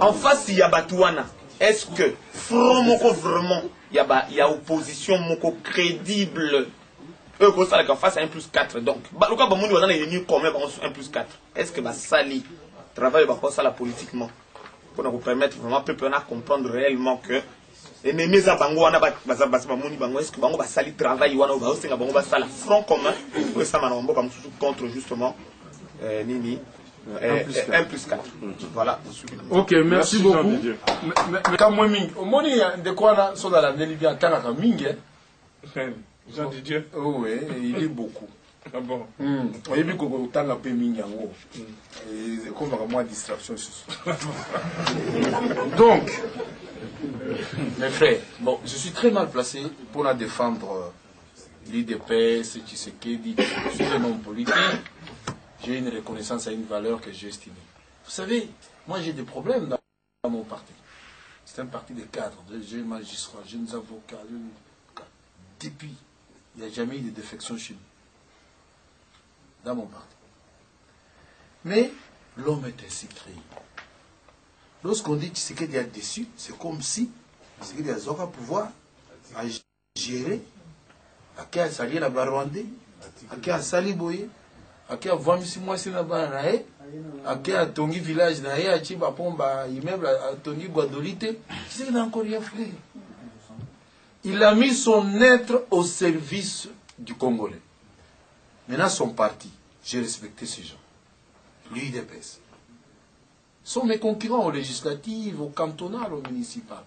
en face ya bato wana est ce que front vraiment ya, ba, ya opposition moko crédible? Face à 1 plus 4 donc 1 plus 4 est ce que basali travail oyo bakosala politiquement vraiment comprendre réellement que ennemi travail front commun? Contre justement euh, nini. 1 plus 4. Mm-hmm. Voilà. Ok, merci, merci beaucoup. Quand moi, Ming, au moins, hein, de quoi on a sur la quand on a Ming, Jean Didier. Oh, oui, il est beaucoup. Ah bon? Mm. Distraction donc mes frères bon je suis très mal placé pour la défendre euh, l'idps tshisekedi je suis un politique j'ai une reconnaissance à une valeur que j'ai estimée vous savez moi j'ai des problèmes dans, mon parti c'est un parti de cadres de jeunes magistrats jeunes avocats jeunes... depuis il n'y a jamais eu de défection chez nous dans mon parti. Mais l'homme est ainsi créé. Lorsqu'on dit Tshisekedi est dessus, c'est comme si Tshisekedi a Zoka pouvoir à gérer, à qui a sali la Barwande, à qui a sali Boye, mwasi na bana na ye, village na ye, immeuble, à tongi Guadolite, Tshisekedi n'a encore fait. Il a mis son être au service du Congolais. Maintenant, son parti, j'ai respecté ces gens. L'UIDPS. Sont mes concurrents aux législatives, au cantonal, au municipal.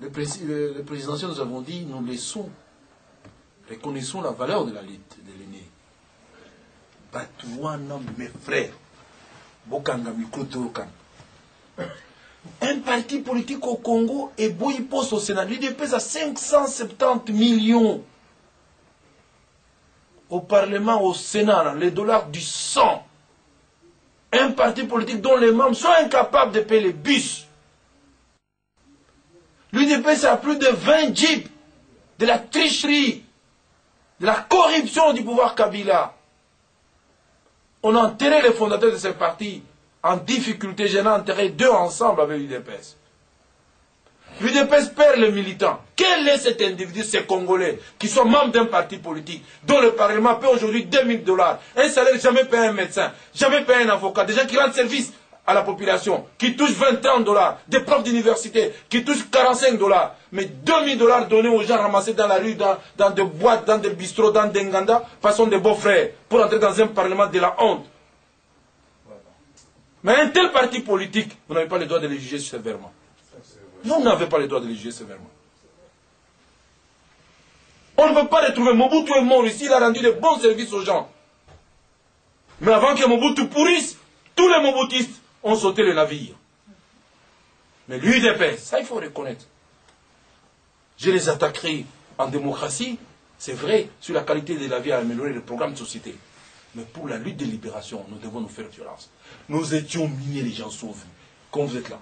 Le, le- le présidentiel, nous avons dit, nous laissons, reconnaissons la valeur de la lutte de Batouana, mes frères, Bokanga. Un parti politique au Congo et Boyi poste au Sénat. L'UDPS a 570 millions au Parlement, au Sénat, les dollars du sang. Un parti politique dont les membres sont incapables de payer les bus. L'UDPS a plus de 20 jeeps, de la tricherie, de la corruption du pouvoir Kabila. On a enterré les fondateurs de ce parti en difficulté. J'en ai enterré deux ensemble avec l'UDPS. L'UDPS perd les militants. Quel est cet individu, ces Congolais, qui sont membres d'un parti politique, dont le Parlement paie aujourd'hui 2000 dollars, un salaire jamais payé un médecin, jamais payé un avocat, des gens qui rendent service à la population, qui touchent 21 dollars, des profs d'université, qui touchent 45 dollars, mais 2000 dollars donnés aux gens ramassés dans la rue, dans, dans des boîtes, dans des bistrots, dans des nganda, façon des beaux-frères, pour entrer dans un parlement de la honte. Mais un tel parti politique, vous n'avez pas le droit de le juger sévèrement. Vous n'avez pas le droit de le juger sévèrement. On ne peut pas retrouver Mobutu est mort ici, il a rendu de bons services aux gens. Mais avant que Mobutu pourrisse, tous les Mobutistes ont sauté le navire. Mais l'UDP, ça il faut reconnaître. Je les attaquerai en démocratie, c'est vrai, sur la qualité de la vie à améliorer le programme de société. Mais pour la lutte de libération, nous devons nous faire violence. Nous étions minés, les gens vus. Quand vous êtes là,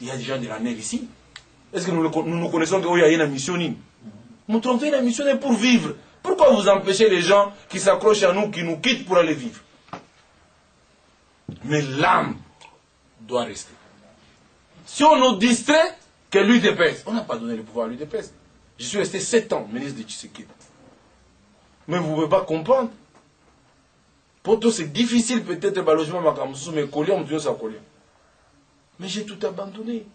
il y a des gens de la NER ici. Est-ce que nous, le- nous, nous connaissons qu'il y a une mission Nous trouvons une mission pour vivre. Pourquoi vous empêchez les gens qui s'accrochent à nous, qui nous quittent pour aller vivre? Mais l'âme doit rester. Si on nous distrait, que l'UDPS, on n'a pas donné le pouvoir à l'UDPS. Je suis resté sept ans ministre de Tshisekedi. Mais vous ne pouvez pas comprendre. Pour toi, c'est difficile peut-être le logement Makamusu, mais collier, on dit ça collier. Mais j'ai tout abandonné.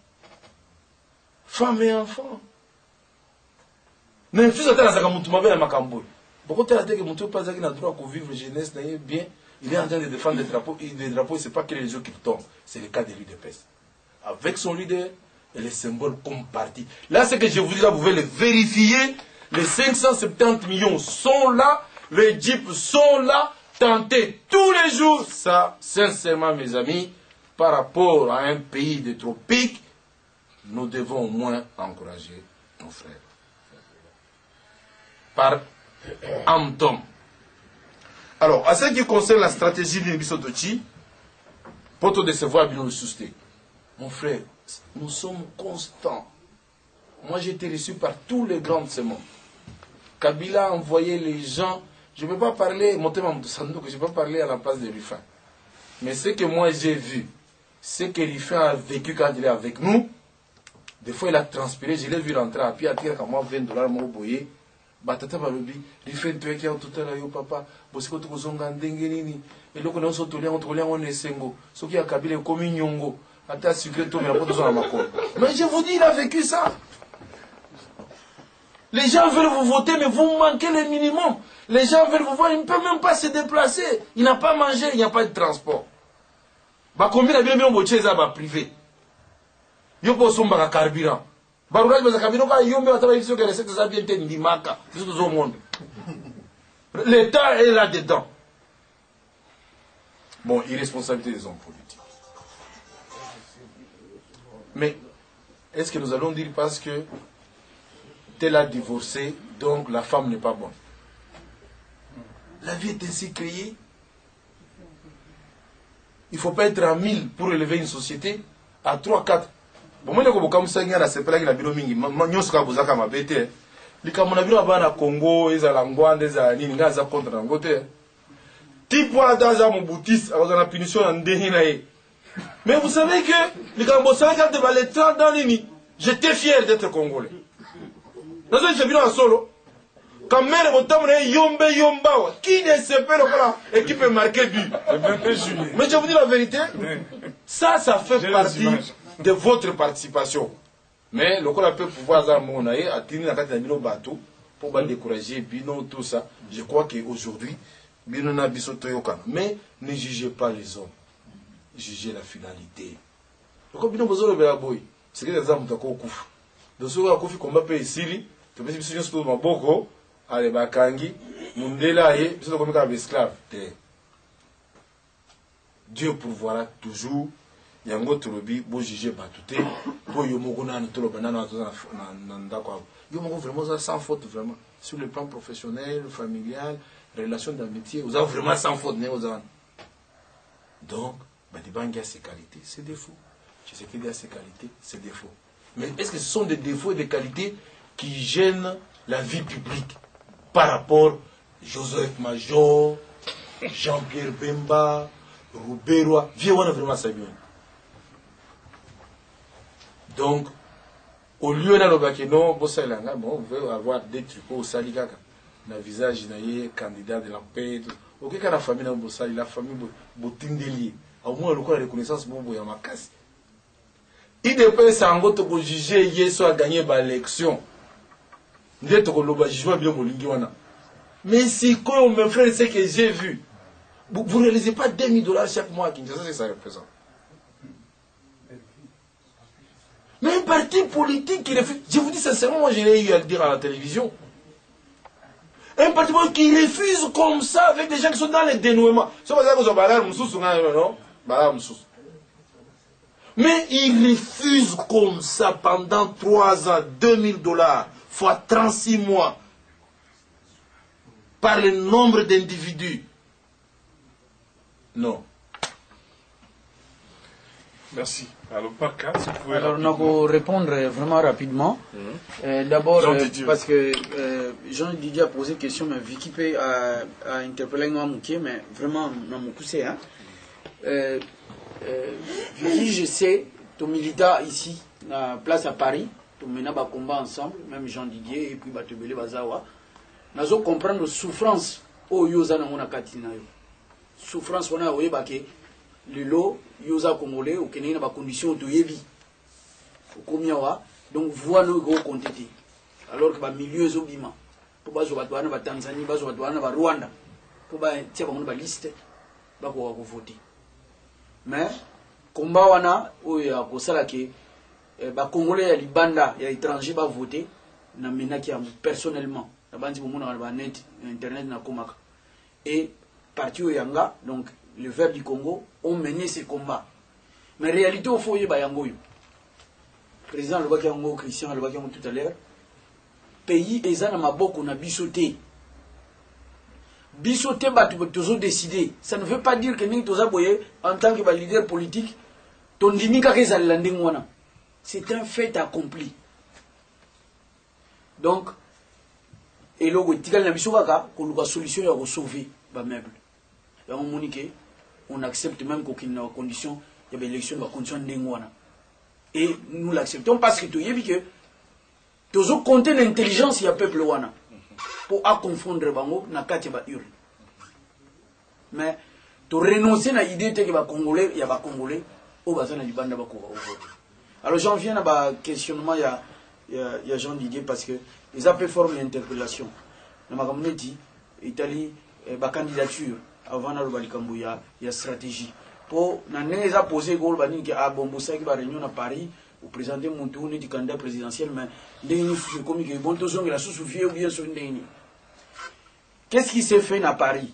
Femme et enfants. Mais fils à la mutu mabe na makambo. Pourquoi tu as dit que mutu pas na droit pour vivre jeunesse ye bien, il est en train de défendre les drapeaux, les drapeaux, c'est pas que les yeux qui tombent, c'est le cas de l'UDPS. Avec son leader et les symboles comme parti. Là, ce que je vous dis là, vous pouvez le vérifier. Les 570 millions sont là, les jeeps sont là, tentez tous les jours. Ça, sincèrement, mes amis, par rapport à un pays des tropiques, nous devons au moins encourager nos frères. Par d'homme. Alors, à ce qui concerne la stratégie de Bisotochi, pour te décevoir, bien le. Mon frère, nous sommes constants. Moi, j'ai été reçu par tous les grands de ce monde. Kabila a envoyé les gens. Je ne peux pas parler, je ne peux pas parler à la place de Rufin. Mais ce que moi j'ai vu, ce que Rufin a vécu quand il est avec nous, des fois il a transpiré, je l'ai vu rentrer à pied, à tirer comme moi 20 dollars, mon boyer. Batata balobi Rufin toyaki awa totala yo papa bosiko tokozonga ndenge nini? Eloko na nyonso tolia yango tokolia yango na esengo soki ya kabila ekomi nyongo ata sucre tomela mpo tozwa na makolo mais je vous dis il a vécu ça les gens veulent vous voter, mais vous manquez le minimum. Les gens veulent vous voir, ils ne peuvent même pas se déplacer. Il n'a pas mangé, il n'y a pas de transport. Bah, combien de bien de choses à privé Yo po somba ka carburant. L'État est là-dedans. Bon, irresponsabilité des hommes politiques. Mais, est-ce que nous allons dire parce que tel a divorcé, donc la femme n'est pas bonne? La vie est ainsi créée. Il ne faut pas être à 1000 pour élever une société, à 3, 4. Bino mingi. Likambo na bino na congo ezala ngwanda ezala nini ngai aza contre yango te. Tipo wana ata aza mobutiste akozala na punition na ndenge na ye. Mais vous savez que likambo osalaki ate baletra dans nini? J'étais fier d'être congolais. Nazolisa bino ya solo. Kamere botambo na ye yombe yombawa. Qui ne se peut lokola équipe marqué but mais je vous dis la vérité. Ça ça fait partie de votre participation. Mais lokola peut pouvoir aza mbongo na ye atindi na kati na bino bato mpo badécourage bino tout ça. Je crois que aujourd'hui bino na biso toyokana mais ne jugez pas les hommes. Jugez la finalité. Loko bino bozolobela boye sekete aza moto akokufa donc soki akufi komba mpe esili topesi biso nyonso to maboko. Ale bakangi mundele aye biso tokomi kaka baesclave te dieu pourvoira toujours yango tolobi bojuge bato te mpo yo moko nano toloba nano atoza na ndako abo yo moko vraiment sans faute vraiment. Sur le plan professionnel familial relation d'amitié oza vraiment sans faute oza wana. Donc ses qualités ses défauts a ses qualités ses défauts mais est-ce que ce sont des défauts et des qualités qui gênent la vie publique par rapport Joseph Major, Jean-Pierre Bemba, Rouberoi, vieux on a vraiment ça bien. Donc, au lieu d'alobaki non, bosalanga, bon, on veut avoir des au salikaka, na visage na ye candidat de la paix, ok, quand la famille na bosali, la famille botindeli, au moins le coup la reconnaissance bobo ya makasi. idps yango tokojuge ye so aganye baélection nde bien mais mes frères ce que j'ai vu vous réalisez pas 2000 dollars chaque mois à Kinshasa c'est ça représente mais un parti politique qui refuse je vous dis sincèrement moi je l'ai eu à le dire à la télévision un parti politique qui refuse comme ça avec des gens qui sont dans les dénouements mosusu mais il refuse comme ça pendant trois ans 2000 dollars. fois 36 mois par le nombre d'individus. Non. Merci. Alors, par cas, si vous pouvez. Alors, rapidement. pour répondre vraiment rapidement. Mhm. Euh, D'abord, euh, parce que euh, Jean Didier a posé question, mais Vicky a, a interpellé moi Mouké, mais vraiment, non, mon poussé. Hein. Vicky, je sais, ton militant ici, na place à Paris, tu mena ba combat ensemble, même Jean Didier et puis Batebele Bazawa. Nazo comprendre souffrance au yoza na katina. Souffrance wana oyeba ke congolais okende na ba condition toyebi. okomi awa donc voi no ekokokonte te alors que bamilieu ezobima. Mpo bazwa bato wana batanzanie bazwa bato wana barwanda mpo batia bango na baliste bakoka kovote mais komba wana ke eh, ya libanda ya étranger bavote namenaki yango personnellement. Nabandi bomona na banet na internet et parti oyo yanga donc le vert du congo ont mené ce combat mais réalité ofo oyeba yango oyo président alobaki yango christian alobaki yango tout à l'heure pays eza na maboko na biso te biso te bato tozodécide ça ne veut pas dire que boye en tant que baleader politique tondimi kaka ezalela ndenge wana c'est un fait accompli. Donc eloko etikali na biso kaka koluka solution ya kosauve bameuble yango on accepte même kokende na bacondition ya baélection bacondition ndenge wana et nous l'acceptons parce que toyebi ke tozokonte na intelligence ya peuple wana. Mpo aconfondre bango na kati ya baurne mais torenonce na idée te ke bacongolais ya bacongolais oyo baza na libanda bakoka kovote alors j'en viens na baquestionnement ya, ya, ya jean didier parce que eza mpe forme ya interpellation na makambo neti etali eh, bacandidature avant naloba likambo ya, ya stratégie. Mpo na ndenge eza pose koloba nini ke abombosaki baréunion na paris oprésente motu neti candidat présidentiel mais ndenge nini susu ekomi ke bon tozongela susu vie ou bien soki ndenge nini? Qu'est-ce qui s'est fait na paris?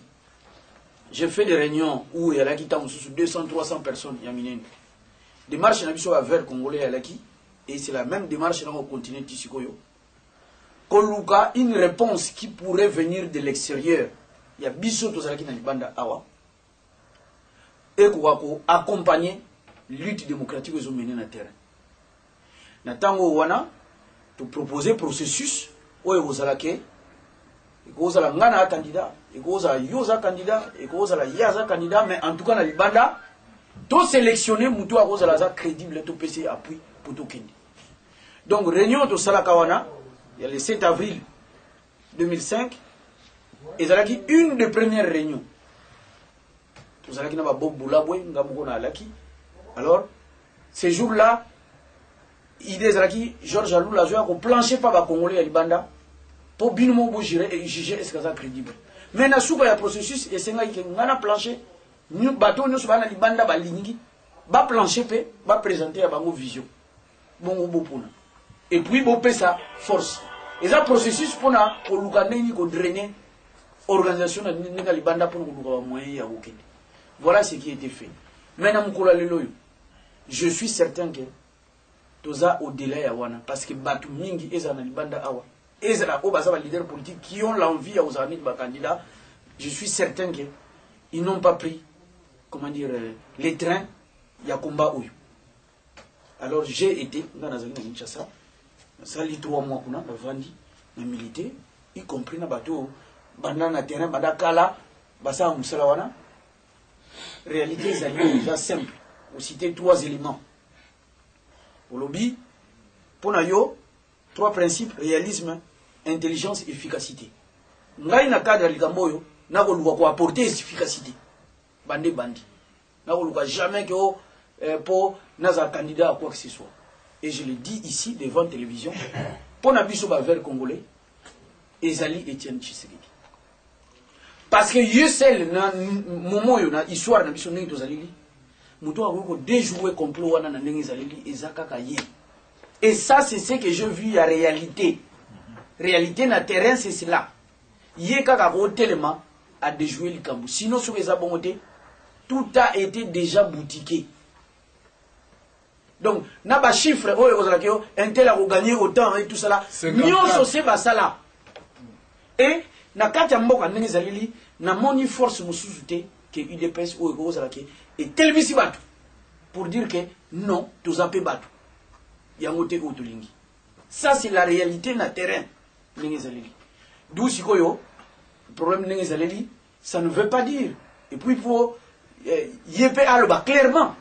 J'ai fait des réunions où eyalaki ntango mosusu 200 300 personnes ya minene. Démarche na biso ya vert congolais et c'est la même démarche nango continue ti sikoyo koluka une réponse qui pourrait venir de l'extérieur ya biso tozalaki na libanda awa. Ekoka koaccompagne lutte démocratique ezomene na terrain. Na ntango wana topropose processus oyo ekozala ke ekozala nga na candidat ekozala yo oza candidat ekozala ye aza candidat mais en tout cas na libanda tosélectionne motu akozala aza crédible topesi appui mpo tokende donc réunion tosalaka wana ya le 7 avril 2005 ezalaki une des premières réunions. Tozalaki na babob bulabwe nga moko na alaki alors ce jour là idée ezalaki george alula azoya koplanche mpa bacongolais ya libanda mpo bino moko bojire juge est ce que aza crédible. Mais na suka ya processus esengaki ke nga na planche bato nyonso baa na libanda balingi baplanche mpe baprésente ya bango vision. Bongo bopona et puis bopesa force. Eza processus mpona koluka ndenge kodraine organisation na ndenge ya libanda mpona koluka bamoyen ya kokende voilà ce qui a été fait. Mais na mokolo ya lelo je suis certain que toza au-delà ya wana parce que bato mingi ezala na libanda awa. Ezala oyo baza baleader politique qui ont l'envie ya kozala neti bacandidat je suis certain que ils n'ont pas pris comment dire euh, les trains ya combat oyo. Alors j'ai été nga nazali na kinshasa nasali trois mois kuna navandi na milité y compris na bato oyo banda na terrain banda kala basala mosala wana réalité ezali eza simple. Ociter trois éléments. Olobi mpo na yo trois principes réalisme intelligence efficacité. Ngai na cadre ya likambo oyo nakoluka koapporte efficacité. Bande bandi nakoluka jamais ke o eh, mpo nazala candidat à quoi que ce soit. Et je le dis ici devant télévision mpo na biso bavert congolais ezali etienne tshisekedi parce que ye sel na momo oyo na histoire na biso ndenge tozaleli. Moto akoki kodéjouer complot wana na ndenge ezaleli eza kaka ye et ça c'est ce que je vu ya réalité. Réalité na terrain c'est cela. Ye kaka akotelema adéjouer likambo. Sinon soki eza bongo te tout a été déjà boutiqué. Donc na bachiffre oyo ekozalaki yo un tel akoganye autant et tout cela. Nyonso se basala e na kati ya mboka ndenge ezaleli namoni force mosusu te ke udps oyo ekozalaki etelemisi bato pour dire que non toza mpe bato. Yango te oyo tolingi. Ça c'est la réalité na terrain ndenge ezaleli. D'où sikoyo problème ndenge ça ne veut pas dire. Et puis po eh, aloba clairement.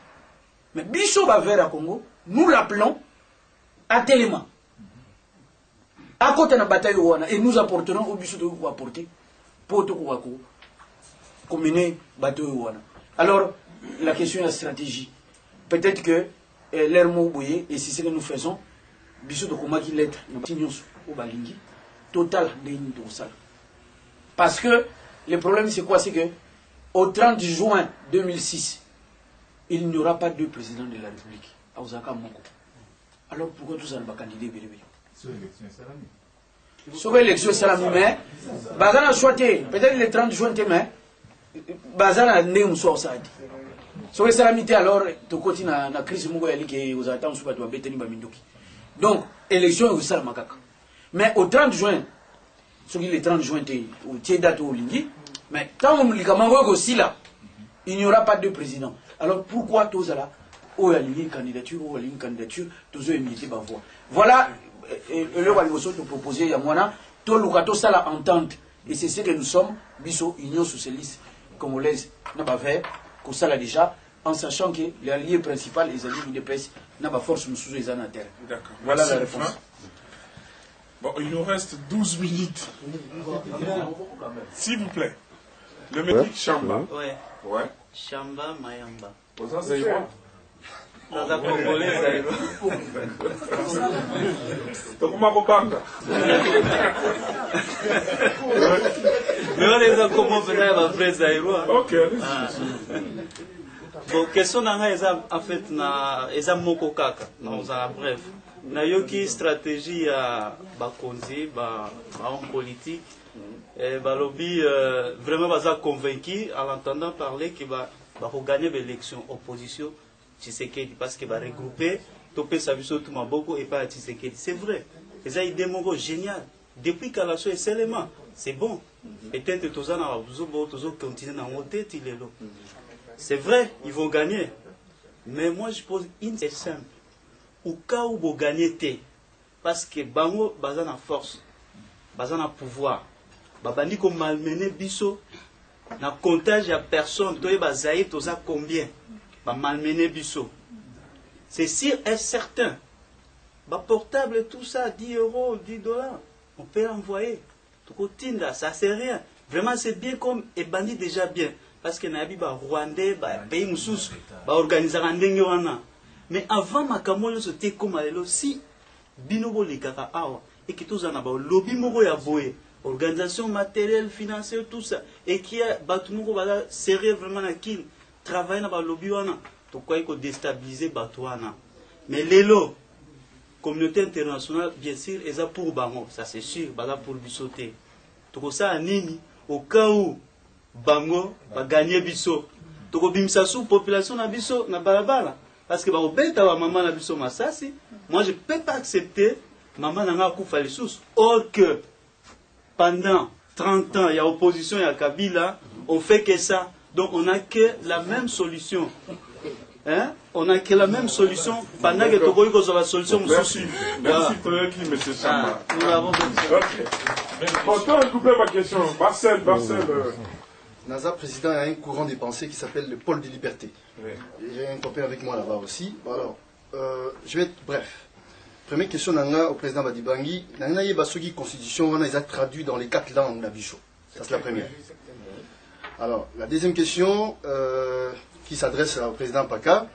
Mais biso bavert ya congo nous l'appelons atelema akota na bataille wana et nous apporterons oyo biso tokoki koapporte mpo tokoka bato oyo wana alors la question ya stratégie. Peut-être que eh, l'air moko boye et c'est ce que nous faisons. Biso tokomaki lettre na bati nyonso oyo balingi. Totala ndenge tokosala parce que le problème c'est quoi? C'est que au 30 juin 2006 il n'y aura pas deux présidents de la république akozalaka moko. Alors pourquoi tozala bakandidat ebele ebele soki élection esalami mais baza na choix te peut-être le 30 juin te mais baza na ndenge mosusu te soki esalami te alors tokoti na, na crise moko yali ke kozala ta mosusu bato babetani bamindoki donc élection ekosalama kaka mais au 30 juin soki le 30 juin te otie date oyo olingi mais ntango likambo yango ekosila il n'y aura pas de président. Alors pourquoi tozala oyo alingi candidature oyo alingi candidature tozoyemite bavoix voilà eloko ya liboso topropose yango wana toluka tosala entente. Et c'est ce que nous sommes. Biso union socialiste congolaise na bavert kosala déjà en sachant que l'allié principal ezali udps na baforce mosusu eza na terre D'accord. voilà Merci, la réponse. Bon, il nous reste 12 minutes. S'il vous plaît. Le médic Chamba. Ouais. Ouais. Shamba Mayamba. Naza Congolais Zaïro. Tokuma. Ah. Bon, question na ngai eza en fait na eza moko kaka. Na bref. Nayoki stratégie ya bakonzi ba bahomme politique. Eh, balobi euh, vraiment baza convaincu en l'entendant parler que bakoganye baélection opposition tshisekedi parce que baregroupe topesa biso tu maboko epai ya tshisekedi. C'est vrai. Eza idée moko génial. Depuis kala so eselema c'est bon. Peut-être toza na bazobo tozocontinue nango te ti lelo c'est vrai ils vont gagner. Mais moi je pose une c'est simple au cas où vous gagnez parce que bango baza na force baza na pouvoir babandi komalmene biso na comptage ya personne toyeba zaye toza combien? Bamalmene biso c'est sûr et certain. Baportable tout ça 10 euros 10 dollars. On peut envoyer tokotinda ça c'est rien. Vraiment c'est bien comme ebandi déjà bien. Parce que nayebi barwandais bapays mosusu baorganisaka ndenge wana mais avant makambo nyonso te ekóma lelo si bino bolekaka awa eke tozala na balobi moko ya boye organisation matériel financier tout ça ekia bato moko baza sérieux vraiment na kini travaille na balobi wana. Tokoki kodestabilize bato wana. Mais lelo communauté internationale bien sûr eza pour bango ça c'est sûr baza pour biso te tokosala nini au cas où bango baganye biso. Tokobimisa su population na biso na balabala parce que bakobeta bamama na biso masasi moi je peux pas accepter mama na nga akufa lisusu or que pendant 30 ans il y a opposition il y a Kabila on fait que ça donc on a que la même solution hein? on a que la même solution pendant que tokoki kozwa basolution mosusu Merci, Toyoki, M. Chamba. nous l'avons Ok. Bon, toi, couper ma question. Marcel, Marcel. euh, NASA, président, a un courant des pensées qui s'appelle le pôle de liberté. oui. J'ai un copain avec moi là-bas aussi. Bon, alors, euh, je vais être bref. Première question nanga au président Badibangi. Nanga yeba soki constitution wana a traduit dans les quatre langues la bicho. Ça c'est la première. Alors, la deuxième question euh, qui s'adresse au président Paka.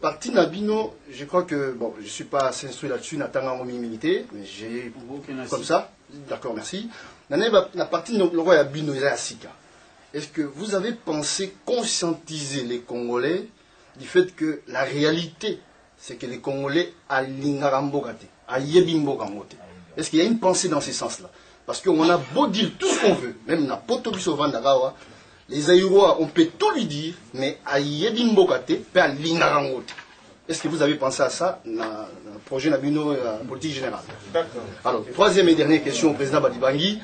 Parti Nabino, je crois que, bon, je ne suis pas assez instruit là-dessus, n'attendant mon milité, mais j'ai comme ça. D'accord, merci. La partie le roi Sika. Est-ce que vous avez pensé conscientiser les Congolais du fait que la réalité, c'est que les Congolais a l'ingarambogate, a yebimbogangate Est-ce qu'il y a une pensée dans ce sens-là? Parce qu'on a beau dire tout ce qu'on veut, même na Potobiso Vandagawa, les Aïrois, on peut tout lui dire, mais à yebimbogate, peut à l'ingarangote. Est-ce que vous avez pensé à ça dans le projet Nabino et la politique générale? D'accord. Alors, troisième et dernière question au président Badibangui.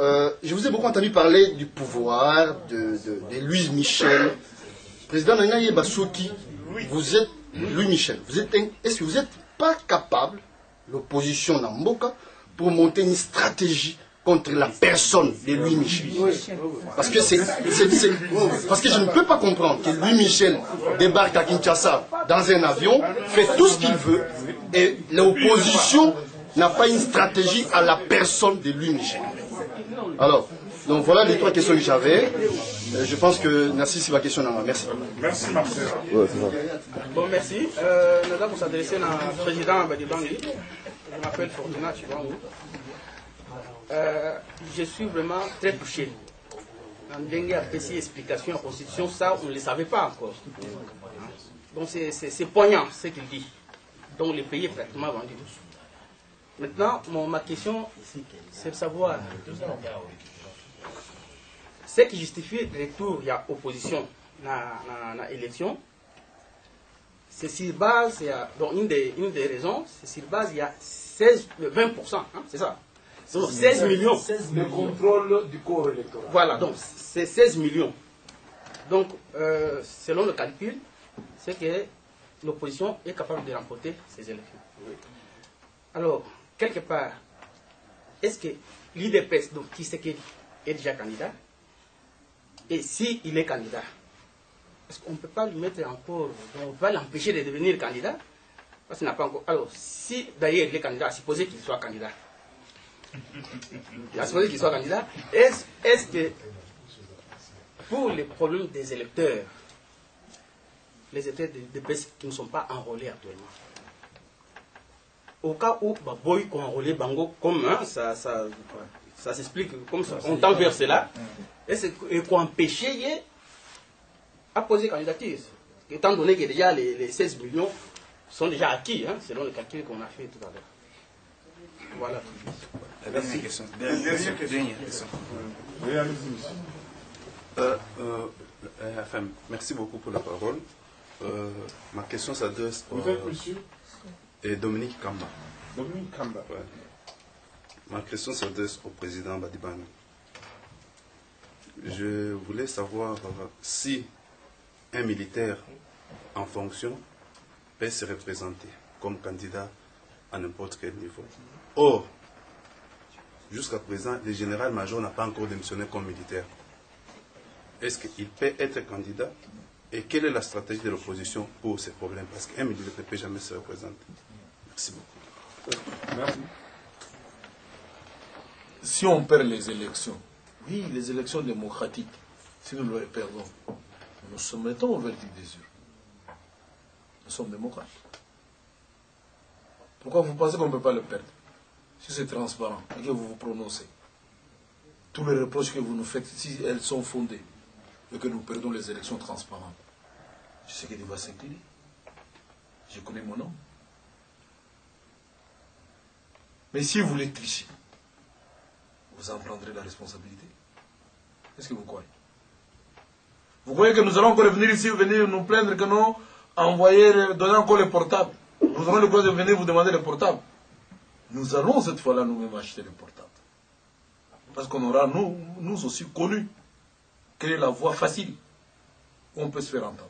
Euh, je vous ai beaucoup entendu parler du pouvoir de, de, de Louise Michel. Président Nangaye Basoki, vous êtes Louis Michel. Vous êtes un- Est-ce que vous n'êtes pas capable, l'opposition Namboka, pour monter une stratégie contre la personne de Louis Michel Parce que c'est, parce que je ne peux pas comprendre que Louis Michel débarque à Kinshasa dans un avion, fait tout ce qu'il veut, et l'opposition n'a pas une stratégie à la personne de Louis Michel. Alors, donc voilà les trois questions que j'avais. Euh, je pense que Nassi, c'est ma question. Merci. Merci Marcel. Ouais. Bon, merci. Euh, nous allons s'adresser au président Badibangi. Je m'appelle Fortuna. Euh, je suis vraiment très touché. En dingue apprécié explication en constitution, ça, on ne le savait pas encore. Donc c'est poignant ce qu'il dit. Donc le pays est pratiquement vendu. Maintenant, mon- ma question, c'est de savoir ce qui justifie le retour, il y a opposition dans l'élection. C'est sur base, il y a, donc une des, une des raisons, c'est sur base, il y a 16, euh, 20%, hein, c'est ça. Donc 16 millions. Le contrôle du corps électoral. Voilà, donc c'est 16 millions. Donc, euh, selon le calcul, c'est que l'opposition est capable de remporter ces élections. Alors, quelque part, est-ce que l'IDPS, donc qui sait qu'il est déjà candidat, et s'il il est candidat, est-ce qu'on ne peut pas lui mettre encore, on va l'empêcher de devenir candidat? Alors, si d'ailleurs il est candidat, supposez qu'il soit candidat. À supposer qu'il soit candidat, est-ce est que pour les problèmes des électeurs, les électeurs de, de qui ne sont pas enrôlés actuellement, au cas où bah, Boy enrôlé Bango comme hein, ça, ça, ça s'explique comme ça, on tend vers cela, est-ce qu'on empêcher à poser candidature Étant donné que déjà les, les 16 millions sont déjà acquis, hein, selon le calcul qu'on a fait tout à l'heure. Voilà. Dernière question. Dernière question. Dernière question. Monsieur. Euh, euh, euh, enfin, merci beaucoup pour la parole. Euh, ma question s'adresse et Dominique Kamba. Dominique Kamba. Ouais. Ma question s'adresse au président Badibani. Je voulais savoir euh, si un militaire en fonction peut se représenter comme candidat à n'importe quel niveau. Or, jusqu'à présent, le général-major n'a pas encore démissionné comme militaire. Est-ce qu'il peut être candidat? Et quelle est la stratégie de l'opposition pour ces problèmes? Parce qu'un militaire ne peut jamais se représenter. Merci beaucoup. Merci. Si on perd les élections, oui, les élections démocratiques, si nous les perdons, nous nous soumettons au verdict des urnes. Nous sommes démocrates. Pourquoi vous pensez qu'on ne peut pas le perdre Si c'est transparent et que vous vous prononcez, tous les reproches que vous nous faites, si elles sont fondées et que nous perdons les élections transparentes, je sais qu'il va s'incliner. Je connais mon homme. Mais si vous voulez tricher, vous en prendrez la responsabilité. Qu'est-ce que vous croyez? Vous croyez que nous allons encore venir ici, venir nous plaindre que nous envoyer, donner encore les portables Nous aurons le droit de venir vous demander les portables. Nous allons cette fois-là nous-mêmes acheter les portables. Parce qu'on aura, nous, nous aussi, connu quelle est la voie facile où on peut se faire entendre.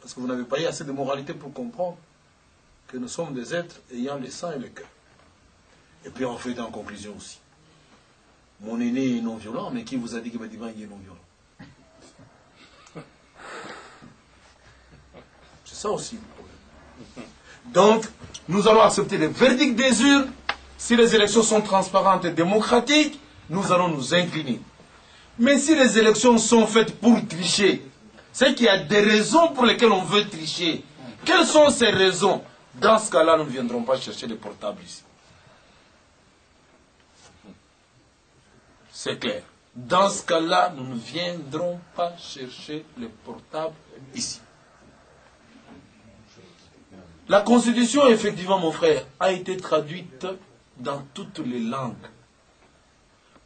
Parce que vous n'avez pas eu assez de moralité pour comprendre que nous sommes des êtres ayant le sang et le cœur. Et puis en fait, en conclusion aussi, mon aîné est non violent, mais qui vous a dit que Badiban est non violent ça aussi le problème. Donc, nous allons accepter le verdict des urnes. Si les élections sont transparentes et démocratiques, nous allons nous incliner. Mais si les élections sont faites pour tricher, c'est qu'il y a des raisons pour lesquelles on veut tricher. Quelles sont ces raisons? Dans ce cas-là, nous ne viendrons pas chercher les portables ici. C'est clair. Dans ce cas-là, nous ne viendrons pas chercher les portables ici. La Constitution, effectivement, mon frère, a été traduite dans toutes les langues.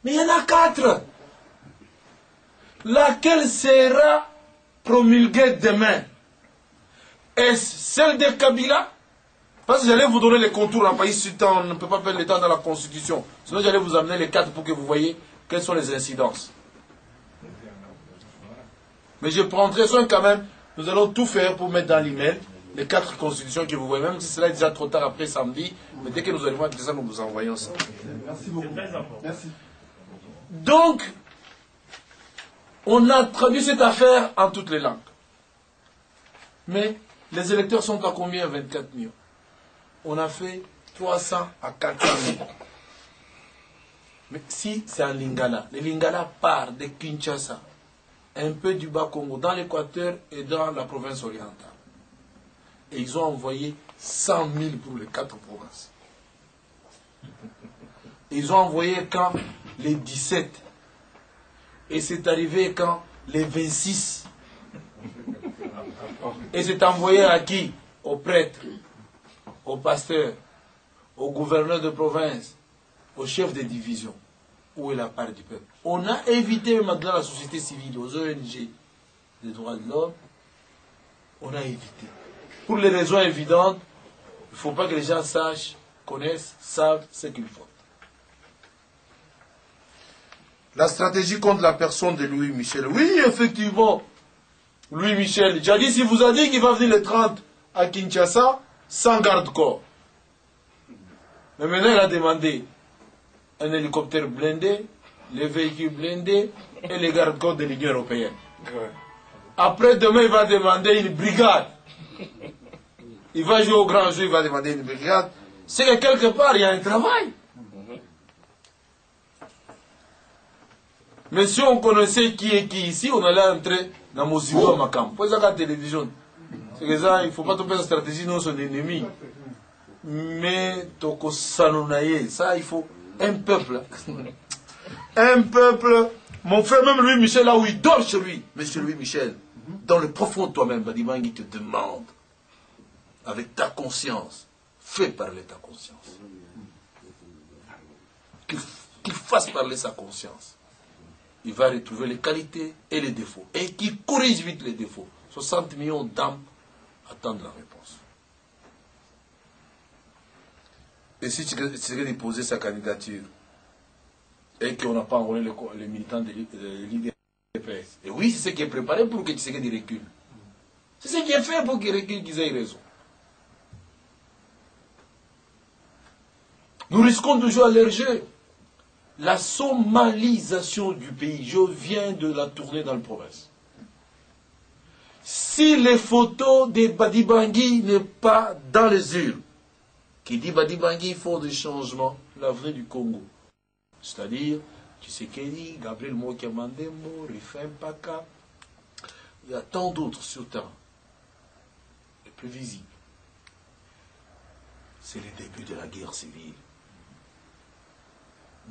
Mais il y en a quatre. Laquelle sera promulguée demain? Est-ce celle de Kabila? Parce que j'allais vous donner les contours en pays on ne peut pas faire temps dans la constitution. Sinon j'allais vous amener les quatre pour que vous voyez quelles sont les incidences. Mais je prendrai soin quand même, nous allons tout faire pour mettre dans l'email les quatre constitutions que vous voyez, même si cela est déjà trop tard après samedi, mais dès que nous arrivons à ça, nous vous envoyons ça. Merci beaucoup. Merci. Donc, on a traduit cette affaire en toutes les langues. Mais les électeurs sont à combien? 24 millions. On a fait 300 à 400 000. Mais si c'est en Lingala, le Lingala part de Kinshasa, un peu du Bas-Congo, dans l'Équateur et dans la province orientale. Et ils ont envoyé 100 000 pour les quatre provinces. Ils ont envoyé quand Les 17. Et c'est arrivé quand Les 26. Et c'est envoyé à qui? Aux prêtres, aux pasteurs, aux gouverneurs de province, aux chefs de division. Où est la part du peuple On a évité maintenant la société civile, aux ONG des droits de l'homme. On a évité. Pour les raisons évidentes, il ne faut pas que les gens sachent, connaissent, savent ce qu'il faut. La stratégie contre la personne de Louis Michel. Oui, effectivement. Louis Michel, si vous a dit qu'il va venir le 30 à Kinshasa sans garde-corps. Mais maintenant, il a demandé un hélicoptère blindé, les véhicules blindés et les garde-corps de l'Union européenne. Après, demain, il va demander une brigade. Il va jouer au grand jeu, il va demander une brigade. C'est que quelque part, il y a un travail. Mais si on connaissait qui est qui ici, on allait entrer dans Mosibo Makam. Pour ça, la télévision. C'est que ça, il ne faut pas tomber la stratégie, non, son ennemi. Mais, Toko ça, il faut un peuple. Un peuple. Mon frère, même lui, Michel, là où il dort chez lui, monsieur Louis Michel, dans le profond de toi-même, Badibangi te demande, avec ta conscience, fais parler ta conscience. Qu'il fasse parler sa conscience il va retrouver les qualités et les défauts. Et qu'il corrige vite les défauts. 60 millions d'âmes attendent la réponse. Et si tu serais déposer sa candidature et qu'on n'a pas enrôlé les, militants de l'IDPS, et oui, c'est ce qui est préparé pour que Tshisekedi recule. C'est ce qui est fait pour qu'il recule, qu'ils aient raison. Nous risquons de jouer à la somalisation du pays. Je viens de la tourner dans le province. Si les photos des Badibangi n'est pas dans les urnes, qui dit Badibangi, il faut des changements, l'avenir du Congo. C'est-à-dire, Tshisekedi, Gabriel Mokiamandemo, Rifem Paka, il y a tant d'autres sur terrain, les plus visibles. C'est le début de la guerre civile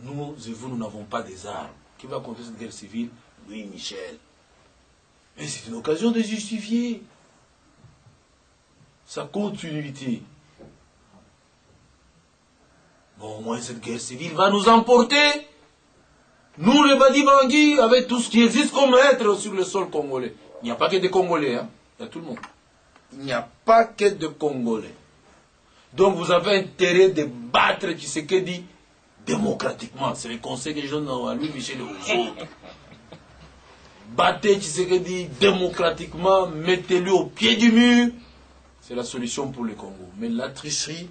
nous et vous, nous n'avons pas des armes. Qui va contre cette guerre civile? Louis Michel. Mais c'est une occasion de justifier sa continuité. Bon, au moins cette guerre civile va nous emporter. Nous, les Badi avec tout ce qui existe comme être sur le sol congolais. Il n'y a pas que des Congolais, hein. il y a tout le monde. Il n'y a pas que des Congolais. Donc vous avez intérêt de battre dit démocratiquement. C'est le conseil que je donne à Louis Michel et. Battez dit démocratiquement, mettez-le au pied du mur. C'est la solution pour le Congo. Mais la tricherie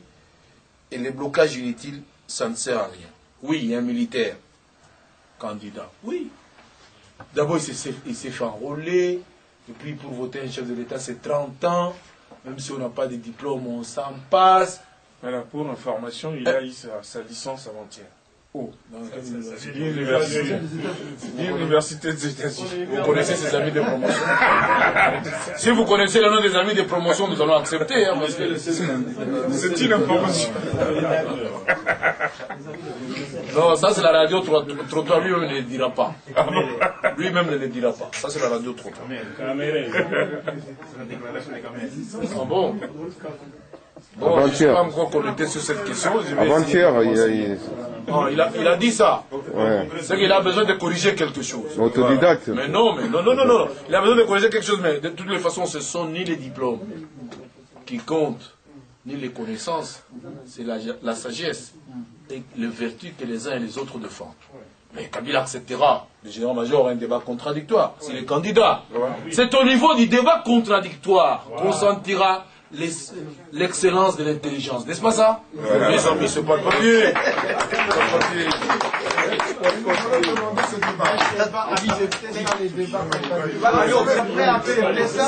et les blocages inutiles, ça ne sert à rien. Oui, un militaire candidat. Oui. D'abord, il s'est fait enrôler. Et puis, pour voter un chef de l'État, c'est 30 ans. Même si on n'a pas de diplôme, on s'en passe. Voilà, pour information, il a eu sa, licence avant-hier. Oh, dans L'université des États-Unis. Vous connaissez ses amis de promotion Si vous connaissez le nom des amis de promotion, nous allons accepter. Hein, c'est une information. non, ça c'est la radio trottoir. Lui-même ne le dira pas. Lui-même ne le dira pas. Ça c'est la radio trottoir. Ah bon? Bon, je ne pas encore connecté sur cette question. Il, a, il, a, il a dit ça. Ouais. C'est qu'il a besoin de corriger quelque chose. Autodidacte. Mais non, mais non, non, non, non. Il a besoin de corriger quelque chose, mais de toutes les façons, ce ne sont ni les diplômes, qui compte ni les connaissances, c'est la, la sagesse et les vertus que les uns et les autres défendent. Mais Kabila acceptera, le général-major aura un débat contradictoire, s'il est candidat. C'est au niveau du débat contradictoire qu'on sentira l'excellence de l'intelligence. N'est-ce pas ça? Les amis, c'est pas le papier.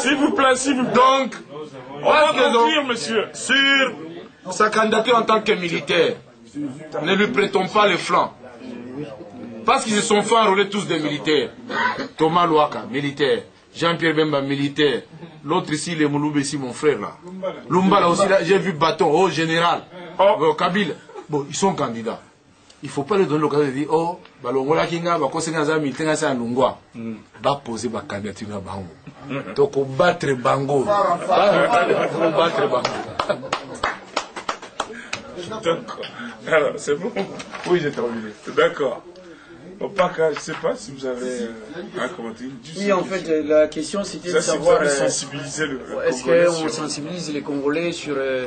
S'il vous plaît, s'il vous plaît. Donc, On va conclure, monsieur. sur sa candidature en tant que militaire, ne lui prêtons pas les flancs. Parce qu'ils se sont fait enrôler tous des militaires. Thomas Louaka, militaire. Jean-Pierre Bemba, militaire. L'autre ici, les Mouloube ici, mon frère là. Lumbala aussi, là, j'ai vu bâton, oh général. Oh, Kabila. Bon, ils sont candidats. Il ne faut pas leur donner l'occasion de dire, oh, balongola kinga, bakosenga za militaire sa lungwa. Va poser ma candidature na bango. Donc, on battre bango. On battre bango. D'accord. Alors, c'est bon Oui, j'ai terminé. D'accord. Opaka, je ne sais pas si vous avez euh, un commentaire. Oui, en fait, euh, la question c'était de savoir euh, sensibilisé le, est-ce qu'on sur- sensibilise les Congolais sur, euh,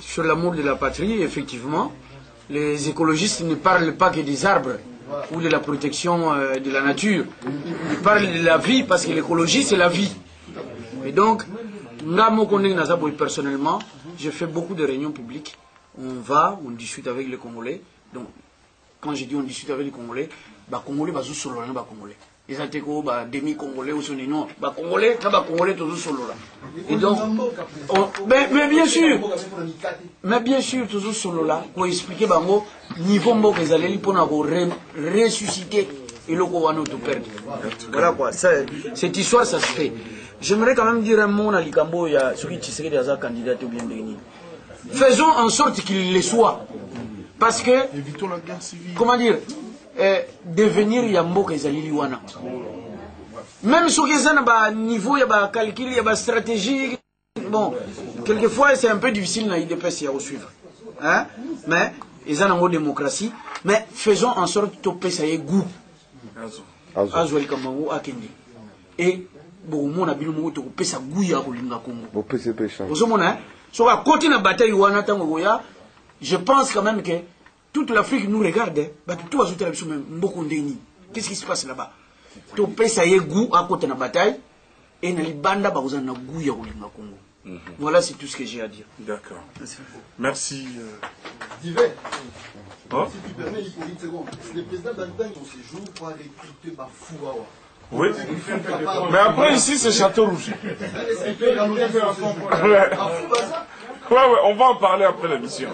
sur l'amour de la patrie, effectivement. Les écologistes ne parlent pas que des arbres ou de la protection euh, de la nature. Ils parlent de la vie parce que l'écologie, c'est la vie. Et donc, personnellement, je fais beaucoup de réunions publiques. On va, on discute avec les Congolais. Donc, quand je dis on discute avec les Congolais, bah Congolais bazo solola na ba Congolais. eza te ko ba demi congolais ou soni non ba congolais na ba congolais tozo solola. Et donc on, mais, mais bien sûr mais bien sûr tozo solola ko expliquer bango niveau mboka ezaleli mpona ko re- ressusciter eloko wana to perdre. Voilà quoi, ça, cette histoire ça se fait. J'aimerais quand même dire un mot na likambo ya soki Tshisekedi aza candidat ou bien. Faisons en sorte qu'il le soit. Parce que, comment dire, euh, devenir ya mboka ezaleli wana. Même soki eza na ba niveau ya ba calcul ya ba stratégie, bon, quelquefois c'est un peu difficile na IDPS ya suivre. Hein? Mais eza nango démocratie, mais faisons en sorte topesa ye goût. azwa likambo yango akende e bokomona bino moko tokopesa gu ya kolinga kongo ozomona hein? soki akoti na bataille wana ntango ekoya je pense quand même que toute l'afrique nous regarde hein. bato to bazotala biso me mboko ndeni qu'est ce qui se passe là-bas? Topesa ye gu akota na bataille e na libanda bakozala na gu ya kolinga kongo voilà c'est tout ce que j'ai à dire D'accord. Merci. euh, Divers. Oh. Si tu permets, Hippolyte, une seconde. Le président Banban, son séjour pour aller recruter Bafouawa. Oui. Mais après, ici, c'est Château Rouge. Ouais. Ouais, ouais, on va en parler après l'émission.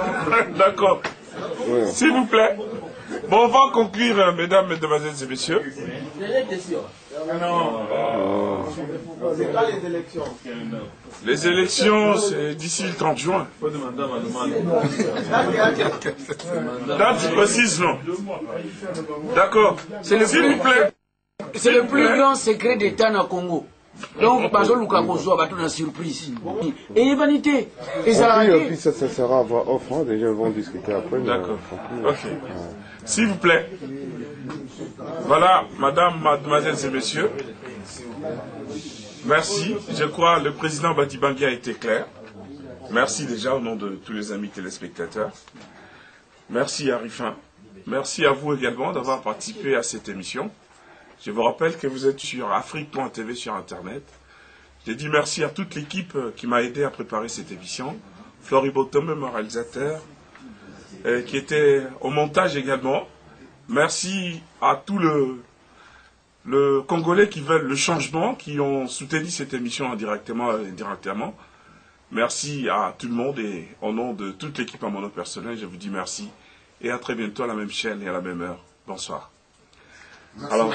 D'accord. S'il vous plaît. Bon, on va conclure, euh, mesdames, mesdemoiselles et messieurs. C'est pas les élections. Les élections, c'est d'ici le 30 juin. Date précise, non D'accord. Le S'il vous plaît. c'est le plus grand secret d'état na congo donc bazoluka kozwa bato na surprise Et ezalaka puis, et te puis ça, ça sera à voix off, hein. déjà ils vont discuter après. D'accord. euh, Ok. S'il vous plaît. Voilà, madame, mademoiselles et messieurs. Merci. Je crois le président Batibangui a été clair. Merci déjà au nom de tous les amis téléspectateurs. Merci à Rifin. Merci à vous également d'avoir participé à cette émission. Je vous rappelle que vous êtes sur afrique.tv sur Internet. Je dis merci à toute l'équipe euh, qui m'a aidé à préparer cette émission. Floribo Tombe, mon réalisateur, euh, qui était au montage également. Merci à tous le, le Congolais qui veulent le changement, qui ont soutenu cette émission indirectement et indirectement. Merci à tout le monde et au nom de toute l'équipe à mon nom personnel, je vous dis merci et à très bientôt à la même chaîne et à la même heure. Bonsoir. Alors,